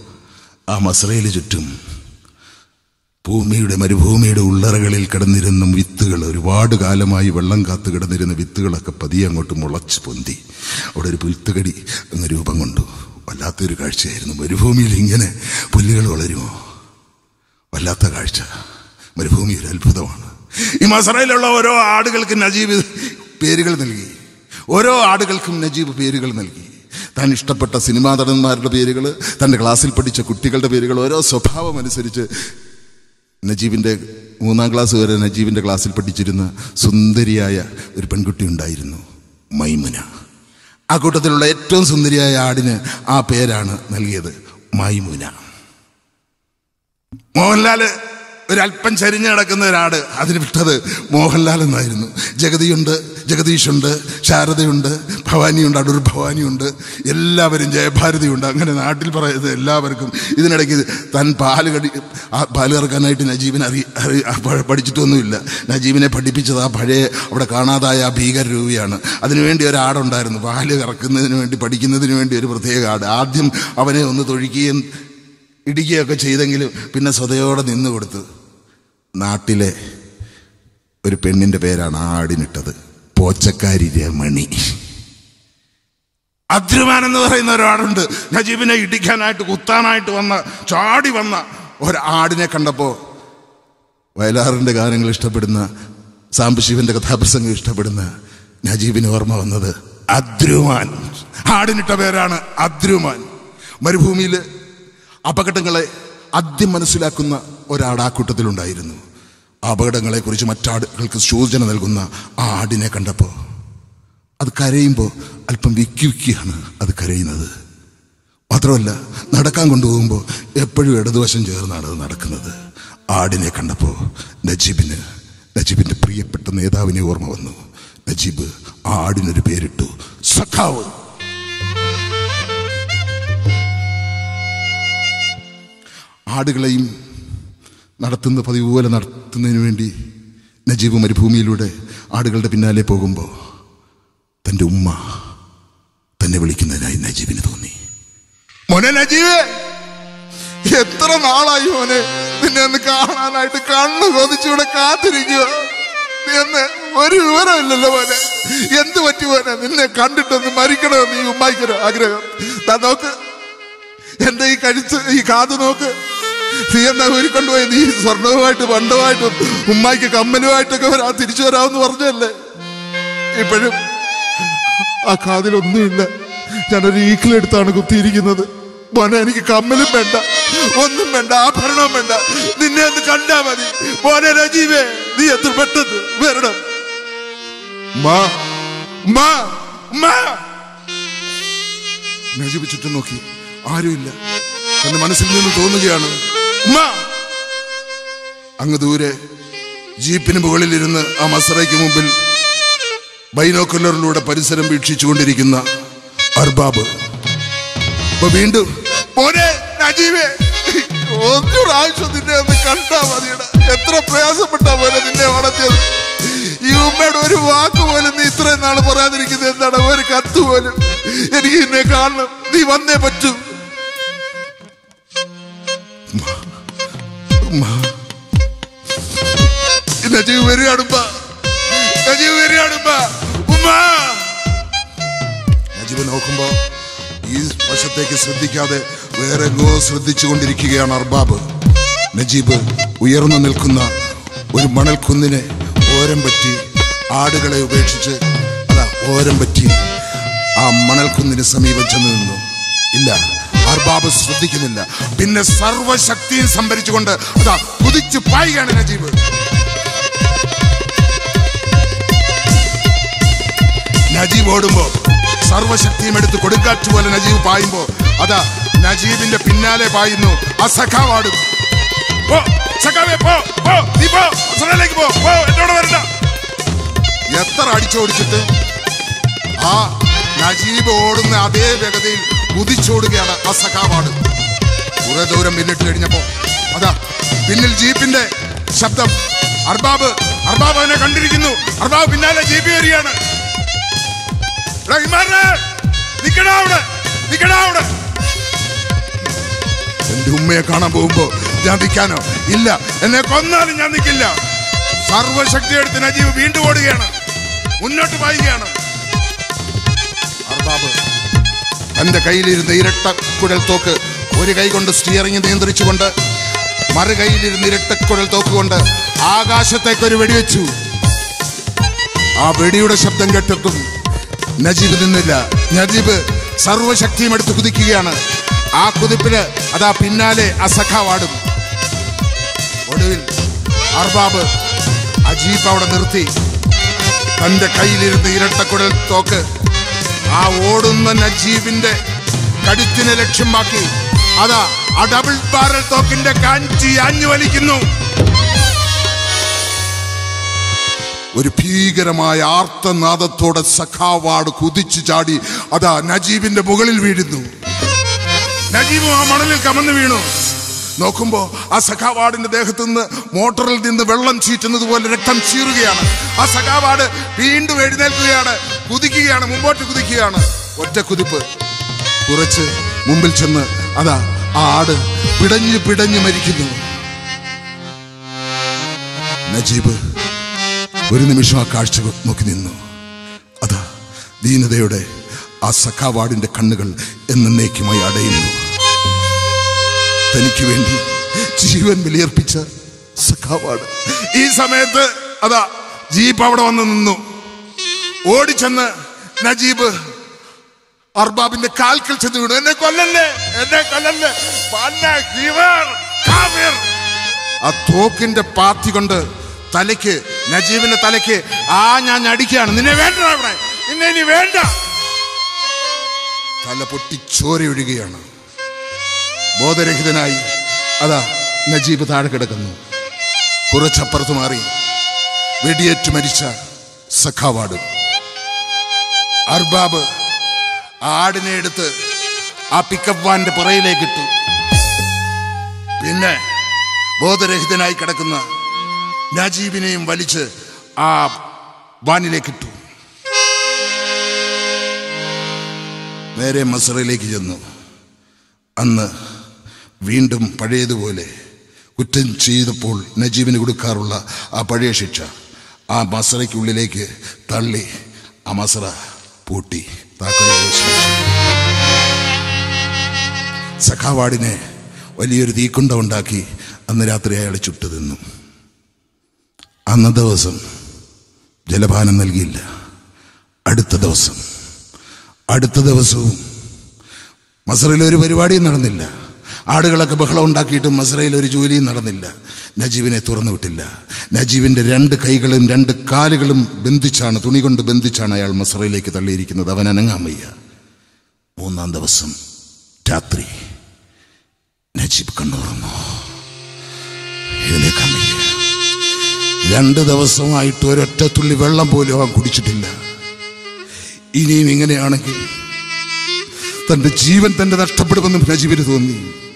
ആ മസറയിൽ ചുറ്റും ഭൂമിയുടെ മരുഭൂമിയുടെ ഉള്ളറകളിൽ കിടന്നിരുന്ന വിത്തുകൾ ഒരുപാട് കാലമായി വെള്ളം കാത്തു കിടന്നിരുന്ന വിത്തുകളൊക്കെ പതിയെ അങ്ങോട്ട് മുളച്ച് പൊന്തി. അവിടെ ഒരു പുൽത്തുകടി അങ്ങ് രൂപം കൊണ്ടു. വല്ലാത്തൊരു കാഴ്ചയായിരുന്നു. മരുഭൂമിയിൽ ഇങ്ങനെ പുല്ലുകൾ വളരുമോ? വല്ലാത്ത കാഴ്ച. മരുഭൂമി ഒരു അത്ഭുതമാണ്. ഈ മസറയിലുള്ള ഓരോ ആടുകൾക്ക് നജീബ് പേരുകൾ നൽകി. ഓരോ ആടുകൾക്കും നജീബ് പേരുകൾ നൽകി. താൻ ഇഷ്ടപ്പെട്ട സിനിമാ നടന്മാരുടെ പേരുകൾ തന്റെ ക്ലാസ്സിൽ പഠിച്ച കുട്ടികളുടെ പേരുകൾ ഓരോ സ്വഭാവം അനുസരിച്ച് നജീബിന്റെ മൂന്നാം ക്ലാസ് വരെ നജീബിന്റെ ക്ലാസ്സിൽ പഠിച്ചിരുന്ന സുന്ദരിയായ ഒരു പെൺകുട്ടി ഉണ്ടായിരുന്നു മൈമുന. ആ കൂട്ടത്തിലുള്ള ഏറ്റവും സുന്ദരിയായ ആടിന് ആ പേരാണ് നൽകിയത് മൈമുന. മോഹൻലാൽ ഒരല്പം ചരിഞ്ഞ് കിടക്കുന്ന ഒരാട് അതിന് വിട്ടത് മോഹൻലാൽ എന്നായിരുന്നു. ജഗതിയുണ്ട് ജഗദീഷുണ്ട് ശാരദയുണ്ട് ഭവാനിയുണ്ട് അടൂർ ഭവാനിയുണ്ട്. എല്ലാവരും ജയഭാരതിയുണ്ട്. അങ്ങനെ നാട്ടിൽ പറയുന്നത് എല്ലാവർക്കും ഇതിനിടയ്ക്ക് തൻ പാൽ കടി പാൽ കറക്കാനായിട്ട് നജീബിനെ അറി അറി പഠിച്ചിട്ടൊന്നുമില്ല. നജീബിനെ പഠിപ്പിച്ചത് ആ പഴയ അവിടെ കാണാതായ ആ ഭീകര രൂപയാണ് അതിനുവേണ്ടി ഒരാടുണ്ടായിരുന്നു. പാൽ കറക്കുന്നതിന് വേണ്ടി പഠിക്കുന്നതിന് വേണ്ടി ഒരു പ്രത്യേക ആട്. ആദ്യം അവനെ ഒന്ന് തൊഴിക്കുകയും ഇടിക്കുകയൊക്കെ ചെയ്തെങ്കിലും പിന്നെ സ്വതയോടെ നിന്ന് കൊടുത്തു നാട്ടിലെ ഒരു പെണ്ണിന്റെ പേരാണ് ആടിനിട്ടത്. പോച്ചക്കാരി രമണി. അദ്രുമാൻ എന്ന് പറയുന്ന ഒരാടുണ്ട് നജീബിനെ ഇടിക്കാനായിട്ട് കുത്താനായിട്ട് വന്ന ചാടി വന്ന ഒരാടിനെ കണ്ടപ്പോൾ വയലാറിന്റെ ഗാനങ്ങൾ ഇഷ്ടപ്പെടുന്ന സാംബശിവന്റെ കഥാപ്രസംഗം ഇഷ്ടപ്പെടുന്ന നജീബിന് ഓർമ്മ വന്നത് അദ്രുമാൻ. ആടിനിട്ട പേരാണ് അദ്രുമാൻ. മരുഭൂമിയിൽ അപകടങ്ങളെ ആദ്യം മനസ്സിലാക്കുന്ന ഒരാട് ആ കൂട്ടത്തിലുണ്ടായിരുന്നു. അപകടങ്ങളെക്കുറിച്ച് മറ്റാടുകൾക്ക് സൂചന നൽകുന്ന ആ ആടിനെ കണ്ടപ്പോൾ അത് കരയുമ്പോൾ അല്പം വിക്കി വിക്കിയാണ് അത് കരയുന്നത്. മാത്രമല്ല നടക്കാൻ കൊണ്ടുപോകുമ്പോൾ എപ്പോഴും ഇടതുവശം ചേർന്നാണ് അത് നടക്കുന്നത്. ആടിനെ കണ്ടപ്പോൾ നജീബിന് നജീബിന്റെ പ്രിയപ്പെട്ട നേതാവിനെ ഓർമ്മ വന്നു. നജീബ് ആ ആടിനൊരു പേരിട്ടു. സഖാവ്. ആടുകളെയും നടത്തുന്ന പതിവ് പോലെ നടത്തുന്നതിന് വേണ്ടി നജീബ് മരുഭൂമിയിലൂടെ ആടുകളുടെ പിന്നാലെ പോകുമ്പോൾ തന്റെ ഉമ്മ തന്നെ വിളിക്കുന്നതിനായി നജീബിന് തോന്നി. മോനെ നജീബ് എത്ര നാളായി മോനെ നിന്നെ ഒന്ന് കാണാനായിട്ട് കണ്ണു കൊതിച്ചൂടെ കാത്തിരിക്കുക എന്ന് ഒരു വിവരമില്ലല്ലോ മോനെ. എന്ത് പറ്റി മോനെ? നിന്നെ കണ്ടിട്ടൊന്ന് മരിക്കണമെന്ന് ഈ ഉമ്മായിക്കൊരു ആഗ്രഹം? നോക്ക് എന്റെ ഈ കഴിച്ച് ഈ കാത് നോക്ക്. നീ എന്നാ ഊരിക്കൊണ്ടുപോയി നീ സ്വർണവുമായിട്ട് പണ്ടവുമായിട്ടും ഉമ്മായിക്ക് കമ്മലുമായിട്ടൊക്കെ വരാ തിരിച്ചു വരാമെന്ന് പറഞ്ഞല്ലേ ഇപ്പോഴും ആ കാതിലൊന്നുമില്ല ഞാനൊരു ഈക്കിലെടുത്താണ് കുത്തിയിരിക്കുന്നത്. മോനെ എനിക്ക് കമ്മലും വേണ്ട. ഒന്നും വേണ്ട ആഭരണവും വേണ്ട. നിന്നെ ഒന്ന് കണ്ടാ മതി. മോനെ രജീവേ നീ എത്ര പെട്ടെന്ന് വരണം. ചുറ്റും നോക്കി. ആരുമില്ല. തന്റെ മനസ്സിൽ നിന്ന് തോന്നുകയാണ് അങ്ങ് ദൂരെ ജീപ്പിന് മുകളിലിരുന്ന് ആ മസറയ്ക്ക് മുമ്പിൽ ബൈനോക്കുലറിലൂടെ പരിസരം വീക്ഷിച്ചുകൊണ്ടിരിക്കുന്ന അർബാബ്. അപ്പൊ വീണ്ടും എത്ര പ്രയാസപ്പെട്ടാ പോലെ നിന്നെ വളർത്തിയത്. ഈ ഉമ്മയുടെ ഒരു വാക്ക് പോലും നീ ഇത്രയും നാൾ പറയാതിരിക്കുന്നത് എന്താണ്? ഒരു കത്ത് പോലും എനിക്ക് നിന്നെ കാണണം. നീ വന്നേ പറ്റൂ. ഉമ്മ. നജീബ് വരികയാണുമ്പ നജീബ് വരികയാണുമ്പ ഉമ്മ. നജീബ് നോക്കുമ്പോ ഈ വശത്തേക്ക് ശ്രദ്ധിക്കാതെ വേറെ ഗോ ശ്രദ്ധിച്ചുകൊണ്ടിരിക്കുകയാണ് അർബാബ്. നജീബ് ഉയർന്നു നിൽക്കുന്ന ഒരു മണൽക്കുന്നിനെ ഓരം പറ്റി ആടുകളെ ഉപേക്ഷിച്ച് അതാ ഓരം പറ്റി ആ മണൽക്കുന്നിന് സമീപം ചെന്ന് നിന്നു. ഇല്ല. അർബാബ് ശ്രദ്ധിക്കുന്നില്ല. പിന്നെ സർവശക്തിയും സംഭരിച്ചുകൊണ്ട് അതാ കുതിച്ചു പായുകയാണ് നജീബ്. നജീബ് ഓടുമ്പോ സർവശക്തിയും എടുത്ത് കൊടുക്കാറ്റ് പോലെ നജീബ് പായുമ്പോ അതാ നജീബിന്റെ പിന്നാലെ പായുന്നു. ആ സഖാവാടും എത്ര അടിച്ചോടിച്ചിട്ട് ആ നജീബ് ഓടുന്ന അതേ വേഗതയിൽ കുതിച്ചോടുകയാണ് ആ സഖാവാട്. കുറെ ദൂരം പിന്നിട്ട് കഴിഞ്ഞപ്പോ അതാ പിന്നിൽ ജീപ്പിന്റെ ശബ്ദം. അർബാബ് അർബാബ് അവനെ കണ്ടിരിക്കുന്നു. അർബാബ് പിന്നാലെ ജീപ്പ് അവിടെ എന്റെ ഉമ്മയെ കാണാൻ പോകുമ്പോ ഞാൻ നിൽക്കാനോ ഇല്ല എന്നെ കൊന്നാലും ഞാൻ നിൽക്കില്ല സർവശക്തി എടുത്ത് നജീവ് വീണ്ടും ഓടുകയാണ്. മുന്നോട്ട് പായുകയാണ്. അർബാബ് തന്റെ കയ്യിലിരുന്ന ഇരട്ട കുഴൽ തോക്ക് ഒരു കൈ കൊണ്ട് സ്റ്റിയറിംഗ് നിയന്ത്രിച്ചുകൊണ്ട് മറു കൈയിലിരുന്ന ഇരട്ട കുഴൽ തോക്ക് കൊണ്ട് ആകാശത്തേക്ക് ഒരു വെടിവെച്ചു. ആ വെടിയുടെ ശബ്ദം കേട്ടിട്ടും നജീബ് നിന്നില്ല. നജീബ് സർവശക്തിയും എടുത്ത് കുതിക്കുകയാണ്. ആ കുതിപ്പിൽ അതാ പിന്നാലെ അസഖാവാടും സഖാവാടും ഒടുവിൽ അർബാബ് അജീബ് അവിടെ നിർത്തി. തന്റെ കയ്യിലിരുന്ന് ഇരട്ടക്കുടൽ തോക്ക് ആ ഓടുന്ന നജീബിന്റെ കടുത്തിനെ ലക്ഷ്യമാക്കി. അതാ ആ ഡബിൾ ബാരൽ തോക്കിന്റെ കാഞ്ചി ആഞ്ഞു വലിക്കുന്നു ഒരു ഭീകരമായ ആർത്തനാദത്തോടെ സഖാവാട് കുതിച്ചു ചാടി അതാ നജീബിന്റെ മുകളിൽ വീഴുന്നു. നജീബും ആ മണലിൽ കമന്നു വീണു. നോക്കുമ്പോ ആ സഖാവാടിന്റെ ദേഹത്തു നിന്ന് മോട്ടറിൽ നിന്ന് വെള്ളം ചീറ്റുന്നത് പോലെ രക്തം ചീറുകയാണ്. ആ സഖാവാട് വീണ്ടും എഴുന്നേൽക്കുകയാണ്. കുതിക്കുകയാണ് മുമ്പോട്ട് കുതിക്കുകയാണ്. ഒറ്റ കുതിപ്പ്. കുറച്ച് മുമ്പിൽ ചെന്ന് അതാ ആ ആട് പിടഞ്ഞ് പിടഞ്ഞ് മരിക്കുന്നു. നജീബ് ഒരു നിമിഷം ആ കാഴ്ച നോക്കി നിന്നു. അതാ ദീനതയുടെ ആ സഖാവാടിന്റെ കണ്ണുകൾ എന്നേക്കുമായി അടയുന്നു. തനിക്ക് വേണ്ടി ജീവൻ വിലയർപ്പിച്ച സഖാവാട്. ഈ സമയത്ത് അതാ ജീപ്പ് അവിടെ വന്ന് നിന്നു. ഓടിച്ചെന്ന് നജീബ് അർബാബിന്റെ കാൽക്കൽ ചെന്ന് വീണു എന്നെ കൊല്ലല്ലേ? എന്നെ കൊല്ലല്ലേ? പന്ന ഹിവർ, കാഫിർ." ആ തോക്കിന്റെ പാത്തി കൊണ്ട് തലയ്ക്ക് നജീബിന്റെ തലയ്ക്ക് ആ ഞാൻ അടിക്കുകയാണ്. നിന്നെ വേണ്ട അവിടെ. നിന്നെ ഇനി വേണ്ട. തല പൊട്ടി ചോരയൊഴുകയാണ് ബോധരഹിതനായി അതാ നജീബ് താഴെ കിടക്കുന്നു. കുറച്ചപ്പുറത്ത് മാറി വെടിയേറ്റ് മരിച്ച സഖാവാട് അർബാബ് ആടിനെ എടുത്ത് ആ പിക്കപ്പ് വാന്റെ പുറയിലേക്ക് ഇട്ടു പിന്നെ ബോധരഹിതനായി കിടക്കുന്ന നജീബിനെയും വലിച്ച് ആ വാനിലേക്ക് ഇട്ടു നേരെ മസറയിലേക്ക് ചെന്നു. അന്ന് വീണ്ടും പഴയതുപോലെ കുറ്റം ചെയ്തപ്പോൾ നജീബിന് കൊടുക്കാറുള്ള ആ പഴയ ശിക്ഷ ആ മസറയ്ക്കുള്ളിലേക്ക് തള്ളി ആ മസറ പൂട്ടി. സഖാവാടിനെ വലിയൊരു തീക്കുണ്ട ഉണ്ടാക്കി അന്ന് രാത്രി അയാൾ ചുട്ടു തിന്നു. അന്ന ദിവസം ജലപാനം നൽകിയില്ല. അടുത്ത ദിവസം. അടുത്ത ദിവസവും മസറിലൊരു ഒരു പരിപാടിയും നടന്നില്ല. ആടുകളൊക്കെ ബഹളം ഉണ്ടാക്കിയിട്ടും മസ്രയിൽ ഒരു ജോലിയും നടന്നില്ല. നജീബിനെ തുറന്നു വിട്ടില്ല. നജീബിന്റെ രണ്ട് കൈകളും രണ്ട് കാലുകളും ബന്ധിച്ചാണ് തുണി കൊണ്ട് ബന്ധിച്ചാണ് അയാൾ മസ്രയിലേക്ക് തള്ളിയിരിക്കുന്നത്. അവൻ അനങ്ങാൻ വയ്യ. മൂന്നാം ദിവസം രാത്രി നജീബ് കണ്ണുറന്നു. രണ്ട് ദിവസമായിട്ട് ഒരൊറ്റ തുള്ളി വെള്ളം പോലും അവൻ കുടിച്ചിട്ടില്ല. ഇനിയും ഇങ്ങനെയാണെങ്കിൽ തന്റെ ജീവൻ തന്നെ നഷ്ടപ്പെടുമെന്ന് നജീബിന് തോന്നി.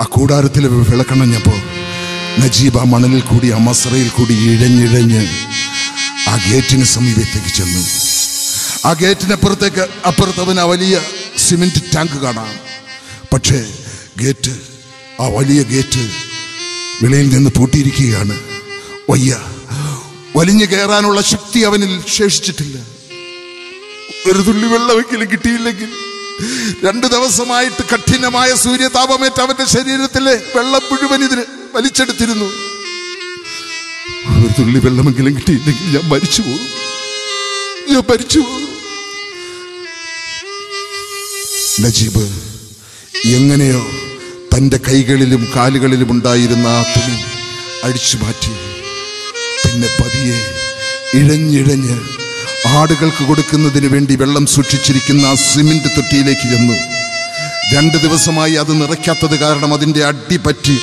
ആ കൂടാരത്തിൽ വിളക്കണഞ്ഞപ്പോൾ നജീബ് ആ മണലിൽ കൂടി ആ മസറയിൽ കൂടി ഇഴഞ്ഞിഴഞ്ഞ് ആ ഗേറ്റിന് സമീപത്തേക്ക് ചെന്നു. ആ ഗേറ്റിനപ്പുറത്തേക്ക് അപ്പുറത്ത് ആ വലിയ സിമെന്റ് ടാങ്ക് കാണാം. പക്ഷേ ഗേറ്റ് ആ വലിയ ഗേറ്റ് വിളയിൽ നിന്ന് പൂട്ടിയിരിക്കുകയാണ്. വയ്യ. വലിഞ്ഞു കയറാനുള്ള ശക്തി അവനിൽ ശേഷിച്ചിട്ടില്ല. ഒരു തുള്ളി വെള്ളമെങ്കിലും കിട്ടിയില്ലെങ്കിൽ രണ്ടു ദിവസമായിട്ട് കഠിനമായ സൂര്യതാപമേറ്റ് അവന്റെ ശരീരത്തിലെ വെള്ളം മുഴുവൻ ഇതിന് വലിച്ചെടുത്തിരുന്നു. ഒരു തുള്ളി വെള്ളമെങ്കിലും കിട്ടിയില്ലെങ്കിൽ ഞാൻ മരിച്ചു പോകും. ഞാൻ മരിച്ചു പോകും. നജീബ് എങ്ങനെയോ തന്റെ കൈകളിലും കാലുകളിലും ഉണ്ടായിരുന്ന ആ തുണി അഴിച്ചു മാറ്റി പിന്നെ പതിയെ ഇഴഞ്ഞിഴഞ്ഞ് ആടുകൾക്ക് കൊടുക്കുന്നതിന് വേണ്ടി വെള്ളം സൂക്ഷിച്ചിരിക്കുന്ന ആ സിമെന്റ് തൊട്ടിയിലേക്ക് ചെന്നു രണ്ട് ദിവസമായി അത് നിറയ്ക്കാത്തത് കാരണം അതിന്റെ അടി പറ്റി.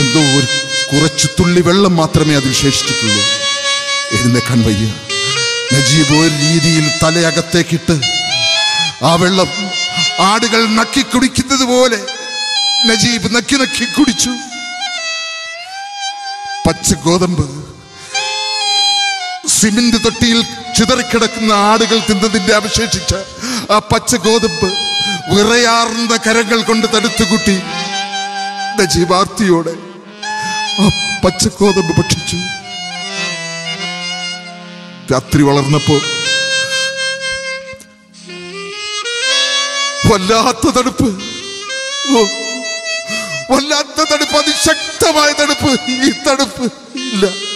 എന്തോ ഒരു കുറച്ചു തുള്ളി വെള്ളം മാത്രമേ അതിൽ ശേഷിച്ചിട്ടുള്ളൂ. എഴുന്നേക്കാൻ വയ്യ. നജീബ് ഒരു രീതിയിൽ തലയകത്തേക്കിട്ട് ആ വെള്ളം ആടുകൾ നക്കി കുടിക്കുന്നത് പോലെ നജീബ് നക്കി നക്കി കുടിച്ചു. പച്ച ഗോതമ്പ് സിമെന്റ് തൊട്ടിയിൽ ചിതറിക്കിടക്കുന്ന ആടുകൾ തിന്നതിന്റെ അവശേഷിച്ച ആ പച്ച ഗോതമ്പ് വിറയാർന്ന കരങ്ങൾ കൊണ്ട് തടുത്തുകൂട്ടി ജീവാർത്തിയോടെ ആ പച്ച ഗോതമ്പ് ഭക്ഷിച്ചു. രാത്രി വളർന്നപ്പോ വല്ലാത്ത തണുപ്പ്. വല്ലാത്ത തണുപ്പ് അതിശക്തമായ തണുപ്പ്. ഈ തണുപ്പ് ഇല്ല.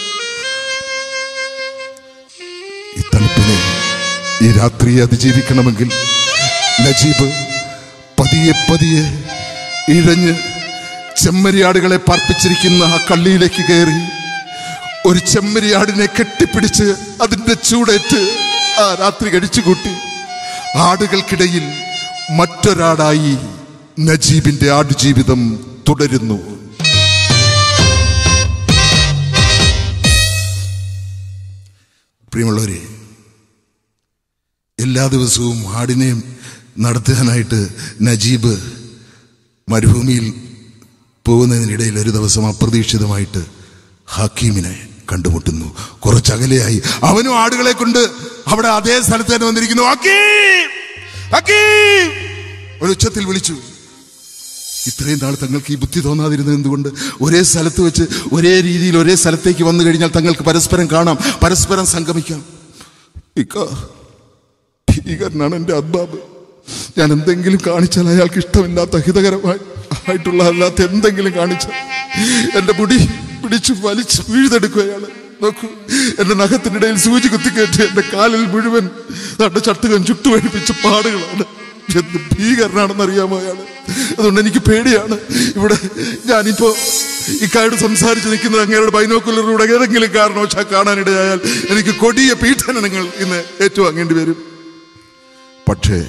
ഈ രാത്രിയെ അതിജീവിക്കണമെങ്കിൽ നജീബ് പതിയെ പതിയെ ഇഴഞ്ഞ് ചെമ്മരിയാടുകളെ പാർപ്പിച്ചിരിക്കുന്ന ആ കള്ളിയിലേക്ക് കയറി ഒരു ചെമ്മരിയാടിനെ കെട്ടിപ്പിടിച്ച് അതിന്റെ ചൂടേറ്റ് ആ രാത്രി കഴിച്ചുകൂട്ടി ആടുകൾക്കിടയിൽ മറ്റൊരാടായി നജീബിന്റെ ആടുജീവിതം തുടരുന്നു. പ്രിയമുള്ളവരെ എല്ലാ ദിവസവും ആടിനെയും നടത്താനായിട്ട് നജീബ് മരുഭൂമിയിൽ പോകുന്നതിനിടയിൽ ഒരു ദിവസം അപ്രതീക്ഷിതമായിട്ട് ഹക്കീമിനെ കണ്ടുമുട്ടുന്നു. കുറച്ചകലെയായി. അവനും ആടുകളെ കൊണ്ട് അവിടെ അതേ സ്ഥലത്ത് തന്നെ വന്നിരിക്കുന്നു. ഹക്കീം! ഒരു ഉച്ചത്തിൽ വിളിച്ചു. ഇത്രയും നാൾ തങ്ങൾക്ക് ഈ ബുദ്ധി തോന്നാതിരുന്നത് എന്തുകൊണ്ട്? ഒരേ സ്ഥലത്ത് വെച്ച് ഒരേ രീതിയിൽ ഒരേ സ്ഥലത്തേക്ക് വന്നു കഴിഞ്ഞാൽ തങ്ങൾക്ക് പരസ്പരം കാണാം പരസ്പരം സംഗമിക്കാം. ഭീകരനാണ് എന്റെ അദ്ബാബ് ഞാൻ എന്തെങ്കിലും കാണിച്ചാൽ അയാൾക്ക് ഇഷ്ടമില്ലാത്ത ഹിതകരമായി ആയിട്ടുള്ള അല്ലാത്ത എന്തെങ്കിലും കാണിച്ചാൽ എന്റെ മുടി പിടിച്ച് വലിച്ച് വീഴ്തെടുക്കും അയാൾ നോക്കൂ എന്റെ നഖത്തിനിടയിൽ സൂചി കുത്തിക്കയറ്റി എന്റെ കാലിൽ മുഴുവൻ തന്റെ ചട്ടുകൻ ചുട്ടുപഴിപ്പിച്ച പാടുകളാണ്. എന്ത് ഭീകരനാണെന്ന് അറിയാമോ അയാൾ? അതുകൊണ്ട് എനിക്ക് പേടിയാണ്. ഇവിടെ ഞാനിപ്പോ ഇക്കായോട് സംസാരിച്ച് നിൽക്കുന്നത് അങ്ങയുടെ ബൈനോക്കുലറിലൂടെ ഏതെങ്കിലും കാരണവശാൽ കാണാനിടയായാൽ എനിക്ക് കൊടിയ പീഡനങ്ങൾ ഇന്ന് ഏറ്റുവാങ്ങേണ്ടി വരും. പക്ഷേ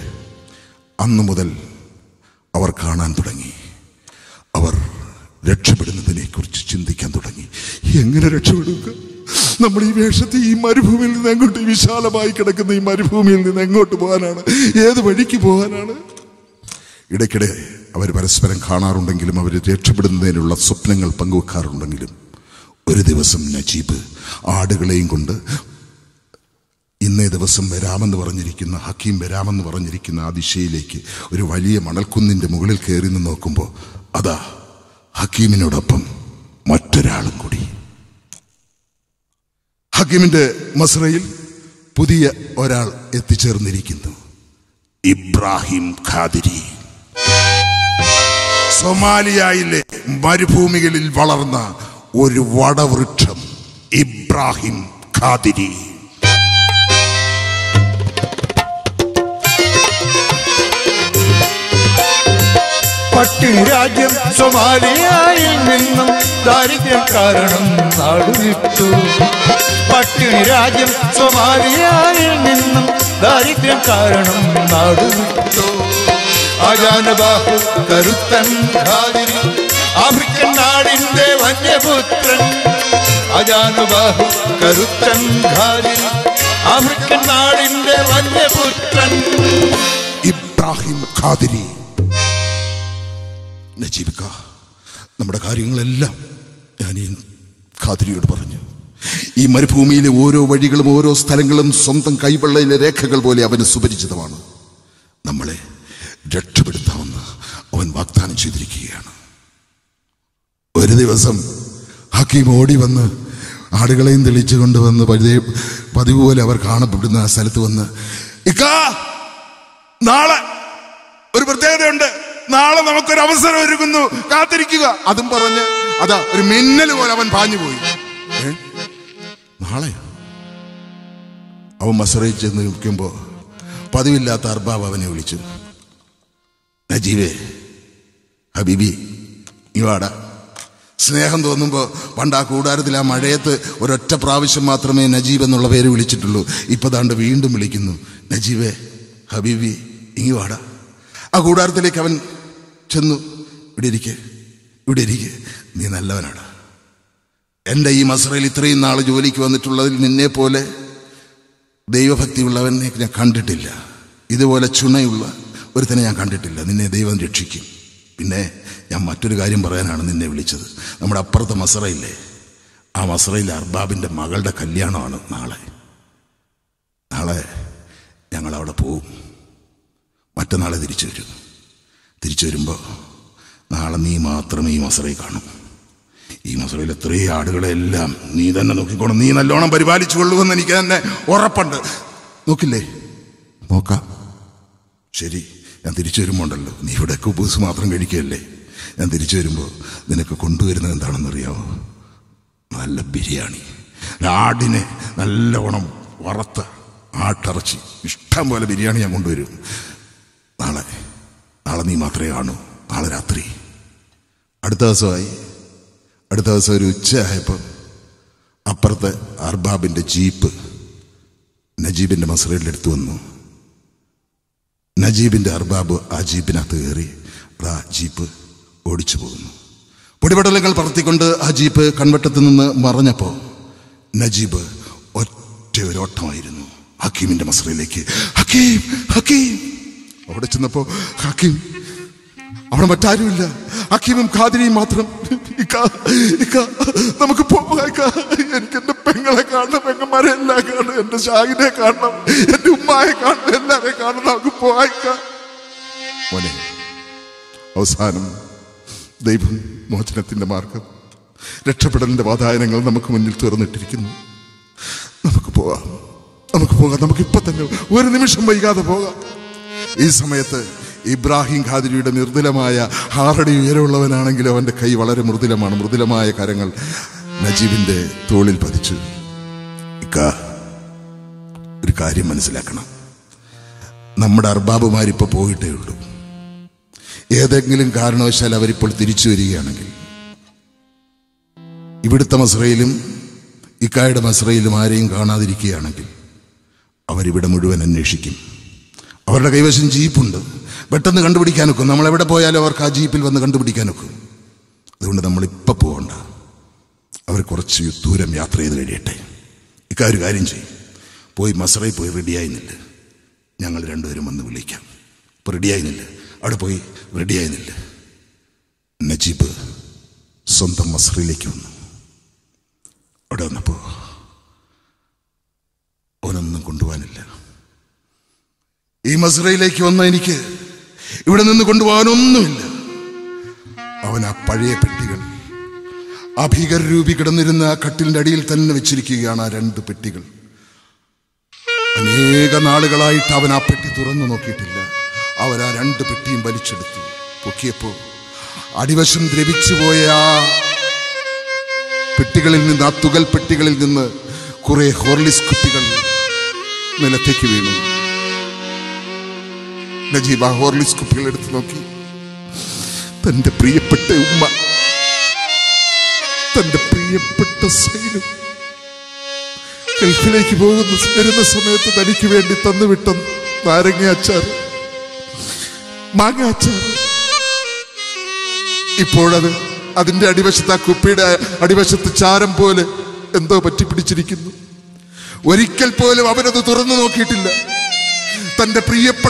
അന്നു മുതൽ അവർ കാണാൻ തുടങ്ങി. അവർ രക്ഷപ്പെടുന്നതിനെ കുറിച്ച് ചിന്തിക്കാൻ തുടങ്ങി. എങ്ങനെ രക്ഷപ്പെടുക? നമ്മൾ ഈ വേഷത്തിൽ ഈ മരുഭൂമിയിൽ നിന്ന് എങ്ങോട്ട് വിശാലമായി കിടക്കുന്ന ഈ മരുഭൂമിയിൽ നിന്ന് എങ്ങോട്ട് പോകാനാണ്? ഏത് വഴിക്ക് പോകാനാണ്? ഇടയ്ക്കിടെ അവർ പരസ്പരം കാണാറുണ്ടെങ്കിലും അവർ രക്ഷപ്പെടുന്നതിനുള്ള സ്വപ്നങ്ങൾ പങ്കുവെക്കാറുണ്ടെങ്കിലും ഒരു ദിവസം നജീബ് ആടുകളെയും കൊണ്ട് ഇന്നേ ദിവസം വരാമെന്ന് പറഞ്ഞിരിക്കുന്ന ഹക്കീം വരാമെന്ന് പറഞ്ഞിരിക്കുന്ന ആ ദിശയിലേക്ക് ഒരു വലിയ മണൽക്കുന്നിന്റെ മുകളിൽ കയറി നിന്ന് നോക്കുമ്പോൾ അതാ ഹക്കീമിനോടൊപ്പം മറ്റൊരാളും കൂടി. ഹക്കീമിന്റെ മസ്രയിൽ പുതിയ ഒരാൾ എത്തിച്ചേർന്നിരിക്കുന്നു. ഇബ്രാഹിം ഖാദിരി. സൊമാലിയയിലെ മരുഭൂമികളിൽ വളർന്ന ഒരു വടവൃക്ഷം ഇബ്രാഹിം ഖാദിരി. പട്ടിണി രാജ്യം സൊമാലിയായിൽ നിന്നും ദാരിദ്ര്യം കാരണം നാടുവിട്ടു. പട്ടിണി രാജ്യം സൊമാലിയായിൽ നിന്നും ദാരിദ്ര്യം കാരണം നാടുവിട്ടു. ആജാനബാഹു കരുത്തൻ ഖാദിരി ആഫ്രിക്കൻ നാടിന്റെ വന്യപുത്രൻ. അജാനുബാഹു കരുത്തൻ ഖാദിരി ആഫ്രിക്കൻ നാടിന്റെ വന്യപുത്രൻ. ഇബ്രാഹിം ഖാദിരി. നജീബിക്ക നമ്മുടെ കാര്യങ്ങളെല്ലാം ഞാൻ ഈ ഖാദിരിയോട് പറഞ്ഞു. ഈ മരുഭൂമിയിലെ ഓരോ വഴികളും ഓരോ സ്ഥലങ്ങളും സ്വന്തം കൈവെള്ളയിലെ രേഖകൾ പോലെ അവന് സുപരിചിതമാണ്. നമ്മളെ രക്ഷപ്പെടുത്താമെന്ന് അവൻ വാഗ്ദാനം ചെയ്തിരിക്കുകയാണ്. ഒരു ദിവസം ഹക്കീം ഓടി വന്ന് ആടുകളെയും തെളിച്ചു കൊണ്ടുവന്ന് പതിവ് പതിവ് പോലെ അവർ കാണപ്പെടുന്ന ആ സ്ഥലത്ത് വന്ന് ഇക്കാ നാളെ ഒരു പ്രത്യേകതയുണ്ട്. നാളെ നമുക്കൊരു അവസരം ഒരുങ്ങുന്നു കാത്തിരിക്കുക. അതും പറഞ്ഞ് അതാ ഒരു മിന്നൽ പോലെ അവൻ പാഞ്ഞു പോയി. നാളെ? അവൻ മസറയിൽ ചെന്ന് നിൽക്കുമ്പോ പതിവില്ലാത്ത അർബാബ് അവനെ വിളിച്ചു. നജീവേ ഹബീബി ഇവാടാ സ്നേഹം തോന്നുമ്പോൾ പണ്ട് ആ കൂടാരത്തിൽ ആ മഴയത്ത് ഒരൊറ്റ പ്രാവശ്യം മാത്രമേ നജീബ് എന്നുള്ള പേര് വിളിച്ചിട്ടുള്ളൂ. ഇപ്പൊ താണ്ട് വീണ്ടും വിളിക്കുന്നു. നജീബേ ഹബീബി ഇങ്ങി വാടാ. ആ കൂടാരത്തിലേക്ക് അവൻ ചെന്നു. ഇവിടെ ഇരിക്കെ. ഇവിടെ ഇരിക്കെ. നീ നല്ലവനാണ് എന്റെ ഈ മസറയിൽ ഇത്രയും നാൾ ജോലിക്ക് വന്നിട്ടുള്ളതിൽ നിന്നെ പോലെ ദൈവഭക്തിയുള്ളവനെ ഞാൻ കണ്ടിട്ടില്ല. ഇതുപോലെ ചുണയുള്ള ഒരുത്തനെ ഞാൻ കണ്ടിട്ടില്ല. നിന്നെ ദൈവം രക്ഷിക്കും. പിന്നെ ഞാൻ മറ്റൊരു കാര്യം പറയാനാണ് നിന്നെ വിളിച്ചത്. നമ്മുടെ അപ്പുറത്തെ മസറയില്ലേ? ആ മസറയിലെ അർബാബിന്റെ മകളുടെ കല്യാണമാണ് നാളെ. നാളെ ഞങ്ങളവിടെ പോവും. മറ്റന്നാളെ തിരിച്ചു വരും. തിരിച്ചു വരുമ്പോൾ നാളെ നീ മാത്രമേ ഈ മസറയിൽ കാണൂ. ഈ മസറയിൽ എത്രയും ആടുകളെല്ലാം നീ തന്നെ നോക്കിക്കോണം. നീ നല്ലോണം പരിപാലിച്ചു കൊള്ളുമെന്ന് എനിക്ക് തന്നെ ഉറപ്പുണ്ട്. നോക്കില്ലേ? നോക്കാം. ശരി ഞാൻ തിരിച്ചു വരുമ്പോണ്ടല്ലോ. നീ ഇവിടെ കുബൂസ് മാത്രം കഴിക്കുകയല്ലേ? ഞാൻ തിരിച്ചു വരുമ്പോൾ നിനക്ക് കൊണ്ടുവരുന്നത് എന്താണെന്നറിയാമോ നല്ല ബിരിയാണി. ആടിനെ നല്ലോണം വറുത്ത ആട്ടിറച്ചി. ഇഷ്ടം പോലെ ബിരിയാണി ഞാൻ കൊണ്ടുവരും. നാളെ നാളെ നീ മാത്രമേ കാണൂ. നാളെ രാത്രി. അടുത്ത ദിവസമായി. അടുത്ത ദിവസം ഒരു ഉച്ചയായപ്പോൾ അപ്പുറത്തെ അർബാബിന്റെ ജീപ്പ് നജീബിന്റെ മസറയുടെ അടുത്ത് വന്നു. നജീബിന്റെ അർബാബ് ആ ജീപ്പിനകത്ത് കയറി ആ ജീപ്പ് ഓടിച്ചു പോകുന്നു. പൊടിപടലങ്ങൾ പറത്തിക്കൊണ്ട് ആ ജീപ്പ് കൺവട്ടത്തിൽ നിന്ന് മറഞ്ഞപ്പോൾ നജീബ് ഒറ്റ ഒരു ഓട്ടമായിരുന്നു. ഹക്കീമിന്റെ മസറയിലേക്ക് ഹക്കീം ഹക്കീം. അവിടെ ചെന്നപ്പോ ഹക്കീം അവിടെ മറ്റാരുമില്ല. ഹക്കീമും ഖാദിനിയും മാത്രം. നമുക്ക് ഇക്ക. എനിക്ക് എന്റെ പെങ്ങളെ കാണണം പെങ്ങന്മാരെ എല്ലാം കാണണം എന്റെ ഷാഹിനെ കാണണം എന്റെ ഉമ്മയെ കാണണം എല്ലാവരെയും കാണണം നമുക്ക് മോനെ അവസാനം ദൈവം മോചനത്തിന്റെ മാർഗം രക്ഷപ്പെടലിന്റെ വാതായനങ്ങൾ നമുക്ക് മുന്നിൽ തുറന്നിട്ടിരിക്കുന്നു. നമുക്ക് പോകാം നമുക്ക് പോകാം നമുക്ക് ഇപ്പൊ തന്നെ ഒരു നിമിഷം വൈകാതെ പോകാം. ഈ സമയത്ത് ഇബ്രാഹിം ഖാദിരിയുടെ മൃദുലമായ ഹാറടി ഉയരമുള്ളവനാണെങ്കിലും അവന്റെ കൈ വളരെ മൃദുലമാണ്. മൃദുലമായ കരങ്ങൾ നജീബിന്റെ തോളിൽ പതിച്ചു. ഇക്ക ഒരു കാര്യം മനസ്സിലാക്കണം. നമ്മുടെ അർബാബുമാരിപ്പോൾ പോയിട്ടേ ഉള്ളൂ. ഏതെങ്കിലും കാരണവശാൽ അവരിപ്പോൾ തിരിച്ചു വരികയാണെങ്കിൽ ഇവിടുത്തെ മസ്രയിലും ഇക്കായുടെ മസ്രയിലും ആരെയും കാണാതിരിക്കുകയാണെങ്കിൽ അവരിവിടെ മുഴുവൻ അന്വേഷിക്കും. അവരുടെ കൈവശം ജീപ്പുണ്ട്. പെട്ടെന്ന് കണ്ടുപിടിക്കാനൊക്കും. നമ്മൾ എവിടെ പോയാലും അവർക്ക് ആ ജീപ്പിൽ വന്ന് കണ്ടുപിടിക്കാൻ ഒക്കും അതുകൊണ്ട് നമ്മൾ പോകണ്ട. അവർ കുറച്ച് ദൂരം യാത്ര ചെയ്ത് കഴിയട്ടെ. ഇക്കാര്യം കാര്യം ചെയ്യും. പോയി മസറയിൽ പോയി റെഡിയായി നില്ല. ഞങ്ങൾ രണ്ടുപേരും വന്ന് വിളിക്കാം. ഇപ്പോൾ റെഡിയായി നില്ല. അവിടെ പോയി റെഡിയായി നില്ല. നജീബ് സ്വന്തം മസറയിലേക്ക് വന്നു. അവിടെ വന്നപ്പോൾ അവനൊന്നും കൊണ്ടുപോകാനില്ല. ഈ മസ്രയിലേക്ക് വന്ന എനിക്ക് ഇവിടെ നിന്ന് കൊണ്ടുപോകാനൊന്നുമില്ല. അവൻ ആ പഴയ പെട്ടികൾ ആ ഭീകരരൂപി കിടന്നിരുന്ന ആ കട്ടിലിന്റെ അടിയിൽ തന്നെ വെച്ചിരിക്കുകയാണ് ആ രണ്ട് പെട്ടികൾ. അനേക നാളുകളായിട്ട് അവൻ ആ പെട്ടി തുറന്നു നോക്കിയിട്ടില്ല. അവൻ ആ രണ്ട് പെട്ടിയും വലിച്ചെടുത്തു. പൊക്കിയപ്പോൾ അടിവശം ദ്രവിച്ചുപോയ ആ പെട്ടികളിൽ നിന്ന് ആ തുകൽ പെട്ടികളിൽ നിന്ന് കുറെ ഹോർലിസ് കുപ്പികൾ നിലത്തേക്ക് വീണു. നജീബ് ഹോർലിസ് കുപ്പികൾ എടുത്തു നോക്കി. തന്റെ പ്രിയപ്പെട്ട ഉമ്മ തന്റെ പ്രിയപ്പെട്ട സൈനും ഗൾഫിലേക്ക് പോകുന്ന വരുന്ന സമയത്ത് തനിക്ക് വേണ്ടി തന്നുവിട്ട നാരങ്ങ അച്ചാർ മാങ്ങ അച്ചാർ ഇപ്പോഴത് അതിന്റെ അടിവശത്ത് ആ കുപ്പിയുടെ അടിവശത്ത് ചാരം പോലെ എന്തോ പറ്റിപ്പിടിച്ചിരിക്കുന്നു ഒരിക്കൽ പോലും അവനത് തുറന്നു നോക്കിയിട്ടില്ല. തന്റെ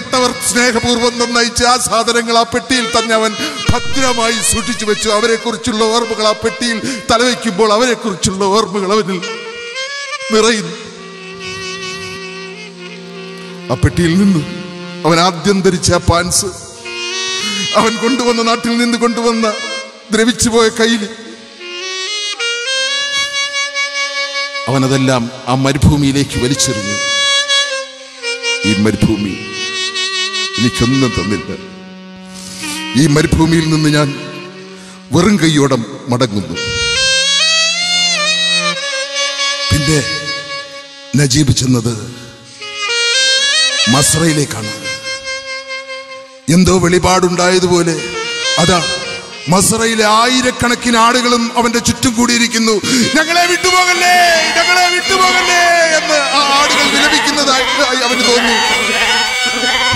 പ്രിയപ്പെട്ടവർ സ്നേഹപൂർവം നന്നയിച്ച ആ സാധനങ്ങൾ ആ പെട്ടിയിൽ തന്നെ അവൻ ഭദ്രമായി സൂക്ഷിച്ചു വെച്ചു. അവരെക്കുറിച്ചുള്ള ഓർമ്മകൾ ആ പെട്ടിയിൽ തലവെക്കുമ്പോൾ അവരെക്കുറിച്ചുള്ള ഓർമ്മകൾ അവനിൽ നിറയുന്നു. ആ പെട്ടിയിൽ നിന്ന് അവൻ ആദ്യം ധരിച്ച പാൻസ് അവൻ കൊണ്ടുവന്ന നാട്ടിൽ നിന്ന് കൊണ്ടുവന്ന ദ്രവിച്ചുപോയ കയ്യിൽ അവനതെല്ലാം ആ മരുഭൂമിയിലേക്ക് വലിച്ചെറിഞ്ഞു. ഈ മരുഭൂമി എനിക്കൊന്നും തന്നില്ല. ഈ മരുഭൂമിയിൽ നിന്ന് ഞാൻ വെറും കൈയോടെ മടങ്ങുന്നു. പിന്നെ നജീബ് ചെന്നത് മസ്രയിലേക്കാണ്. എന്തോ വെളിപാടുണ്ടായതുപോലെ അതാ മസ്രയിലെ ആയിരക്കണക്കിന് ആളുകളും അവന്റെ ചുറ്റും കൂടിയിരിക്കുന്നു. ഞങ്ങളെ വിട്ടുപോകല്ലേ? ഞങ്ങളെ വിട്ടുപോകല്ലേ? എന്ന് ആ ആടുകൾ വിലപിക്കുന്നതായി അവന് തോന്നി.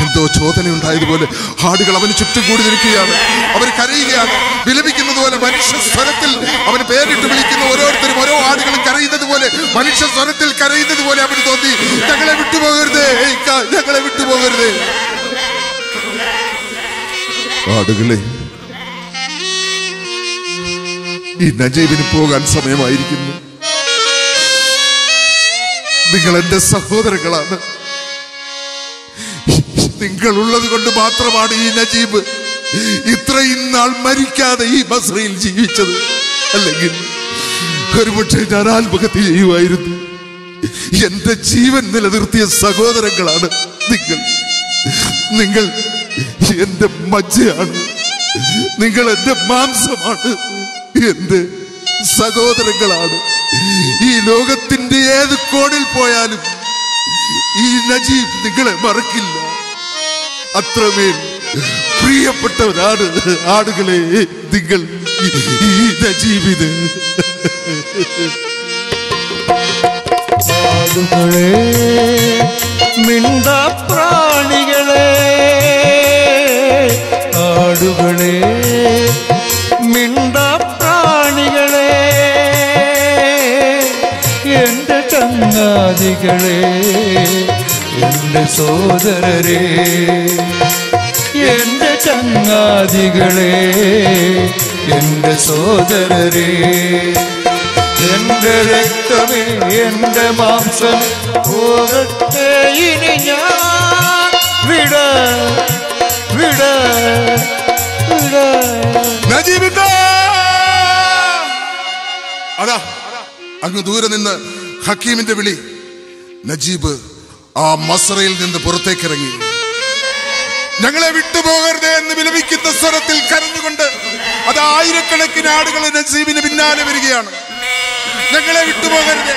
എന്തോ ചോദന ഉണ്ടായതുപോലെ ആടുകൾ അവന് ചുറ്റും കൂടി നിൽക്കുകയാണ് അവർ കരയുകയാണ്. വിലപിക്കുന്നത് പോലെ മനുഷ്യ സ്വരത്തിൽ അവന് പേരിട്ട് വിളിക്കുന്ന ഓരോരുത്തരും ഓരോ ആടുകളും കരയുന്നത് പോലെ മനുഷ്യ സ്വരത്തിൽ കരയുന്നത് പോലെ അവന് തോന്നി. ഞങ്ങളെ വിട്ടുപോകരുത് ഞങ്ങളെ വിട്ടുപോകരുത്. ആടുകളെ ഈ നജീബിന് പോകാൻ സമയമായിരിക്കുന്നു. നിങ്ങൾ എന്റെ സഹോദരങ്ങളാണ്. നിങ്ങൾ ഉള്ളത് കൊണ്ട് മാത്രമാണ് ഈ നജീബ് ഇത്രയും നാൾ മരിക്കാതെ ഈ ബസ്രയിൽ ജീവിച്ചത്. അല്ലെങ്കിൽ ഒരുപക്ഷെ ഞാൻ ആത്മഹത്യ ചെയ്യുമായിരുന്നു. എന്റെ ജീവൻ നിലനിർത്തിയ സഹോദരങ്ങളാണ് നിങ്ങൾ. നിങ്ങൾ എന്റെ മജ്ജയാണ്. നിങ്ങൾ എന്റെ മാംസമാണ്. എന്റെ സഹോദരങ്ങളാണ്. ഈ ലോകത്തിന്റെ ഏത് കോണിൽ പോയാലും ഈ നജീബ് നിങ്ങളെ മറക്കില്ല. അത്രമേൽ പ്രിയപ്പെട്ടവരാണ് ആടുകളെ നിങ്ങൾ ജീവിത ആടുകളെ മിണ്ട പ്രാണികളെ ആടുകളെ മിണ്ട പ്രാണികളെ എന്റെ ചങ്ങാതികളെ എന്റെ സോദരരെ എന്റെ ചങ്ങാതികളെ എന്റെ സോദരരെ എന്റെ രക്തമേ എന്റെ മാംസം പോകട്ടെ ഇനി ഞാൻ. വിട വിട വിട! അതാ അങ്ങ് ദൂരെ നിന്ന് ഹക്കീമിന്റെ വിളി. നജീബ് ആ മസറയിൽ നിന്ന് പുറത്തേക്ക് ഇറങ്ങി ഞങ്ങളെ വിട്ടുപോകരുതേ എന്ന് വിലപിക്കുന്ന സ്വരത്തിൽ കരഞ്ഞുകൊണ്ട് അത് ആയിരക്കണക്കിന് ആടുകൾ നസീബിന് പിന്നാലെ വരികയാണ്. ഞങ്ങളെ വിട്ടുപോകരുതേ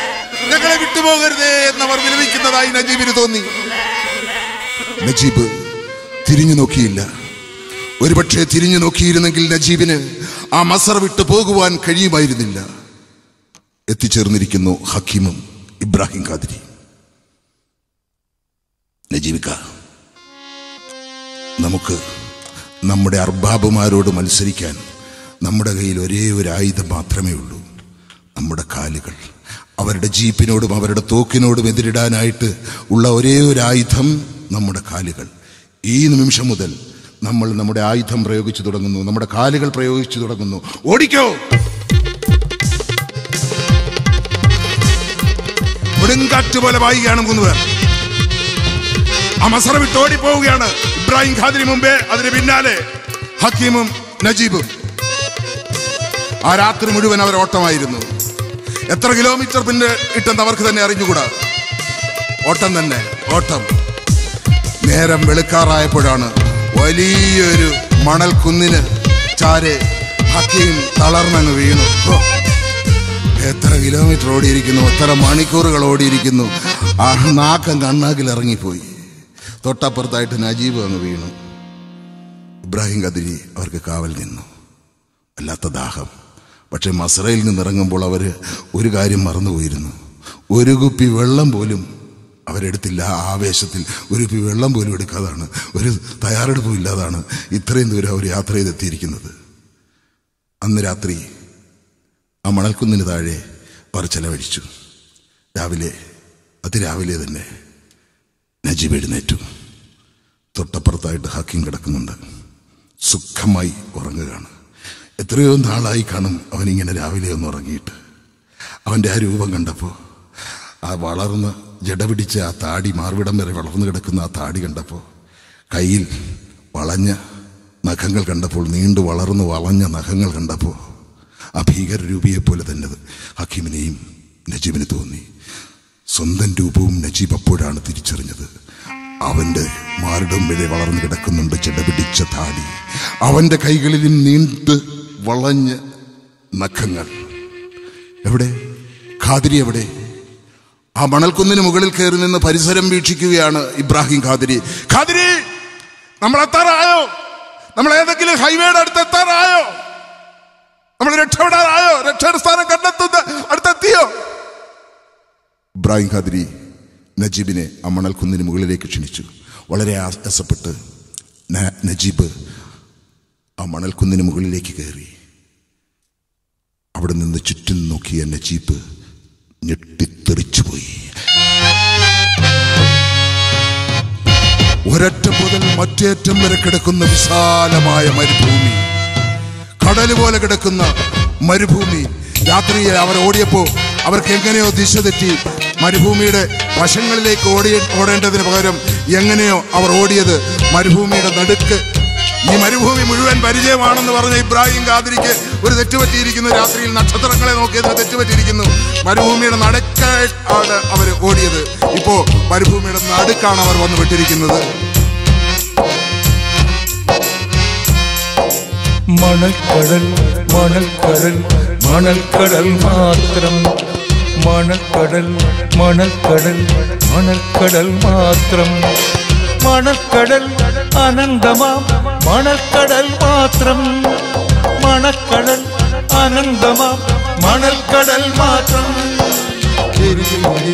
ഞങ്ങളെ വിട്ടുപോകരുതേ എന്നവർ വിലപിക്കുന്നതായി നജീബിന് തോന്നി. നജീബ് തിരിഞ്ഞു നോക്കിയില്ല. ഒരുപക്ഷെ തിരിഞ്ഞു നോക്കിയിരുന്നെങ്കിൽ നജീബിന് ആ മസർ വിട്ടു പോകുവാൻ കഴിയുമായിരുന്നില്ല. എത്തിച്ചേർന്നിരിക്കുന്നു ഹക്കീമും ഇബ്രാഹിം ഖാദിരി. നജീബിക്ക നമുക്ക് നമ്മുടെ അർബാബുമാരോട് മത്സരിക്കാൻ നമ്മുടെ കയ്യിൽ ഒരേ ഒരു ആയുധം മാത്രമേ ഉള്ളൂ. നമ്മുടെ കാലുകൾ. അവരുടെ ജീപ്പിനോടും അവരുടെ തോക്കിനോടും എതിരിടാനായിട്ട് ഉള്ള ഒരേ ഒരു ആയുധം നമ്മുടെ കാലുകൾ. ഈ നിമിഷം മുതൽ നമ്മൾ നമ്മുടെ ആയുധം പ്രയോഗിച്ചു തുടങ്ങുന്നു. നമ്മുടെ കാലുകൾ പ്രയോഗിച്ചു തുടങ്ങുന്നു. ഓടിക്കോ! കൊടുങ്കാറ്റ് പോലെ വായിക്കുകയാണ് മൂന്ന് പേർ ആ മസറ പോവുകയാണ് ഇബ്രാഹിം ഖാദിന് മുമ്പേ അതിന് പിന്നാലെ ഹക്കീമും നജീബും. ആ രാത്രി മുഴുവൻ അവർ ഓട്ടമായിരുന്നു. എത്ര കിലോമീറ്റർ പിന്നെ ഇട്ടെന്ന് അവർക്ക് തന്നെ അറിഞ്ഞുകൂടാ? ഓട്ടം തന്നെ ഓട്ടം. നേരം വെളുക്കാറായപ്പോഴാണ് വലിയൊരു മണൽ കുന്നിന് ചാരെ ഹക്കീം തളർന്നങ്ങ് വീണു. എത്ര കിലോമീറ്റർ ഓടിയിരിക്കുന്നു എത്ര മണിക്കൂറുകൾ ഓടിയിരിക്കുന്നു. ആ നാക്കം കണ്ണാക്കിൽ ഇറങ്ങിപ്പോയി. തൊട്ടപ്പുറത്തായിട്ട് നജീബ് അങ്ങ് വീണു. ഇബ്രാഹിം കതിരി അവർക്ക് കാവൽ നിന്നു. അല്ലാത്ത ദാഹം. പക്ഷേ മസറയിൽ നിന്ന് ഇറങ്ങുമ്പോൾ അവർ ഒരു കാര്യം മറന്നുപോയിരുന്നു. ഒരു കുപ്പി വെള്ളം പോലും അവരെടുത്തില്ല. ആ ആവേശത്തിൽ ഒരു കുപ്പി വെള്ളം പോലും എടുക്കാതാണ്. ഒരു തയ്യാറെടുപ്പും ഇല്ലാതാണ് ഇത്രയും ദൂരം അവർ യാത്ര ചെയ്തെത്തിയിരിക്കുന്നത്. അന്ന് രാത്രി ആ മണൽക്കുന്നിന് താഴെ പറ ചെലവഴിച്ചു. രാവിലെ അതിരാവിലെ തന്നെ നജീബ് എഴുന്നേറ്റു. തൊട്ടപ്പുറത്തായിട്ട് ഹാക്കിം കിടക്കുന്നുണ്ട്. സുഖമായി ഉറങ്ങുകയാണ്. എത്രയോ നാളായി കാണും അവനിങ്ങനെ രാവിലെ ഒന്ന് ഉറങ്ങിയിട്ട്. അവന്റെ ആ രൂപം കണ്ടപ്പോൾ ആ വളർന്ന് ജട പിടിച്ച ആ താടി മാർവിടം വരെ വളർന്നു കിടക്കുന്ന ആ താടി കണ്ടപ്പോൾ കയ്യിൽ വളഞ്ഞ നഖങ്ങൾ കണ്ടപ്പോൾ നീണ്ടു വളർന്നു വളഞ്ഞ നഖങ്ങൾ കണ്ടപ്പോൾ ആ ഭീകരരൂപിയെപ്പോലെ തന്നെ ഹക്കീമിനെയും നജീബിന് തോന്നി. സ്വന്തം രൂപവും നജീബ് അപ്പോഴാണ് തിരിച്ചറിഞ്ഞത്. അവന്റെ മാറിടം വരെ വളർന്നു കിടക്കുന്നുണ്ട് ചെടപിടിച്ച താടി. അവന്റെ കൈകളിൽ നീണ്ട് വളഞ്ഞ് നഖങ്ങൾ. എവിടെ? ഖാദിരി എവിടെ? ആ മണൽക്കുന്നിന് മുകളിൽ കയറി നിന്ന് പരിസരം വീക്ഷിക്കുകയാണ് ഇബ്രാഹിം ഖാദിരി. ഖാദിരി നമ്മൾ എത്താറായോ? നമ്മൾ ഏതെങ്കിലും ഹൈവേയുടെ അടുത്ത് എത്താറായോ? നമ്മൾ രക്ഷപ്പെടാറായോ? രക്ഷയുടെ സ്ഥാനം കണ്ടെത്തുന്ന അടുത്തെത്തിയോ? ഇബ്രാഹിം ഖാദിരി നജീബിനെ ആ മുകളിലേക്ക് ക്ഷണിച്ചു. വളരെ ആസപ്പെട്ട് നജീബ് ആ മണൽക്കുന്നിന് മുകളിലേക്ക് കയറി. അവിടെ നിന്ന് ചുറ്റും നോക്കിയ നജീബ് ഞെട്ടിത്തെറിച്ചുപോയി ഒരറ്റം മുതൽ മറ്റേറ്റം വരെ കിടക്കുന്ന വിശാലമായ മരുഭൂമി. കടൽ പോലെ കിടക്കുന്ന മരുഭൂമി. രാത്രിയിൽ അവർ ഓടിയപ്പോൾ അവർക്ക് എങ്ങനെയോ ദിശ തെറ്റി. മരുഭൂമിയുടെ വശങ്ങളിലേക്ക് ഓടി ഓടേണ്ടതിന് പകരം എങ്ങനെയോ അവർ ഓടിയത് മരുഭൂമിയുടെ നടുക്ക്. ഈ മരുഭൂമി മുഴുവൻ പരിചയമാണെന്ന് പറഞ്ഞ ഇബ്രാഹിം ഖാദിരിക്ക് ഒരു തെറ്റുപറ്റിയിരിക്കുന്നു. രാത്രിയിൽ നക്ഷത്രങ്ങളെ നോക്കിയതിന് തെറ്റുപറ്റിയിരിക്കുന്നു. മരുഭൂമിയുടെ നടുക്കായി ആണ് അവർ ഓടിയത്. ഇപ്പോ മരുഭൂമിയുടെ നടുക്കാണ് അവർ വന്നു വിട്ടിരിക്കുന്നത് മണൽ മണൽക്കടൽ മണൽക്കടൽ മാത്രം മണൽക്കടൽ മണൽക്കടൽ മണൽക്കടൽ മാത്രം മണൽക്കടൽ അനന്തമാം മണൽക്കടൽ മാത്രം മണൽക്കടൽ അനന്തമാം മണൽക്കടൽ മാത്രം എരിമൊഴി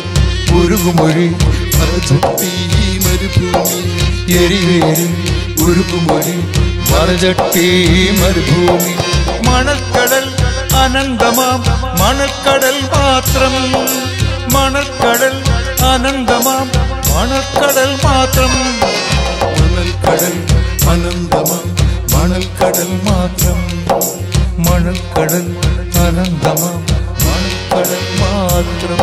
ഉരുകുമൊഴി മരചട്ടി മരുഭൂമി എരിവേരി ഉരുകുമൊഴി മരചട്ടി മരുഭൂമി മണൽക്കടൽ അനന്തമാം. മണക്കടൽ മാത്രം. മണക്കടൽ അനന്തമാം. മണക്കടൽ മാത്രം. മണൽക്കടൽ അനന്തമാം. മണൽക്കടൽ മാത്രം. മണൽക്കടൽ അനന്തമാം. മണക്കടൽ മാത്രം.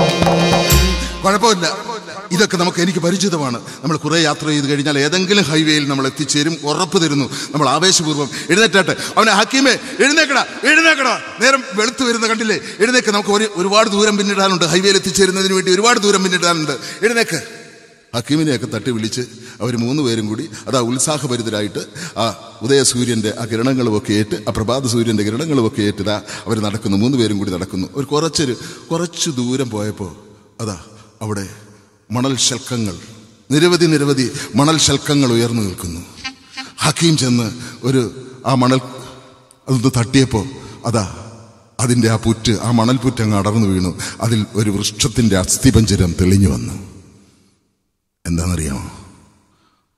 കുഴപ്പമില്ല. ഇതൊക്കെ നമുക്ക് എനിക്ക് പരിചിതമാണ്. നമ്മൾ കുറേ യാത്ര ചെയ്ത് കഴിഞ്ഞാൽ ഏതെങ്കിലും ഹൈവേയിൽ നമ്മൾ എത്തിച്ചേരും ഉറപ്പ് തരുന്നു. നമ്മൾ ആവേശപൂർവം എഴുന്നേറ്റാട്ടെ. അവനെ ഹക്കീമേ എഴുന്നേക്കടാ എഴുന്നേക്കടാ. നേരം വെളുത്ത് വരുന്ന കണ്ടില്ലേ? എഴുന്നേക്ക്. നമുക്ക് ഒരു ഒരുപാട് ദൂരം പിന്നിടാനുണ്ട്. ഹൈവേയിൽ എത്തിച്ചേരുന്നതിന് വേണ്ടി ഒരുപാട് ദൂരം പിന്നിടാനുണ്ട്. എഴുന്നേക്ക്. ഹക്കീമിനെയൊക്കെ തട്ടി വിളിച്ച് അവർ മൂന്ന് പേരും കൂടി അതാ ഉത്സാഹഭരിതരായിട്ട് ആ ഉദയസൂര്യന്റെ ആ കിരണങ്ങളുമൊക്കെ ഏറ്റ് ആ പ്രഭാത സൂര്യന്റെ കിരണങ്ങളുമൊക്കെ ഏറ്റിതാ അവർ നടക്കുന്നു. മൂന്ന് പേരും കൂടി നടക്കുന്നു. ഒരു കുറച്ചൊരു കുറച്ച് ദൂരം പോയപ്പോൾ അതാ അവിടെ മണൽ ശൽക്കങ്ങൾ. നിരവധി നിരവധി മണൽ ശൽക്കങ്ങൾ ഉയർന്നു നിൽക്കുന്നു. ഹക്കീം ചെന്ന് ഒരു ആ മണൽ അതൊന്ന് തട്ടിയപ്പോൾ അതാ അതിന്റെ ആ പുറ്റ് ആ മണൽ പുറ്റ് അങ്ങ് അടർന്നു വീണു. അതിൽ ഒരു വൃക്ഷത്തിന്റെ അസ്ഥിപഞ്ചരം തെളിഞ്ഞു വന്നു. എന്താണെന്നറിയാമോ?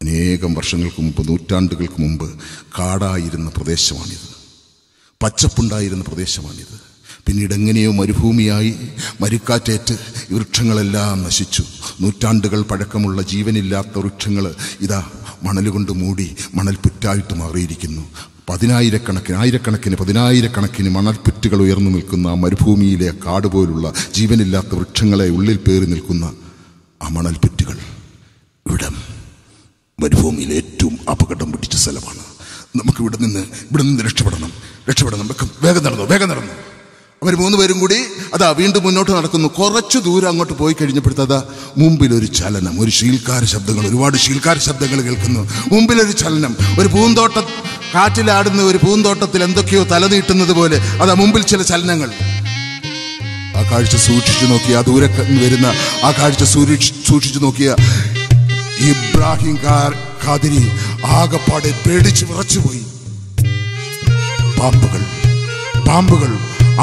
അനേകം വർഷങ്ങൾക്ക് മുമ്പ് നൂറ്റാണ്ടുകൾക്ക് മുമ്പ് കാടായിരുന്ന പ്രദേശമാണിത്. പച്ചപ്പുണ്ടായിരുന്ന പ്രദേശമാണിത്. പിന്നീട് എങ്ങനെയോ മരുഭൂമിയായി മരുക്കാറ്റേറ്റ് വൃക്ഷങ്ങളെല്ലാം നശിച്ചു. നൂറ്റാണ്ടുകൾ പഴക്കമുള്ള ജീവനില്ലാത്ത വൃക്ഷങ്ങൾ ഇതാ മണലുകൊണ്ട് കൊണ്ട് മൂടി മണൽ പുറ്റായിട്ട് മാറിയിരിക്കുന്നു. പതിനായിരക്കണക്കിന് ആയിരക്കണക്കിന് പതിനായിരക്കണക്കിന് മണൽപ്പുറ്റുകൾ ഉയർന്നു നിൽക്കുന്ന ആ മരുഭൂമിയിലെ കാട് പോലുള്ള ജീവനില്ലാത്ത വൃക്ഷങ്ങളെ ഉള്ളിൽ പേറി നിൽക്കുന്ന ആ മണൽപ്പുറ്റുകൾ ഇവിടം മരുഭൂമിയിലെ ഏറ്റവും അപകടം പിടിച്ച സ്ഥലമാണ്. നമുക്ക് ഇവിടെ നിന്ന് ഇവിടെ നിന്ന് രക്ഷപ്പെടണം. രക്ഷപ്പെടണം. വേഗം നടന്നു വേഗം നടന്നു. അവർ മൂന്ന് പേരും കൂടി അതാ വീണ്ടും മുന്നോട്ട് നടക്കുന്നു. കുറച്ചു ദൂരം അങ്ങോട്ട് പോയി കഴിഞ്ഞപ്പോഴത്തെ അതാ മുമ്പിൽ ഒരു ചലനം. ഒരു ശീൽക്കാര ശബ്ദങ്ങൾ ഒരുപാട് ശീൽക്കാര ശബ്ദങ്ങൾ കേൾക്കുന്നു. മുമ്പിലൊരു ചലനം. ഒരു പൂന്തോട്ട കാറ്റിലാടുന്ന ഒരു പൂന്തോട്ടത്തിൽ എന്തൊക്കെയോ തലനീട്ടുന്നത് പോലെ അതാ മുമ്പിൽ ചില ചലനങ്ങൾ. ആ കാഴ്ച സൂക്ഷിച്ചു നോക്കിയ ആ ദൂരെ വരുന്ന ആ കാഴ്ച സൂക്ഷിച്ചു നോക്കിയ ഇബ്രാഹിം കാതിരി ആകപ്പാടെ പേടിച്ച് വിറച്ചുപോയി. പാമ്പുകൾ പാമ്പുകൾ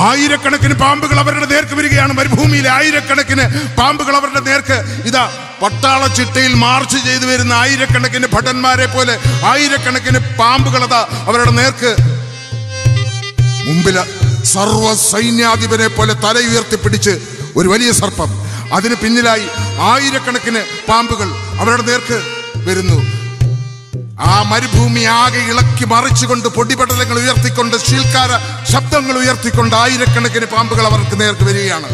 ആയിരക്കണക്കിന് പാമ്പുകൾ അവരുടെ നേർക്ക് വരികയാണ്. മരുഭൂമിയിലെ ആയിരക്കണക്കിന് പാമ്പുകൾ അവരുടെ നേർക്ക് ഇതാ പട്ടാള ചിട്ടയിൽ മാർച്ച് ചെയ്തു വരുന്ന ആയിരക്കണക്കിന് ഭടന്മാരെ പോലെ ആയിരക്കണക്കിന് പാമ്പുകൾ അതാ അവരുടെ നേർക്ക് മുമ്പിൽ സർവ സൈന്യാധിപനെ പോലെ തല ഉയർത്തിപ്പിടിച്ച് ഒരു വലിയ സർപ്പം. അതിന് പിന്നിലായി ആയിരക്കണക്കിന് പാമ്പുകൾ അവരുടെ നേർക്ക് വരുന്നു. ആ മരുഭൂമി ആകെ ഇളക്കി മറിച്ചുകൊണ്ട് പൊടിപടലങ്ങൾ ഉയർത്തിക്കൊണ്ട് ശീൽക്കാര ശബ്ദങ്ങൾ ഉയർത്തിക്കൊണ്ട് ആയിരക്കണക്കിന് പാമ്പുകൾ അവർക്ക് നേർക്ക് വരികയാണ്.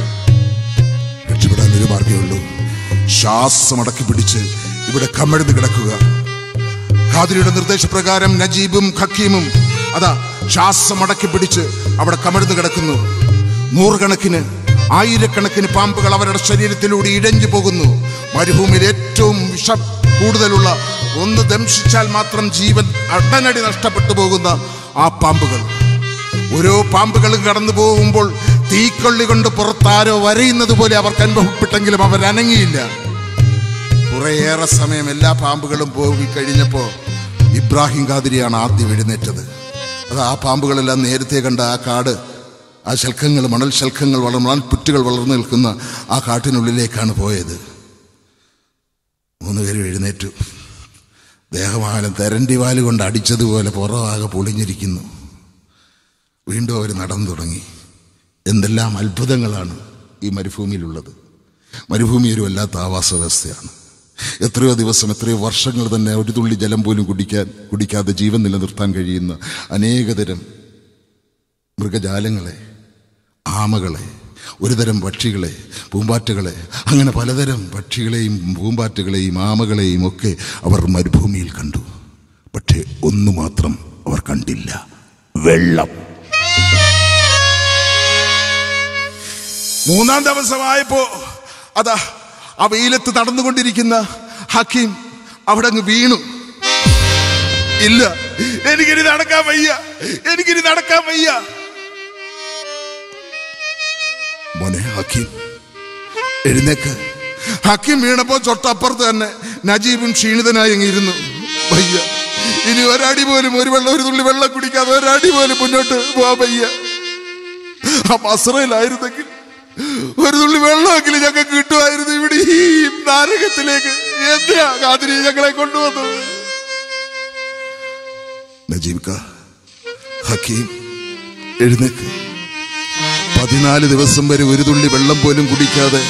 രക്ഷപ്പെടാൻ ഒരു മാർഗമേ ഉള്ളൂ. ശ്വാസം അടക്കി പിടിച്ച് ഇവിടെ കമഴ്ന്ന് കിടക്കുക. ഖാദിരിയുടെ നിർദ്ദേശപ്രകാരം നജീബും ഖക്കീമും അതാ ശ്വാസം അടക്കി പിടിച്ച് അവിടെ കമഴ്ന്നു കിടക്കുന്നു. നൂറുകണക്കിന് ആയിരക്കണക്കിന് പാമ്പുകൾ അവരുടെ ശരീരത്തിലൂടെ ഇഴഞ്ഞു പോകുന്നു. മരുഭൂമിയിൽ ഏറ്റവും വിഷം കൂടുതലുള്ള ഒന്ന് ദംശിച്ചാൽ മാത്രം ജീവൻ അടനടി നഷ്ടപ്പെട്ടു പോകുന്ന ആ പാമ്പുകൾ. ഓരോ പാമ്പുകളും കടന്നു പോകുമ്പോൾ തീക്കൊള്ളി കൊണ്ട് പുറത്താരോ വരയുന്നത് പോലെ അവർക്ക് അനുഭവപ്പെട്ടെങ്കിലും അവർ അനങ്ങിയില്ല. കുറേയേറെ സമയം എല്ലാ പാമ്പുകളും പോയി കഴിഞ്ഞപ്പോൾ ഇബ്രാഹിം ഖാദിരിയാണ് ആദ്യം എഴുന്നേറ്റത്. അത് ആ പാമ്പുകളെല്ലാം നേരത്തെ കണ്ട ആ കാട് ആ ശൽക്കങ്ങൾ മണൽ ശൽക്കങ്ങൾ വളർ മണൽപ്പുറ്റുകൾ വളർന്നു നിൽക്കുന്ന ആ കാട്ടിനുള്ളിലേക്കാണ് പോയത്. മൂന്ന് പേരും എഴുന്നേറ്റു. ദേഹമാനം തെരണ്ടി വാൽ കൊണ്ട് അടിച്ചതുപോലെ പുറമാകെ പൊളിഞ്ഞിരിക്കുന്നു. വീണ്ടും അവർ നടന്നു തുടങ്ങി. എന്തെല്ലാം അത്ഭുതങ്ങളാണ് ഈ മരുഭൂമിയിലുള്ളത്. മരുഭൂമി ഒരു വല്ലാത്ത ആവാസ വ്യവസ്ഥയാണ്. എത്രയോ ദിവസം എത്രയോ വർഷങ്ങൾ തന്നെ ഒരു തുള്ളി ജലം പോലും കുടിക്കാൻ കുടിക്കാതെ ജീവൻ നിലനിർത്താൻ കഴിയുന്ന അനേകതരം മൃഗജാലങ്ങളെ ആമകളെ ഒരുതരം പക്ഷികളെ പൂമ്പാറ്റകളെ അങ്ങനെ പലതരം പക്ഷികളെയും പൂമ്പാറ്റകളെയും ആമകളെയും ഒക്കെ അവർ മരുഭൂമിയിൽ കണ്ടു. പക്ഷേ ഒന്നു മാത്രം അവർ കണ്ടില്ല. വെള്ളം. മൂന്നാം ദിവസമായപ്പോ അതാ ആ വെയിലത്ത് നടന്നുകൊണ്ടിരിക്കുന്ന ഹക്കീം അവിടെ അങ്ങ് വീണു. ഇല്ല എനിക്കിനി നടക്കാൻ വയ്യ എനിക്കിനി നടക്കാൻ വയ്യ. ഹക്കീം. എഴുന്നേക്ക്. ഹക്കീം വീണപ്പോൾ തൊട്ടപ്പുറത്ത് തന്നെ നജീബും ക്ഷീണിതനായി ഇരുന്നു. വയ്യ ഇനി ഒരടി പോലും ഒരു വെള്ളം ഒരു തുള്ളി വെള്ളം കുടിക്കാതെ ഒരടി പോലും മുന്നോട്ട് പോവാ വയ്യ ആ മസറയിലായിരുന്നെങ്കിൽ ഒരു തുള്ളി വെള്ളമെങ്കിലും ഞങ്ങൾക്ക് കിട്ടുമായിരുന്നു ഇവിടെ ഈ നാരകത്തിലേക്ക്. എന്തിനാ കാതിരി ഞങ്ങളെ കൊണ്ടുവന്നത്? നജീബ് ഹക്കീം എഴുന്നേക്ക്. പതിനാല് ദിവസം വരെ ഒരു തുള്ളി വെള്ളം പോലും കുടിക്കാതെ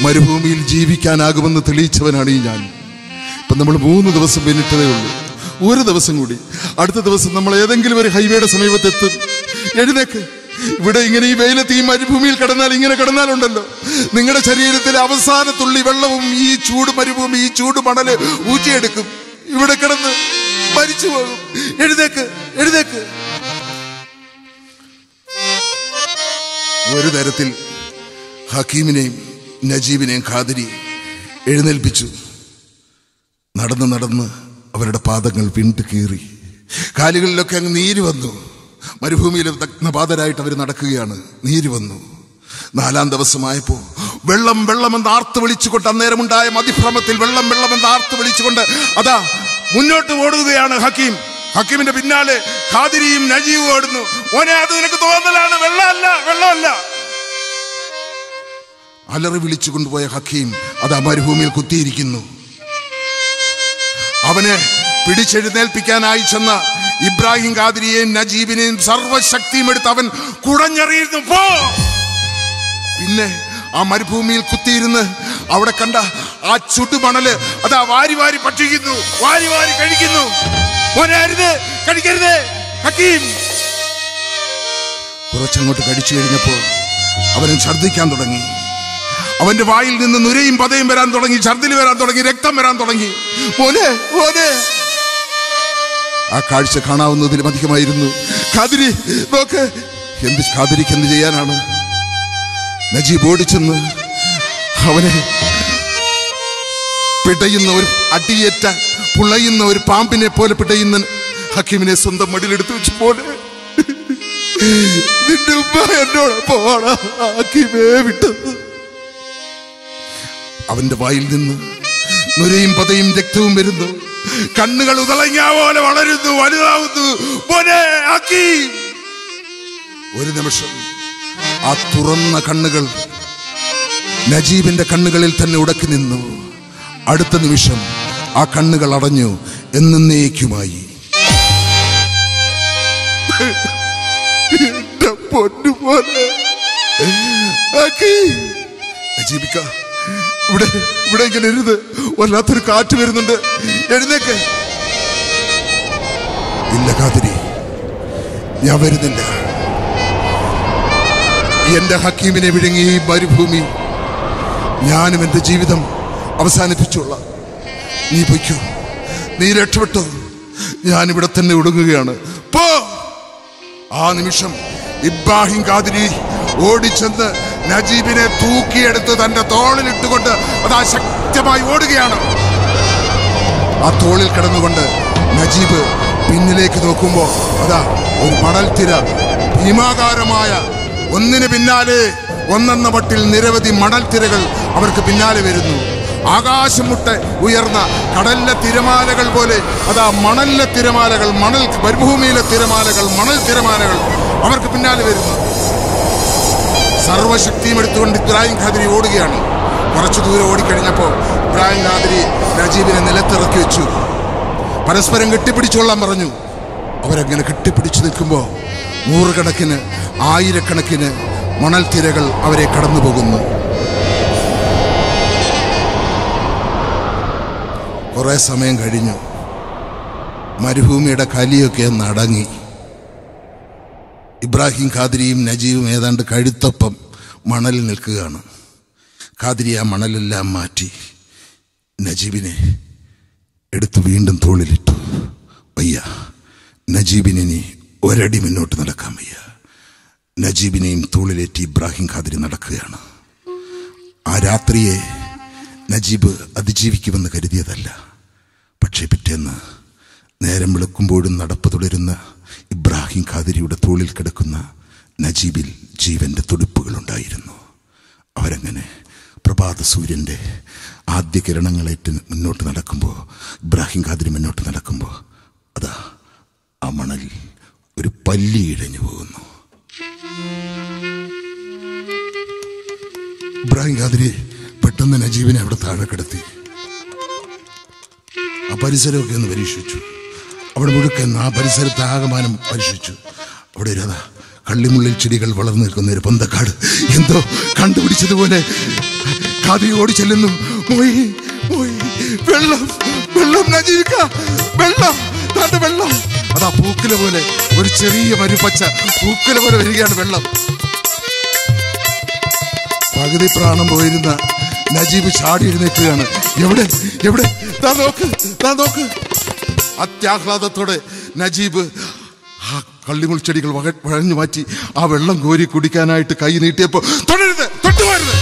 മരുഭൂമിയിൽ ജീവിക്കാനാകുമെന്ന് തെളിയിച്ചവനാണ് ഈ ഞാൻ. ഇപ്പം നമ്മൾ മൂന്ന് ദിവസം പിന്നിട്ടതേ ഉള്ളൂ. ഒരു ദിവസം കൂടി. അടുത്ത ദിവസം നമ്മൾ ഏതെങ്കിലും ഒരു ഹൈവേയുടെ സമീപത്തെത്തും. എഴുന്നേക്ക്. ഇവിടെ ഇങ്ങനെ ഈ വെയിലത്ത് ഈ മരുഭൂമിയിൽ കിടന്നാൽ ഇങ്ങനെ കിടന്നാലുണ്ടല്ലോ. നിങ്ങളുടെ ശരീരത്തിലെ അവസാന തുള്ളി വെള്ളവും ഈ ചൂട് മരുഭൂമി ഈ ചൂട് മണൽ ഊറ്റിയെടുക്കും. ഇവിടെ കിടന്ന് മരിച്ചു പോകും. എഴുതേക്ക് എഴുന്നേക്ക്. ഒരു തരത്തിൽ ഹക്കീമിനെയും നജീബിനെയും ഖാദിരി എഴുന്നേൽപ്പിച്ചു. നടന്ന് നടന്ന് അവരുടെ പാദങ്ങൾ വിണ്ടു കീറി. കാലുകളിലൊക്കെ അങ്ങ് നീര് വന്നു. മരുഭൂമിയിൽ നഗ്നപാതരായിട്ട് അവർ നടക്കുകയാണ്. നീര് വന്നു. നാലാം ദിവസമായപ്പോ വെള്ളം വെള്ളമെന്ന് ആർത്ത് വിളിച്ചുകൊണ്ട് അന്നേരമുണ്ടായ മതിഭ്രമത്തിൽ വെള്ളം വെള്ളമെന്ന് ആർത്ത് വിളിച്ചുകൊണ്ട് അതാ മുന്നോട്ട് ഓടുകയാണ് ഹക്കീം. ഹക്കീമിന്റെ പിന്നാലെ ഖാദിരിയും നജീവും ഓടുന്നു. ഓനെ അത് നിനക്ക് തോന്നലാണ്. വെള്ളമല്ല വെള്ളമല്ല. അലറി വിളിച്ചു കൊണ്ടുപോയ ഹക്കീം അത് മരുഭൂമിയിൽ കുത്തിയിരിക്കുന്നു. അവനെ പിടിച്ചെഴുന്നേൽപ്പിക്കാനായി ചെന്ന ഇബ്രാഹിം ഖാദിരിയെയും നജീബിനെയും സർവശക്തിയും എടുത്ത് അവൻ കുടഞ്ഞെറിയുന്നു. പോ! പിന്നെ ആ മരുഭൂമിയിൽ കുത്തിയിരുന്ന് അവിടെ കണ്ട ആ ചുട്ടുമണൽ അതാ വാരി വാരി ഭക്ഷിക്കുന്നു. വാരി വാരി കഴിക്കുന്നു. മോനെ കടിക്കരുത് ഹക്കീം. കുറച്ചങ്ങോട്ട് കടിച്ചു കഴിഞ്ഞപ്പോൾ അവൻ ഛർദ്ദിക്കാൻ തുടങ്ങി. അവന്റെ വായിൽ നിന്ന് നുരയും പതയും വരാൻ തുടങ്ങി ഛർദിൽ വരാൻ തുടങ്ങി രക്തം വരാൻ തുടങ്ങി. ആ കാഴ്ച കാണാവുന്നതിലും അധികമായിരുന്നു. ഖാദിരി നോക്ക്. എന്ത് ഖാദിരിക്ക് എന്ത് ചെയ്യാനാണ്? നജീബ് ഓടിച്ചെന്ന് അവനെ പിടയുന്ന ഒരു അടിയേറ്റ പുളയുന്ന ഒരു പാമ്പിനെ പോലെ പിടയുന്ന ഹക്കീമിനെ സ്വന്തം മടിയിലെടുത്ത് വെച്ച് പോലെ നിന്റെ ഉമ്മ എന്നോടൊപ്പമാണ് ഹക്കീമേ വിട്ടത്. അവന്റെ വായിൽ നിന്ന് നുരയും പതയും രക്തവും വരുന്നു. കണ്ണുകൾ ഉതളങ്ങ പോലെ വളരുന്നു വലുതാവുന്നു. ഒരു നിമിഷം ആ തുറന്ന കണ്ണുകൾ നജീബിന്റെ കണ്ണുകളിൽ തന്നെ ഉടക്കി നിന്നു. അടുത്ത നിമിഷം ആ കണ്ണുകൾ അടഞ്ഞു എന്നേക്കുമായി. ഇവിടെ ഇവിടെ ഇങ്ങനെ ഇരുന്ന് വല്ലാത്തൊരു കാറ്റ് വരുന്നുണ്ട്. എഴുന്നേക്ക്. ഇല്ല കാതിരി. ഞാൻ വരുന്നില്ല. എന്റെ ഹക്കീമിനെ വിഴുങ്ങി ഈ മരുഭൂമി ഞാനും എന്റെ ജീവിതം അവസാനിപ്പിച്ചോളാം നീ പൊയ്ക്കോ. നീ രക്ഷപ്പെട്ടു. ഞാൻ ഇവിടെ തന്നെ ഒടുങ്ങുകയാണ്. പോ. ആ നിമിഷം ഇബ്രാഹിം കാതിരി ഓടിച്ചെന്ന് നജീബിനെ തൂക്കിയെടുത്ത് തന്റെ തോളിലിട്ടുകൊണ്ട് അതാ ശക്തമായി ഓടുകയാണ്. ആ തോളിൽ കിടന്നുകൊണ്ട് നജീബ് പിന്നിലേക്ക് നോക്കുമ്പോൾ അതാ ഒരു മണൽത്തിര ഭീമാകാരമായ ഒന്നിന് പിന്നാലെ ഒന്നെന്ന മട്ടിൽ നിരവധി തിരകൾ അവർക്ക് പിന്നാലെ വരുന്നു. ആകാശം മുട്ടെ ഉയർന്ന കടലിലെ തിരമാലകൾ പോലെ അതാ മണലിലെ തിരമാലകൾ മണൽ മരുഭൂമിയിലെ തിരമാലകൾ മണൽ തിരമാലകൾ അവർക്ക് പിന്നാലെ വരുന്നു. സർവശക്തിയും എടുത്തുകൊണ്ട് ഇബ്രാഹിം ഖാദിരി ഓടുകയാണ്. കുറച്ചു ദൂരം ഓടിക്കഴിഞ്ഞപ്പോൾ ഇബ്രാഹിം ഖാദിരി നജീബിനെ നിലത്തിറക്കി വെച്ചു. പരസ്പരം കെട്ടിപ്പിടിച്ചോളാൻ പറഞ്ഞു. അവരങ്ങനെ കെട്ടിപ്പിടിച്ചു നിൽക്കുമ്പോൾ നൂറുകണക്കിന് ആയിരക്കണക്കിന് മണൽ തിരകൾ അവരെ കടന്നു പോകുന്നു കുറെ സമയം കഴിഞ്ഞു. മരുഭൂമിയുടെ കലിയൊക്കെ നടങ്ങി. ഇബ്രാഹിം ഖാദിരിയും നജീബും ഏതാണ്ട് കഴുത്തൊപ്പം മണലിൽ നിൽക്കുകയാണ്. ഖാദിരി ആ മണലെല്ലാം മാറ്റി നജീബിനെ എടുത്ത് വീണ്ടും തോളിലിട്ടു. വയ്യ നജീബിനെ നീ ഒരടി മുന്നോട്ട് നടക്കാൻ വയ്യ നജീബിനെയും തോളിലേറ്റി ഇബ്രാഹിം ഖാദിരി നടക്കുകയാണ്. ആ രാത്രിയെ നജീബ് അതിജീവിക്കുമെന്ന് കരുതിയതല്ല. പക്ഷേ പിറ്റേന്ന് നേരം വിളക്കുമ്പോഴും നടപ്പ് തുടരുന്ന ഇബ്രാഹിം ഖാദിരിയുടെ തോളിൽ കിടക്കുന്ന നജീബിൽ ജീവന്റെ തുടിപ്പുകളുണ്ടായിരുന്നു. അവരങ്ങനെ പ്രഭാത സൂര്യന്റെ ആദ്യ കിരണങ്ങളേറ്റ് മുന്നോട്ട് നടക്കുമ്പോൾ ഇബ്രാഹിം ഖാദിരി മുന്നോട്ട് നടക്കുമ്പോൾ അതാ ആ മണൽ ഒരു പല്ലി ഇഴഞ്ഞു പോകുന്നു. ഇബ്രാഹിം ഖാദിരി പെട്ടെന്ന് നജീബിനെ അവിടെ താഴെ കിടത്തി ആ പരിസരമൊക്കെ ഒന്ന് പരീക്ഷിച്ചു. അവിടെ മുഴുക്കൻ ആ പരിസരത്തെ ആകമാനം പരീക്ഷിച്ചു. അവിടെ ഒരു അതാ കള്ളിമുള്ളിൽ ചെടികൾ വളർന്നു നിൽക്കുന്ന ഒരു പൊന്തക്കാട്. എന്തോ കണ്ടുപിടിച്ചതുപോലെ ഖാദി ഓടി ചെല്ലുന്നു. വെള്ളം വെള്ളം വെള്ളം വെള്ളം. അതാ പൂക്കില പോലെ ഒരു ചെറിയ മരുപ്പച്ച പൂക്കില പോലെ വരികയാണ് വെള്ളം. പകുതി പ്രാണം പോയിരുന്ന നജീബ് ചാടി എഴുന്നേൽക്കുകയാണ് എവിടെ എവിടെ? അത്യാഹ്ലാദത്തോടെ നജീബ് ആ കള്ളിമുൾ ചെടികൾ വഴഞ്ഞു മാറ്റി ആ വെള്ളം കോരി കുടിക്കാനായിട്ട് കൈ നീട്ടിയപ്പോ തൊടരുത് തൊട്ടുപോരുത്?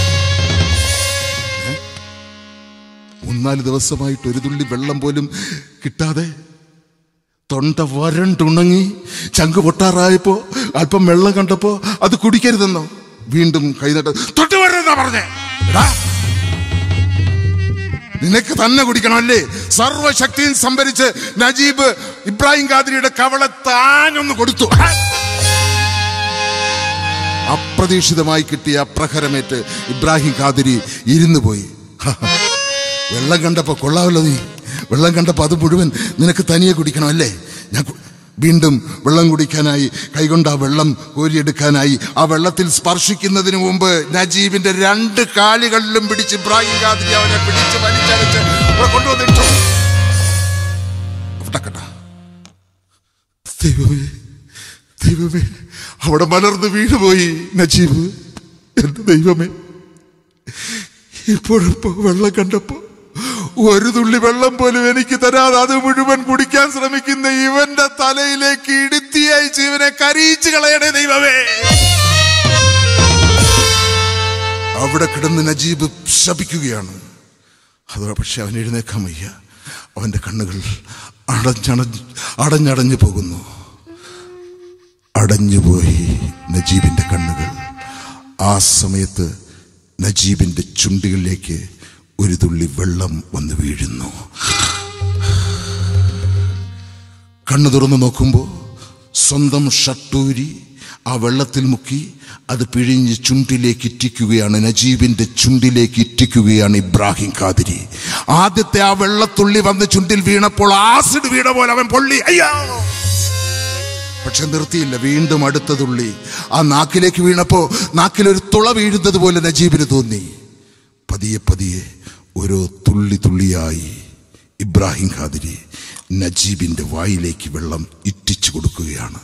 മൂന്നാൽ ദിവസമായിട്ട് ഒരു തുള്ളി വെള്ളം പോലും കിട്ടാതെ തൊണ്ട വരണ്ടുണങ്ങി ചങ്ക് പൊട്ടാറായപ്പോ അല്പം വെള്ളം കണ്ടപ്പോ അത് കുടിക്കരുതെന്നോ വീണ്ടും കൈനട്ട തൊട്ട് വരരുതെന്നാ പറഞ്ഞേ. നിനക്ക് തന്നെ കുടിക്കണമല്ലേ? സർവശക്തിയും സംഭരിച്ച് നജീബ് ഇബ്രാഹിം ഖാദിരിയുടെ കവള താനൊന്ന് കൊടുത്തു. അപ്രതീക്ഷിതമായി കിട്ടിയ പ്രഹരമേറ്റ് ഇബ്രാഹിം ഖാദിരി ഇരുന്നു പോയി. വെള്ളം കണ്ടപ്പോ കൊള്ളാമല്ലോ നീ. വെള്ളം കണ്ടപ്പോ അത് മുഴുവൻ നിനക്ക് തനിയെ കുടിക്കണം അല്ലേ ഞാൻ വീണ്ടും വെള്ളം കുടിക്കാനായി കൈകൊണ്ട് ആ വെള്ളം കോരിയെടുക്കാനായി ആ വെള്ളത്തിൽ സ്പർശിക്കുന്നതിന് മുമ്പ് നജീബിന്റെ രണ്ട് കാലുകളിലും പിടിച്ച് ഇബ്രാഹിം ഖാദിരി അവനെ പിടിച്ച് വലിച്ചടച്ച് കൊണ്ടുവന്നിട്ടു. ദൈവമേ ദൈവമേ അവിടെ മലർന്ന് വീണുപോയി നജീബ്. എന്റെ ദൈവമേ ഇപ്പോഴിപ്പോ വെള്ളം കണ്ടപ്പോ ഒരു തുള്ളി വെള്ളം പോലും എനിക്ക് തരാതെ അത് മുഴുവൻ കുടിക്കാൻ ശ്രമിക്കുന്ന ഇവന്റെ തലയിലേക്ക് ഇടുത്തിയായി ജീവനെ കരയിച്ച് കളയണേ ദൈവമേ. അവിടെ കിടന്ന് നജീബ് ശപിക്കുകയാണ്. അതോ പക്ഷെ അവൻ എഴുന്നേക്കാൻ വയ്യ. അവന്റെ കണ്ണുകൾ അടഞ്ഞടഞ്ഞ് അടഞ്ഞടഞ്ഞു പോകുന്നു. അടഞ്ഞുപോയി നജീബിന്റെ കണ്ണുകൾ. ആ സമയത്ത് നജീബിന്റെ ചുണ്ടുകളിലേക്ക് ഒരു തുള്ളി വെള്ളം വന്ന് വീഴുന്നു. കണ്ണു തുറന്നു നോക്കുമ്പോൾ സ്വന്തം ഷട്ടൂരി ആ വെള്ളത്തിൽ മുക്കി അത് പിഴിഞ്ഞ് ചുണ്ടിലേക്ക് ഇറ്റിക്കുകയാണ്. നജീബിന്റെ ചുണ്ടിലേക്ക് ഇറ്റിക്കുകയാണ് ഇബ്രാഹിം ഖാദിരി. ആദ്യത്തെ ആ വെള്ളത്തുള്ളി വന്ന് ചുണ്ടിൽ വീണപ്പോൾ ആസിഡ് വീണ പോലെ അവൻ പൊള്ളി. അയ്യോ! പക്ഷെ നിർത്തിയില്ല. വീണ്ടും അടുത്ത തുള്ളി. ആ നാക്കിലേക്ക് വീണപ്പോൾ നാക്കിലൊരു തുള വീഴുന്നത് പോലെ നജീബിന് തോന്നി. പതിയെ പതിയെ ഓരോ തുള്ളി തുള്ളിയായി ഇബ്രാഹിം ഖാദിരി നജീബിന്റെ വായിലേക്ക് വെള്ളം ഇറ്റിച്ചു കൊടുക്കുകയാണ്.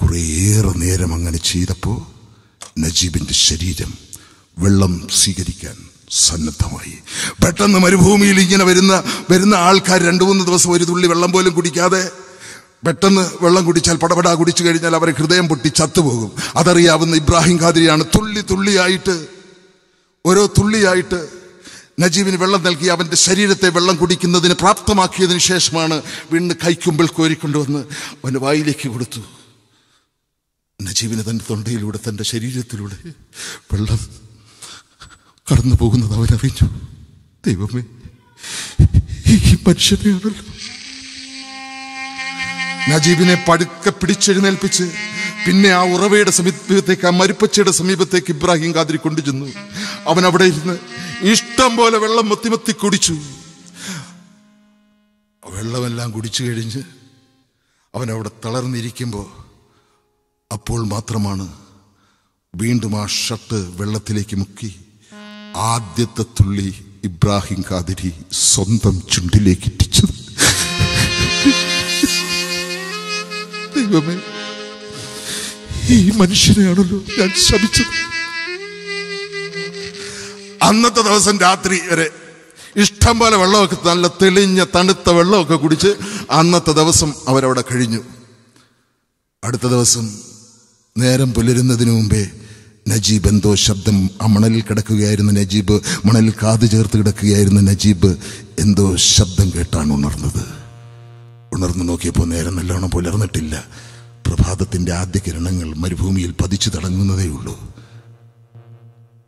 കുറേയേറെ നേരം അങ്ങനെ ചെയ്തപ്പോൾ നജീബിന്റെ ശരീരം വെള്ളം സ്വീകരിക്കാൻ സന്നദ്ധമായി. പെട്ടെന്ന് മരുഭൂമിയിൽ ഇങ്ങനെ വരുന്ന വരുന്ന ആൾക്കാർ രണ്ടു മൂന്ന് ദിവസം ഒരു തുള്ളി വെള്ളം പോലും കുടിക്കാതെ പെട്ടെന്ന് വെള്ളം കുടിച്ചാൽ പടപടാ കുടിച്ചു കഴിഞ്ഞാൽ അവരെ ഹൃദയം പൊട്ടി ചത്തുപോകും. അതറിയാവുന്ന ഇബ്രാഹിം ഖാദിരിയാണ് തുള്ളി തുള്ളിയായിട്ട് ഓരോ തുള്ളിയായിട്ട് നജീബിന് വെള്ളം നൽകി അവന്റെ ശരീരത്തെ വെള്ളം കുടിക്കുന്നതിന് പ്രാപ്തമാക്കിയതിന് ശേഷമാണ് വീണ് കൈക്കുമ്പിൾ കോരിക്കൊണ്ടുവന്ന് അവന് വായിലേക്ക് കൊടുത്തു. നജീബിന് തന്റെ തൊണ്ടയിലൂടെ തന്റെ ശരീരത്തിലൂടെ വെള്ളം കടന്നു പോകുന്നത് അവനറിഞ്ഞു ദൈവമേ ഈ മനുഷ്യനെയാണല്ലോ. നജീബിനെ പടുക്കെ പിടിച്ചെഴുന്നേൽപ്പിച്ച് പിന്നെ ആ ഉറവയുടെ സമീപത്തേക്ക് ആ മരുപ്പച്ചയുടെ സമീപത്തേക്ക് ഇബ്രാഹിം ഖാദിരി കൊണ്ടുചെന്നു. അവൻ അവിടെ ഇരുന്ന് ഇഷ്ടം പോലെ വെള്ളം മത്തിമത്തി കുടിച്ചു. വെള്ളമെല്ലാം കുടിച്ചു കഴിഞ്ഞ് അവൻ അവിടെ തളർന്നിരിക്കുമ്പോൾ അപ്പോൾ മാത്രമാണ് വീണ്ടും ആ ഷർട്ട് വെള്ളത്തിലേക്ക് മുക്കി ആദ്യത്തെ തുള്ളി ഇബ്രാഹിം കാതിരി സ്വന്തം ചുണ്ടിലേക്ക് ഇട്ടിച്ചത്. ദൈവമേ. ഈ മനുഷ്യനെയാണല്ലോ ഞാൻ ശപിച്ചത്. അന്നത്തെ ദിവസം രാത്രി വരെ ഇഷ്ടം പോലെ വെള്ളമൊക്കെ നല്ല തെളിഞ്ഞ തണുത്ത വെള്ളമൊക്കെ കുടിച്ച് അന്നത്തെ ദിവസം അവരവിടെ കഴിഞ്ഞു. അടുത്ത ദിവസം നേരം പുലരുന്നതിന് മുമ്പേ നജീബ് എന്തോ ശബ്ദം ആ മണലിൽ കിടക്കുകയായിരുന്ന നജീബ്. മണലിൽ കാത് ചേർത്ത് കിടക്കുകയായിരുന്ന നജീബ്. എന്തോ ശബ്ദം കേട്ടാണ് ഉണർന്നത്. ഉണർന്നു നോക്കിയപ്പോൾ നേരം നല്ലോണം പുലർന്നിട്ടില്ല. പ്രഭാതത്തിന്റെ ആദ്യ കിരണങ്ങൾ മരുഭൂമിയിൽ പതിച്ചു തടങ്ങുന്നതേയുള്ളൂ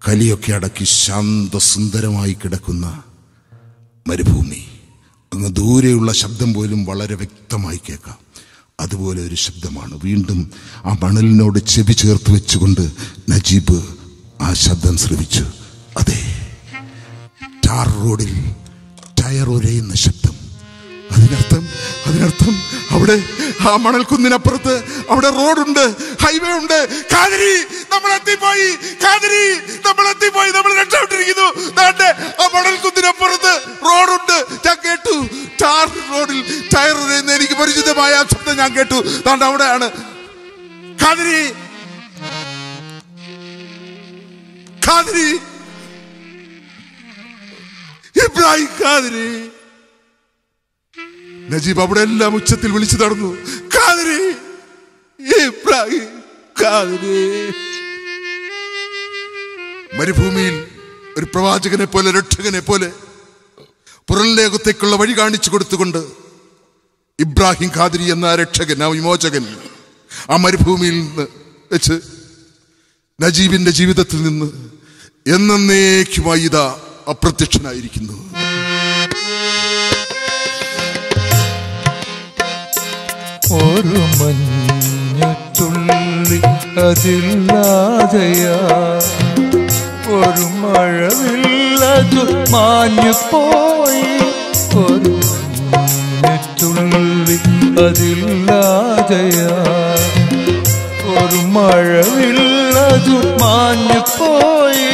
കലിയൊക്കെ അടക്കി ശാന്തസുന്ദരമായി കിടക്കുന്ന മരുഭൂമി. അങ്ങ് ദൂരെയുള്ള ശബ്ദം പോലും വളരെ വ്യക്തമായി കേൾക്കാം. അതുപോലെ ഒരു ശബ്ദമാണ്. വീണ്ടും ആ മണലിനോട് ചെവി ചേർത്ത് വെച്ചുകൊണ്ട് നജീബ് ആ ശബ്ദം ശ്രമിച്ചു അതെ. ടാർ റോഡിൽ ടയർ ഉരയുന്ന ശബ്ദം. അതിനർത്ഥം അതിനർത്ഥം അവിടെ ആ മണൽക്കുന്നിനപ്പുറത്ത് അവിടെ റോഡുണ്ട് ഹൈവേ ഉണ്ട്. കാതിരി നമ്മൾ എത്തിപ്പോയി. കാതിരി നമ്മൾ എത്തിപ്പോയി. നമ്മൾ രക്ഷപ്പെട്ടിരിക്കുന്നു. ആ ആ മണൽക്കുന്നിനപ്പുറത്ത് റോഡുണ്ട്. ഞാൻ കേട്ടു. ടാർ റോഡിൽ ടയർ എനിക്ക് പരിചിതമായ ആ ശബ്ദം ഞാൻ കേട്ടു. താണ്ട് അവിടെയാണ്. കാതിരി. കാതിരി. ഇബ്രാഹിം കാതിരി. നജീബ് അവിടെ എല്ലാം ഉച്ചത്തിൽ വിളിച്ചു നടന്നു ഇബ്രാഹിം മരുഭൂമിയിൽ ഒരു പ്രവാചകനെ പോലെ രക്ഷകനെ പോലെ പുറംലേഖത്തേക്കുള്ള വഴി കാണിച്ചു കൊടുത്തുകൊണ്ട് ഇബ്രാഹിം ഖാദിരി എന്ന രക്ഷകൻ ആ വിമോചകൻ ആ മരുഭൂമിയിൽ നിന്ന് വെച്ച് നജീബിന്റെ ജീവിതത്തിൽ നിന്ന് എന്നേക്കുമായി ഇതാ അപ്രത്യക്ഷനായിരിക്കുന്നു. ഒരു മഞ്ഞുത്തുള്ളി അതില്ലാതെയാ ഒരു മഴവില്ലതു മാഞ്ഞു പോയി. ഒരു മഞ്ഞുത്തുള്ളി അതില്ലാതെയാ ഒരു മഴവില്ലതു മാഞ്ഞു പോയി.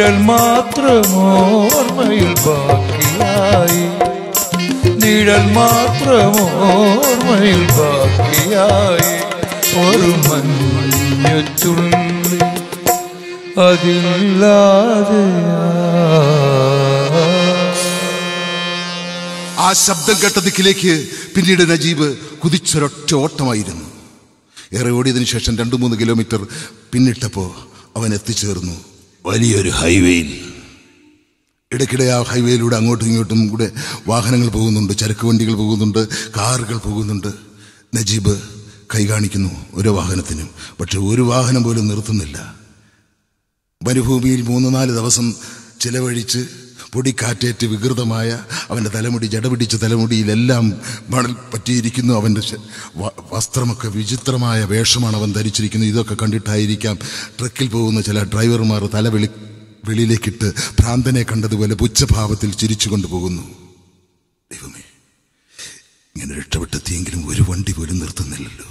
നിഴൽ മാത്രം ഓർമ്മയിൽ ബാക്കിയായി. നിഴൽ മാത്രം ഓർമ്മയിൽ ബാക്കിയായി. ഒരു മഞ്ഞു അതില്ലാതെ ആ ശബ്ദം കേട്ട ദിക്കിലേക്ക് പിന്നീട് നജീബ് കുതിച്ചൊരൊറ്റ ഓട്ടമായിരുന്നു. ഏറെ ഓടിയതിനു ശേഷം രണ്ടു മൂന്ന് കിലോമീറ്റർ പിന്നിട്ടപ്പോ അവൻ എത്തിച്ചേർന്നു. വലിയൊരു ഹൈവേയിൽ. ഇടയ്ക്കിടെ ആ ഹൈവേയിലൂടെ അങ്ങോട്ടും ഇങ്ങോട്ടും കൂടെ വാഹനങ്ങൾ പോകുന്നുണ്ട് ചരക്ക് വണ്ടികൾ പോകുന്നുണ്ട് കാറുകൾ പോകുന്നുണ്ട്. നജീബ് കൈ കാണിക്കുന്നു ഓരോ വാഹനത്തിനും. പക്ഷെ ഒരു വാഹനം പോലും നിർത്തുന്നില്ല. മരുഭൂമിയിൽ മൂന്ന് നാല് ദിവസം ചിലവഴിച്ച് പൊടിക്കാറ്റേറ്റ് വികൃതമായ അവന്റെ തലമുടി ജടപിടിച്ച തലമുടിയിലെല്ലാം മണൽ പറ്റിയിരിക്കുന്നു. അവന്റെ വസ്ത്രമൊക്കെ വിചിത്രമായ വേഷമാണ് അവൻ ധരിച്ചിരിക്കുന്നത്. ഇതൊക്കെ കണ്ടിട്ടായിരിക്കാം ട്രക്കിൽ പോകുന്ന ചില ഡ്രൈവർമാർ തല വെളി വെളിയിലേക്കിട്ട് ഭ്രാന്തനെ കണ്ടതുപോലെ പുച്ഛഭാവത്തിൽ ചിരിച്ചു കൊണ്ടുപോകുന്നു ദൈവമേ ഇങ്ങനെ രക്ഷപ്പെട്ടെത്തിയെങ്കിലും ഒരു വണ്ടി പോലും നിർത്തുന്നില്ലല്ലോ.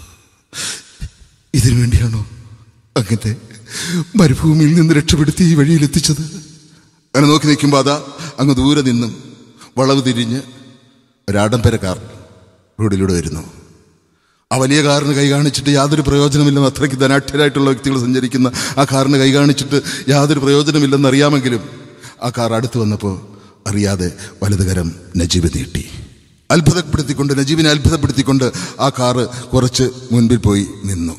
ഇതിനു വേണ്ടിയാണോ അങ്ങനത്തെ മരുഭൂമിയിൽ നിന്ന് രക്ഷപ്പെടുത്തി ഈ വഴിയിൽ എത്തിച്ചത്? അങ്ങനെ നോക്കി നിൽക്കുമ്പോൾ അതാ അങ്ങ് ദൂരെ നിന്നും വളവ് തിരിഞ്ഞ് ഒരാഡംബര കാർ റോഡിലൂടെ വരുന്നു. ആ വലിയ കാറിന് കൈ കാണിച്ചിട്ട് യാതൊരു പ്രയോജനമില്ലെന്ന് അത്രയ്ക്ക് ധനാഠ്യരായിട്ടുള്ള വ്യക്തികൾ സഞ്ചരിക്കുന്ന ആ കാറിന് കൈ കാണിച്ചിട്ട് യാതൊരു പ്രയോജനമില്ലെന്ന് അറിയാമെങ്കിലും ആ കാർ അടുത്ത് വന്നപ്പോൾ അറിയാതെ വലതുകരം നജീബ് നീട്ടി. അത്ഭുതപ്പെടുത്തിക്കൊണ്ട് നജീബിനെ അത്ഭുതപ്പെടുത്തിക്കൊണ്ട് ആ കാറ് കുറച്ച് മുൻപിൽ പോയി നിന്നു.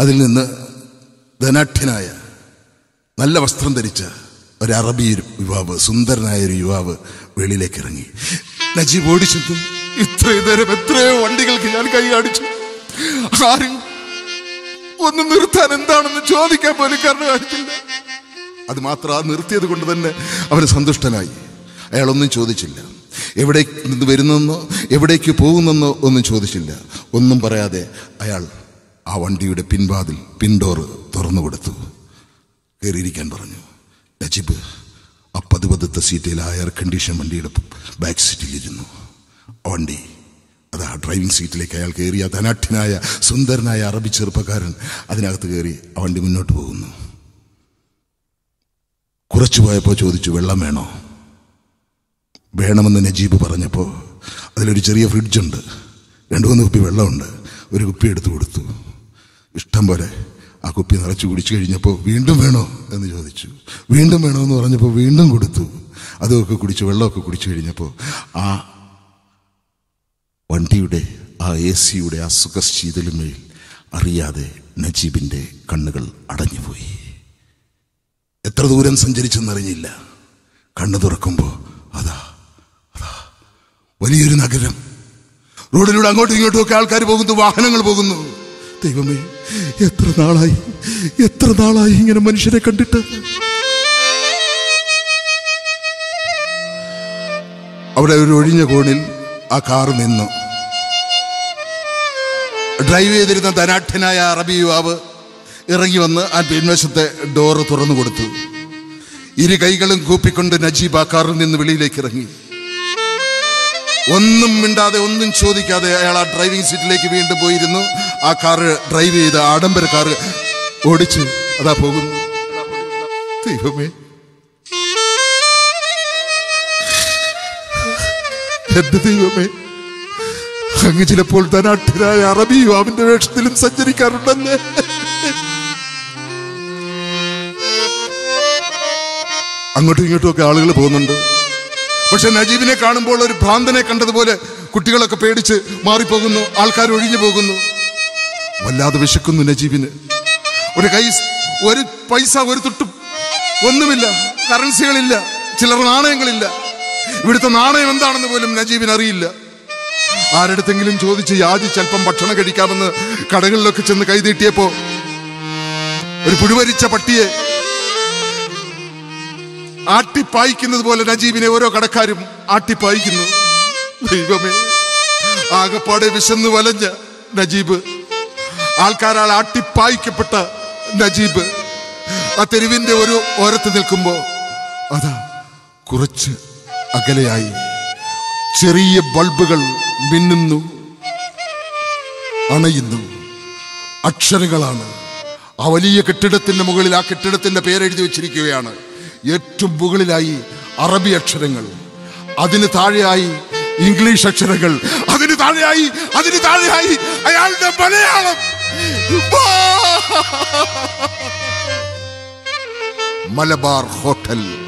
അതിൽ നിന്ന് ധനാഠ്യനായ നല്ല വസ്ത്രം ധരിച്ച ഒരു അറബി യുവാവ് സുന്ദരനായ ഒരു യുവാവ് വെളിയിലേക്ക് ഇറങ്ങി. നജീബ് ഓടിച്ചെത്തും. ഇത്രയും നേരം എത്രയോ വണ്ടികൾക്ക് ഞാൻ കൈ കാണിച്ചു ആരും ഒന്ന് നിർത്താൻ എന്താണെന്ന് ചോദിക്കാൻ പോലും കാരണം കാണിച്ചില്ല. അത് മാത്രം ആ നിർത്തിയത് കൊണ്ട് തന്നെ അവന് സന്തുഷ്ടനായി. അയാളൊന്നും ചോദിച്ചില്ല. എവിടെ നിന്ന് വരുന്നെന്നോ എവിടേക്ക് പോകുന്നെന്നോ ഒന്നും ചോദിച്ചില്ല. ഒന്നും പറയാതെ അയാൾ ആ വണ്ടിയുടെ പിൻവാതിൽ പിൻഡോറ് തുറന്നു കൊടുത്തു കയറിയിരിക്കാൻ പറഞ്ഞു. നജീബ് ആ പതുപതുത്ത സീറ്റിൽ ആ എയർ കണ്ടീഷൻ വണ്ടിയുടെ ബാക്ക് സീറ്റിലിരുന്നു വണ്ടി അത് ആ ഡ്രൈവിംഗ് സീറ്റിലേക്ക് അയാൾ കയറി. ആ ധനാഠ്യനായ സുന്ദരനായ അറബി ചെറുപ്പക്കാരൻ അതിനകത്ത് കയറി ആ വണ്ടി മുന്നോട്ട് പോകുന്നു. കുറച്ചു പോയപ്പോൾ ചോദിച്ചു വെള്ളം വേണോ? വേണമെന്ന് നജീബ് പറഞ്ഞപ്പോൾ അതിലൊരു ചെറിയ ഫ്രിഡ്ജുണ്ട് രണ്ടു മൂന്ന് കുപ്പി വെള്ളമുണ്ട്. ഒരു കുപ്പി എടുത്തു കൊടുത്തു. ഇഷ്ടം പോലെ കുപ്പി നിറച്ചു കുടിച്ചു കഴിഞ്ഞപ്പോൾ വീണ്ടും വേണോ എന്ന് ചോദിച്ചു. വീണ്ടും വേണോ എന്ന് പറഞ്ഞപ്പോൾ വീണ്ടും കൊടുത്തു. അതുമൊക്കെ കുടിച്ചു വെള്ളമൊക്കെ കുടിച്ചു കഴിഞ്ഞപ്പോൾ ആ വണ്ടിയുടെ ആ എ സിയുടെ ആ സുഖശീതലുമേൽ അറിയാതെ നജീബിന്റെ കണ്ണുകൾ അടഞ്ഞുപോയി. എത്ര ദൂരം സഞ്ചരിച്ചെന്നറിഞ്ഞില്ല. കണ്ണു തുറക്കുമ്പോൾ അതാ അതാ വലിയൊരു നഗരം. റോഡിലൂടെ അങ്ങോട്ടും ഇങ്ങോട്ടും ഒക്കെ ആൾക്കാർ പോകുന്നു വാഹനങ്ങൾ പോകുന്നു. ദൈവമേ എത്ര നാളായി? എത്ര നാളായി ഇങ്ങനെ മനുഷ്യരെ കണ്ടിട്ട്? അവിടെ ഒരു ഒഴിഞ്ഞ കോണിൽ ആ കാർ നിന്നു. ഡ്രൈവ് ചെയ്തിരുന്ന ധനാഠ്യനായ അറബി യുവാവ് ഇറങ്ങി വന്ന് ആ പിൻവശത്തെ ഡോറ് തുറന്നു കൊടുത്തു. ഇരു കൈകളും കൂപ്പിക്കൊണ്ട് നജീബ് ആ കാറിൽ നിന്ന് വെളിയിലേക്ക് ഇറങ്ങി. ഒന്നും മിണ്ടാതെ ഒന്നും ചോദിക്കാതെ അയാൾ ആ ഡ്രൈവിംഗ് സീറ്റിലേക്ക് വീണ്ടും പോയിരുന്നു. ആ കാർ ഡ്രൈവ് ചെയ്ത് ആഡംബര കാർ ഓടിച്ച്. അതാ പോകുന്നു. ദൈവമേ. എന്റെ ദൈവമേ. അങ്ങ് ചിലപ്പോൾ ധനാഠ്യരായ അറബി യുവാവിന്റെ വേഷത്തിലും സഞ്ചരിക്കാറുണ്ടല്ലേ? അങ്ങോട്ടും ഇങ്ങോട്ടും ഒക്കെ ആളുകൾ പോകുന്നുണ്ട്. പക്ഷെ നജീബിനെ കാണുമ്പോൾ ഒരു ഭ്രാന്തനെ കണ്ടതുപോലെ കുട്ടികളൊക്കെ പേടിച്ച് മാറിപ്പോകുന്നു ആൾക്കാർ ഒഴിഞ്ഞു പോകുന്നു. വല്ലാതെ വിശക്കുന്നു നജീബിന്. ഒരു കൈ ഒരു പൈസ ഒരു തുട്ടും ഒന്നുമില്ല കറൻസികളില്ല ചിലർ നാണയങ്ങളില്ല. ഇവിടുത്തെ നാണയം എന്താണെന്ന് പോലും നജീബിന് അറിയില്ല. ആരടുത്തെങ്കിലും ചോദിച്ച് യാചിച്ച് അല്പം ഭക്ഷണം കഴിക്കാമെന്ന് കടകളിലൊക്കെ ചെന്ന് കൈതീട്ടിയപ്പോ ഒരു പുഴുവരിച്ച പട്ടിയെ ആട്ടിപ്പായിക്കുന്നത് പോലെ നജീബിനെ ഓരോ കടക്കാരും ആട്ടിപ്പായിക്കുന്നു. ദൈവമേ ആകപ്പാടെ വിശന്ന് വലഞ്ഞ നജീബ് ആൾക്കാരാൾ ആട്ടിപ്പായിക്കപ്പെട്ട നജീബ് ആ തെരുവിന്റെ ഒരു ഓരത്ത് നിൽക്കുമ്പോ അതാ കുറച്ച് അകലെയായി ചെറിയ ബൾബുകൾ മിന്നുന്നു അണയുന്നു. അക്ഷരങ്ങളാണ്. ആ വലിയ കെട്ടിടത്തിന്റെ മുകളിൽ ആ കെട്ടിടത്തിന്റെ പേരെഴുതി വെച്ചിരിക്കുകയാണ്. ഏറ്റവും മുകളിലായി അറബി അക്ഷരങ്ങൾ. അതിന് താഴെയായി ഇംഗ്ലീഷ് അക്ഷരങ്ങൾ. അതിന് താഴെയായി അതിന് താഴെയായി അയാളുടെ മലയാളം. മലബാർ ഹോട്ടൽ.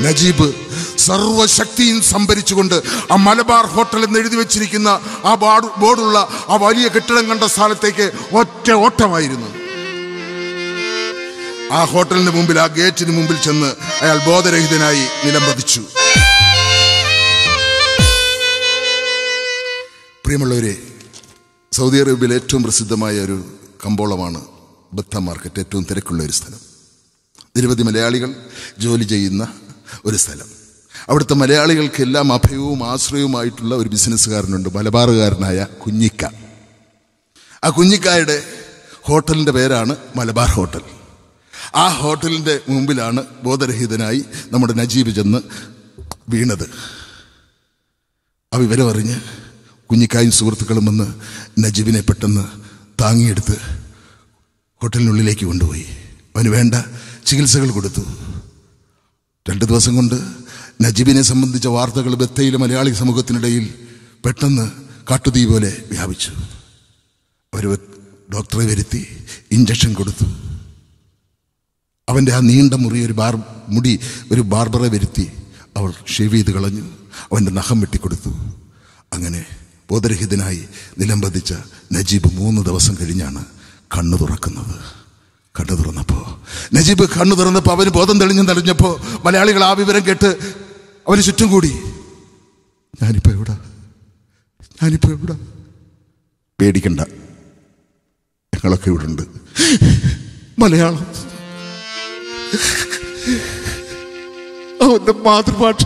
നജീബ് സർവശക്തിയും സംഭരിച്ചുകൊണ്ട് ആ മലബാർ ഹോട്ടൽ എന്ന് എഴുതി വെച്ചിരിക്കുന്ന ആ ബോർഡുള്ള ആ വലിയ കെട്ടിടം കണ്ട സ്ഥലത്തേക്ക് ഒറ്റ ഓട്ടമായിരുന്നു. ആ ഹോട്ടലിന് മുമ്പിൽ ആ ഗേറ്റിന് മുമ്പിൽ ചെന്ന് അയാൾ ബോധരഹിതനായി നിലംപതിച്ചു. പ്രിയമുള്ളവരെ സൗദി അറേബ്യയിലെ ഏറ്റവും പ്രസിദ്ധമായ ഒരു കമ്പോളമാണ് ബത്ത മാർക്കറ്റ് ഏറ്റവും തിരക്കുള്ള ഒരു സ്ഥലം. നിരവധി മലയാളികൾ ജോലി ചെയ്യുന്ന ഒരു സ്ഥലം. അവിടുത്തെ മലയാളികൾക്ക് എല്ലാം അഭയവും ആശ്രയവുമായിട്ടുള്ള ഒരു ബിസിനസ്സുകാരനുണ്ട് മലബാറുകാരനായ കുഞ്ഞിക്ക. ആ കുഞ്ഞിക്കായുടെ ഹോട്ടലിന്റെ പേരാണ് മലബാർ ഹോട്ടൽ. ആ ഹോട്ടലിന്റെ മുമ്പിലാണ് ബോധരഹിതനായി നമ്മുടെ നജീബ് ചെന്ന് വീണത്. ആ വിവരമറിഞ്ഞ് കുഞ്ഞിക്കായും സുഹൃത്തുക്കളും വന്ന് നജീബിനെ പെട്ടെന്ന് താങ്ങിയെടുത്ത് ഹോട്ടലിനുള്ളിലേക്ക് കൊണ്ടുപോയി. അവന് വേണ്ട ചികിത്സകൾ കൊടുത്തു. രണ്ട് ദിവസം കൊണ്ട് നജീബിനെ സംബന്ധിച്ച വാർത്തകൾ ബത്തയിലെ മലയാളി സമൂഹത്തിനിടയിൽ പെട്ടെന്ന് കാട്ടുതീ പോലെ വ്യാപിച്ചു. അവർ ഡോക്ടറെ വരുത്തി ഇഞ്ചക്ഷൻ കൊടുത്തു. അവന്റെ ആ നീണ്ട മുറി ഒരു ബാർ മുടി ഒരു ബാർബറെ വരുത്തി അവൾ ഷേവ് ചെയ്ത് കളഞ്ഞു. അവന്റെ നഖം വെട്ടിക്കൊടുത്തു. അങ്ങനെ ബോധരഹിതനായി നിലംപതിച്ച നജീബ് മൂന്ന് ദിവസം കഴിഞ്ഞാണ് കണ്ണു തുറക്കുന്നത്. കണ്ണു തുറന്നപ്പോൾ നജീബ് കണ്ണു തുറന്നപ്പോൾ അവന് ബോധം തെളിഞ്ഞു തെളിഞ്ഞപ്പോൾ മലയാളികൾ ആ വിവരം കേട്ട് അവന് ചുറ്റും കൂടി. ഞാനിപ്പോൾ എവിടാ? ഞാനിപ്പോൾ എവിടെ? പേടിക്കണ്ട. ഞങ്ങളൊക്കെ ഇവിടെ ഉണ്ട് മലയാളം. അവന്റെ മാതൃഭാഷ.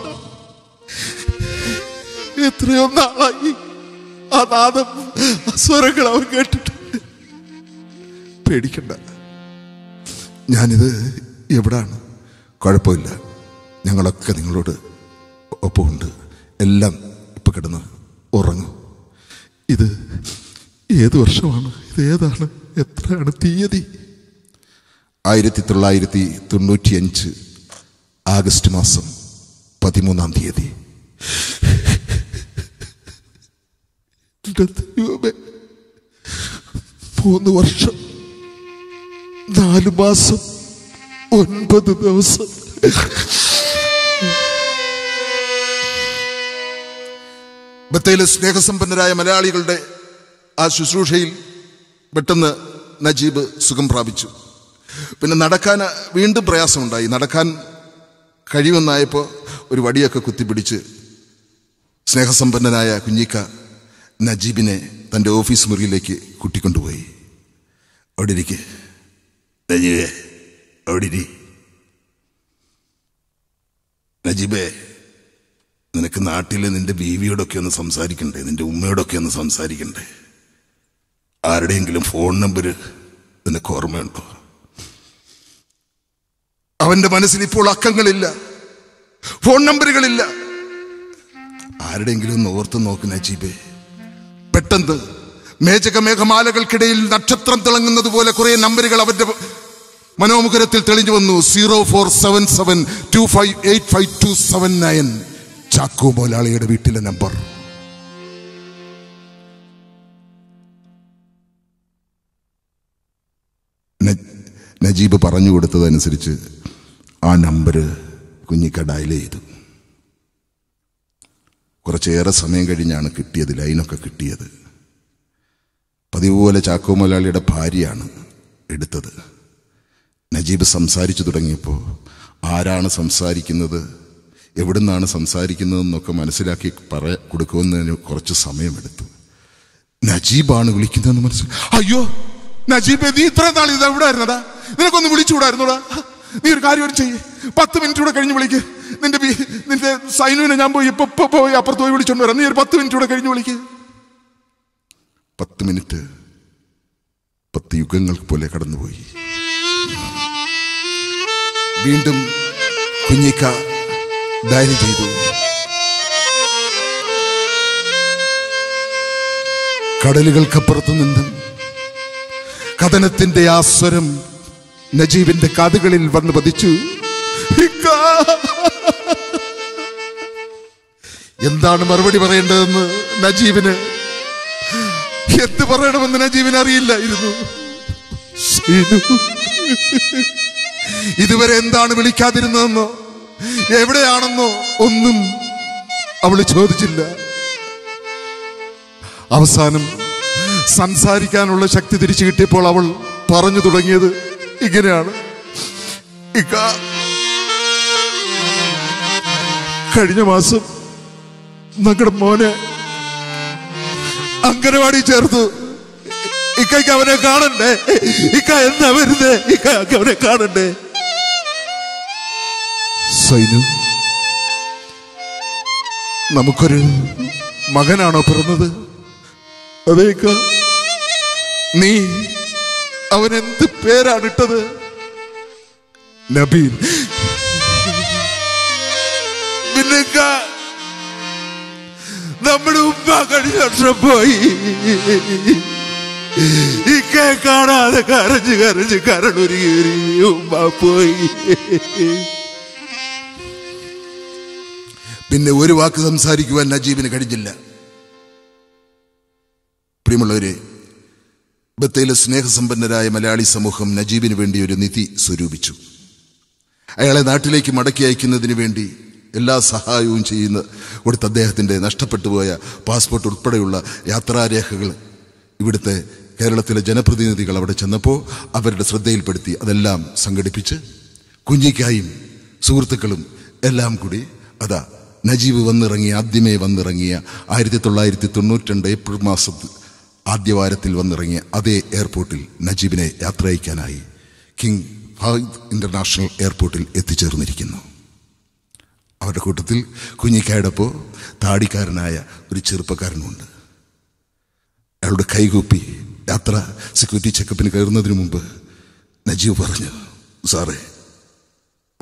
എത്രയോ നാളായി ആ നാദം സ്വരങ്ങൾ അവൻ കേട്ടിട്ട്. പേടിക്കണ്ട. ഞാനിത് എവിടാണ്? കുഴപ്പമില്ല. ഞങ്ങളൊക്കെ നിങ്ങളോട് ഒപ്പമുണ്ട്. എല്ലാം ഇപ്പൊ കിടന്ന് ഉറങ്ങും. ഇത് ഏത് വർഷമാണ്? ഇത് ഏതാണ്? എത്രയാണ് തീയതി? ആയിരത്തി തൊള്ളായിരത്തി തൊണ്ണൂറ്റിയഞ്ച് ആഗസ്റ്റ് മാസം പതിമൂന്നാം തീയതി. മൂന്ന് വർഷം നാല് മാസം ഒൻപത് ദിവസം. ബത്തയിലെ സ്നേഹസമ്പന്നരായ മലയാളികളുടെ ആ ശുശ്രൂഷയിൽ പെട്ടെന്ന് നജീബ് സുഖം പ്രാപിച്ചു. പിന്നെ നടക്കാൻ വീണ്ടും പ്രയാസമുണ്ടായി. നടക്കാൻ കഴിയുമെന്നായപ്പോൾ ഒരു വടിയൊക്കെ കുത്തിപ്പിടിച്ച് സ്നേഹസമ്പന്നനായ കുഞ്ഞിക്ക നജീബിനെ തന്റെ ഓഫീസ് മുറിയിലേക്ക് കൂട്ടിക്കൊണ്ടുപോയി. അവിടെ ഇരിക്കെ നജീബേ അവിടെ ഇരി നജീബേ നിനക്ക് നാട്ടിൽ നിന്റെ ബീവിയോടൊക്കെ ഒന്ന് സംസാരിക്കണ്ടേ? നിന്റെ ഉമ്മയോടൊക്കെ ഒന്ന് സംസാരിക്കണ്ടേ? ആരുടെയെങ്കിലും ഫോൺ നമ്പർ നിനക്ക് ഓർമ്മയുണ്ടോ? അവന്റെ മനസ്സിൽ ഇപ്പോൾ അക്കങ്ങളില്ല. ഫോൺ നമ്പറുകളില്ല. ആരുടെയെങ്കിലും ഒന്ന് ഓർത്ത് നോക്ക് നജീബെ. പെട്ടെന്ന് മേചകമേഘമാലകൾക്കിടയിൽ നക്ഷത്രം തിളങ്ങുന്നത് പോലെ കുറേ നമ്പറുകൾ അവന്റെ മനോമുഖരത്തിൽ തെളിഞ്ഞു വന്നു. Zero four seven seven two five eight five two seven nine. Chacko മോലാളിയുടെ വീട്ടിലെ നമ്പർ. നജീബ് പറഞ്ഞു കൊടുത്തതനുസരിച്ച് ആ നമ്പർ കുഞ്ഞിക്ക ഡയൽ ചെയ്തു കുറച്ചേറെ സമയം കഴിഞ്ഞാണ് കിട്ടിയത് ലൈനൊക്കെ കിട്ടിയത്. പതിവ് പോലെ ചാക്കോ മലയാളിയുടെ ഭാര്യയാണ് എടുത്തത്. നജീബ് സംസാരിച്ചു തുടങ്ങിയപ്പോൾ ആരാണ് സംസാരിക്കുന്നത് എവിടുന്നാണ് സംസാരിക്കുന്നതെന്നൊക്കെ മനസ്സിലാക്കി പറ കൊടുക്കുമെന്നതിന് കുറച്ച് സമയമെടുത്തു. നജീബാണ് വിളിക്കുന്നതെന്ന് മനസ്സിലായി അയ്യോ നജീബ് നീ ഇത്ര നാൾ ഇത് എവിടെ ആയിരുന്നടാ നിനക്കൊന്ന് വിളിച്ചുകൂടായിരുന്നോടാ? നീ ഒരു കാര്യം ചെയ്യ്. പത്ത് മിനിറ്റ് കൂടെ കഴിഞ്ഞ് വിളിക്ക്. നിന്റെ നിന്റെ സൈനുവിനെ ഞാൻ പോയി ഇപ്പൊ ഇപ്പൊ പോയി അപ്പുറത്ത് പോയി വിളിച്ചോണ്ട് വരാം. നീ ഒരു പത്ത് മിനിറ്റ് കൂടെ കഴിഞ്ഞ് വിളിക്ക്. പത്ത് മിനിറ്റ് പത്ത് യുഗങ്ങൾക്ക് പോലെ കടന്നുപോയി. വീണ്ടും കുഞ്ഞിക്ക ഡയറി ചെയ്തു. കടലുകൾക്കപ്പുറത്തു നിന്നും കഥനത്തിന്റെ ആ സ്വരം നജീബിന്റെ കാതുകളിൽ വന്ന് പതിച്ചു. എന്താണ് മറുപടി പറയേണ്ടതെന്ന് നജീബിന്? എന്ത് പറയണമെന്ന് നജീബിന് അറിയില്ലായിരുന്നു. ഇതുവരെ എന്താണ് വിളിക്കാതിരുന്നതെന്നോ? എവിടെയാണെന്നോ ഒന്നും അവൾ ചോദിച്ചില്ല. അവസാനം സംസാരിക്കാനുള്ള ശക്തി തിരിച്ചു കിട്ടിയപ്പോൾ അവൾ പറഞ്ഞു തുടങ്ങിയത് ഇങ്ങനെയാണ്. ഇക്ക. കഴിഞ്ഞ മാസം ഞങ്ങളുടെ മോനെ അങ്കനവാടി ചേർത്തു ഇക്കയ്ക്ക് അവനെ കാണണ്ടേ? ഇക്ക എന്നാ വരുന്നേ? ഇക്ക അവനെ കാണണ്ടേ? സൈനു നമുക്കൊരു മകനാണോ പിറന്നത്? അതേക്ക നീ അവൻ എന്ത് പേരാണ് ഇട്ടത്? നബീൻ. പിന്നെക്ക നമ്മുടെ ഉമ്മ കഴിഞ്ഞ വർഷം പോയി. ഇക്കെ കാണാതെ കരഞ്ഞ് കരഞ്ഞ് കരളുരുകി ഉമ്മ പോയി. പിന്നെ ഒരു വാക്ക് സംസാരിക്കുവാൻ നജീബിന് കഴിഞ്ഞില്ല. പ്രിയമുള്ളവരെ ബത്തയിലെ സ്നേഹസമ്പന്നരായ മലയാളി സമൂഹം നജീബിന് വേണ്ടി ഒരു നിധി സ്വരൂപിച്ചു. അയാളെ നാട്ടിലേക്ക് മടക്കി അയക്കുന്നതിന് വേണ്ടി എല്ലാ സഹായവും ചെയ്യുന്ന ഇവിടുത്തെ അദ്ദേഹത്തിന്റെ നഷ്ടപ്പെട്ടു പോയ പാസ്പോർട്ട് ഉൾപ്പെടെയുള്ള യാത്രാരേഖകൾ ഇവിടുത്തെ കേരളത്തിലെ ജനപ്രതിനിധികൾ അവിടെ ചെന്നപ്പോൾ അവരുടെ ശ്രദ്ധയിൽപ്പെടുത്തി അതെല്ലാം സംഘടിപ്പിച്ച് കുഞ്ഞിക്കായും സുഹൃത്തുക്കളും എല്ലാം കൂടി അതാ നജീബ് വന്നിറങ്ങിയ ആദ്യമേ വന്നിറങ്ങിയ ആയിരത്തി തൊള്ളായിരത്തി തൊണ്ണൂറ്റി രണ്ട് ഏപ്രിൽ മാസത്തിൽ ആദ്യവാരത്തിൽ വന്നിറങ്ങിയ അതേ എയർപോർട്ടിൽ നജീബിനെ യാത്രയക്കാനായി കിങ് ഫഹദ് ഇന്റർനാഷണൽ എയർപോർട്ടിൽ എത്തിച്ചേർന്നിരിക്കുന്നു. അവരുടെ കൂട്ടത്തിൽ കുഞ്ഞിക്കായോടൊപ്പം താടിക്കാരനായ ഒരു ചെറുപ്പക്കാരനുണ്ട് അയാളുടെ കൈകൂപ്പി യാത്ര സെക്യൂരിറ്റി ചെക്കപ്പിന് കയറുന്നതിന് മുമ്പ് നജീബ് പറഞ്ഞു സാറേ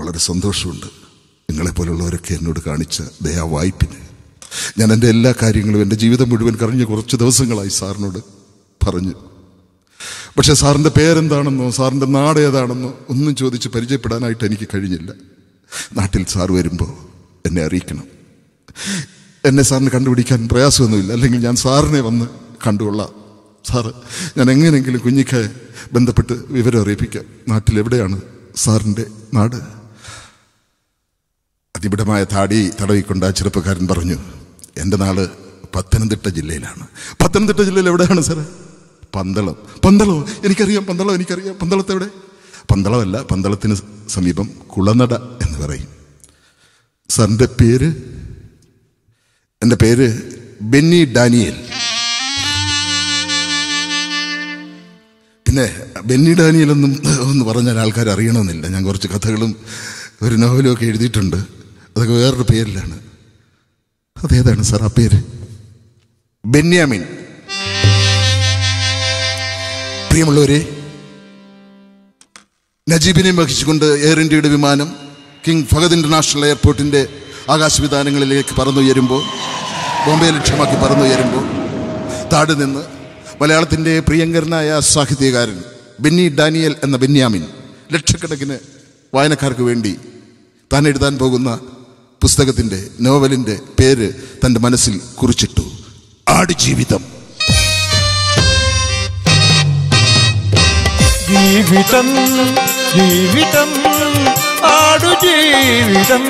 വളരെ സന്തോഷമുണ്ട്. നിങ്ങളെപ്പോലുള്ളവരൊക്കെ എന്നോട് കാണിച്ച ദയാവായ്പിന് ഞാൻ എന്റെ എല്ലാ കാര്യങ്ങളും എന്റെ ജീവിതം മുഴുവൻ കഴിഞ്ഞ കുറച്ച് ദിവസങ്ങളായി സാറിനോട് പറഞ്ഞു. പക്ഷേ സാറിന്റെ പേരെന്താണെന്നോ സാറിന്റെ നാട് ഏതാണെന്നോ ഒന്നും ചോദിച്ച് പരിചയപ്പെടാനായിട്ട് എനിക്ക് കഴിഞ്ഞില്ല. നാട്ടിൽ സാർ വരുമ്പോൾ എന്നെ അറിയിക്കണം. എന്നെ സാറിന് കണ്ടുപിടിക്കാൻ പ്രയാസമൊന്നുമില്ല. അല്ലെങ്കിൽ ഞാൻ സാറിനെ വന്ന് കണ്ടുകൊള്ളാം. സാറ് ഞാൻ എങ്ങനെയെങ്കിലും കുഞ്ഞിക്ക് ബന്ധപ്പെട്ട് വിവരം അറിയിപ്പിക്കാം. നാട്ടിൽ എവിടെയാണ് സാറിന്റെ നാട്? അതിവിടമായ താടി തടവിക്കൊണ്ട് ആ ചെറുപ്പക്കാരൻ പറഞ്ഞു എന്റെ നാട് പത്തനംതിട്ട ജില്ലയിലാണ്. പത്തനംതിട്ട ജില്ലയിൽ എവിടെയാണ് സാറേ? പന്തളം. പന്തളോ? എനിക്കറിയാം പന്തളം എനിക്കറിയാം. പന്തളത്ത് എവിടെ? പന്തളമല്ല പന്തളത്തിന് സമീപം കുളനട എന്ന് പറയും. സാറിന്റെ പേര്? എന്റെ പേര് ബെന്നി ഡാനിയൽ. പിന്നെ ബെന്നി ഡാനിയൽ എന്നും ഒന്ന് പറഞ്ഞാൽ ആൾക്കാർ അറിയണമെന്നില്ല. ഞാൻ കുറച്ച് കഥകളും ഒരു നോവലും ഒക്കെ എഴുതിയിട്ടുണ്ട്. അതൊക്കെ വേറൊരു പേരിലാണ്. അതേതാണ് സാർ ആ പേര്. ബെന്യാമിൻ. പ്രിയമുള്ളവരെ നജീബിനെ വഹിച്ചുകൊണ്ട് എയർ ഇന്ത്യയുടെ വിമാനം കിങ് ഫഹദ് ഇന്റർനാഷണൽ എയർപോർട്ടിന്റെ ആകാശവിധാനങ്ങളിലേക്ക് പറന്നുയരുമ്പോൾ ബോംബെ ലക്ഷ്യമാക്കി പറന്നുയരുമ്പോൾ താടി നിന്ന് മലയാളത്തിന്റെ പ്രിയങ്കരനായ സാഹിത്യകാരൻ ബെന്നി ഡാനിയൽ എന്ന ബെന്യാമിൻ ലക്ഷക്കണക്കിന് വായനക്കാർക്ക് വേണ്ടി താൻ എഴുതാൻ പോകുന്ന പുസ്തകത്തിന്റെ നോവലിന്റെ പേര് തന്റെ മനസ്സിൽ കുറിച്ചിട്ടു. ആടുജീവിതം ജീവിതം. ജീവിതം ആടു ജീവിതം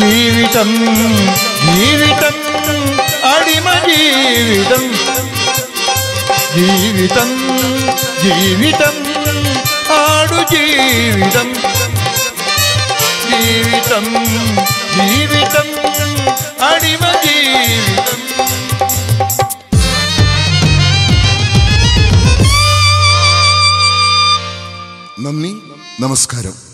ജീവിതം അടിമ ജീവിതം. ജീവിതം ജീവിതം ആടു ജീവിതം. ജീവിതം ജീവിതം അടിമ ജീവിതം. നന്ദി നമസ്കാരം.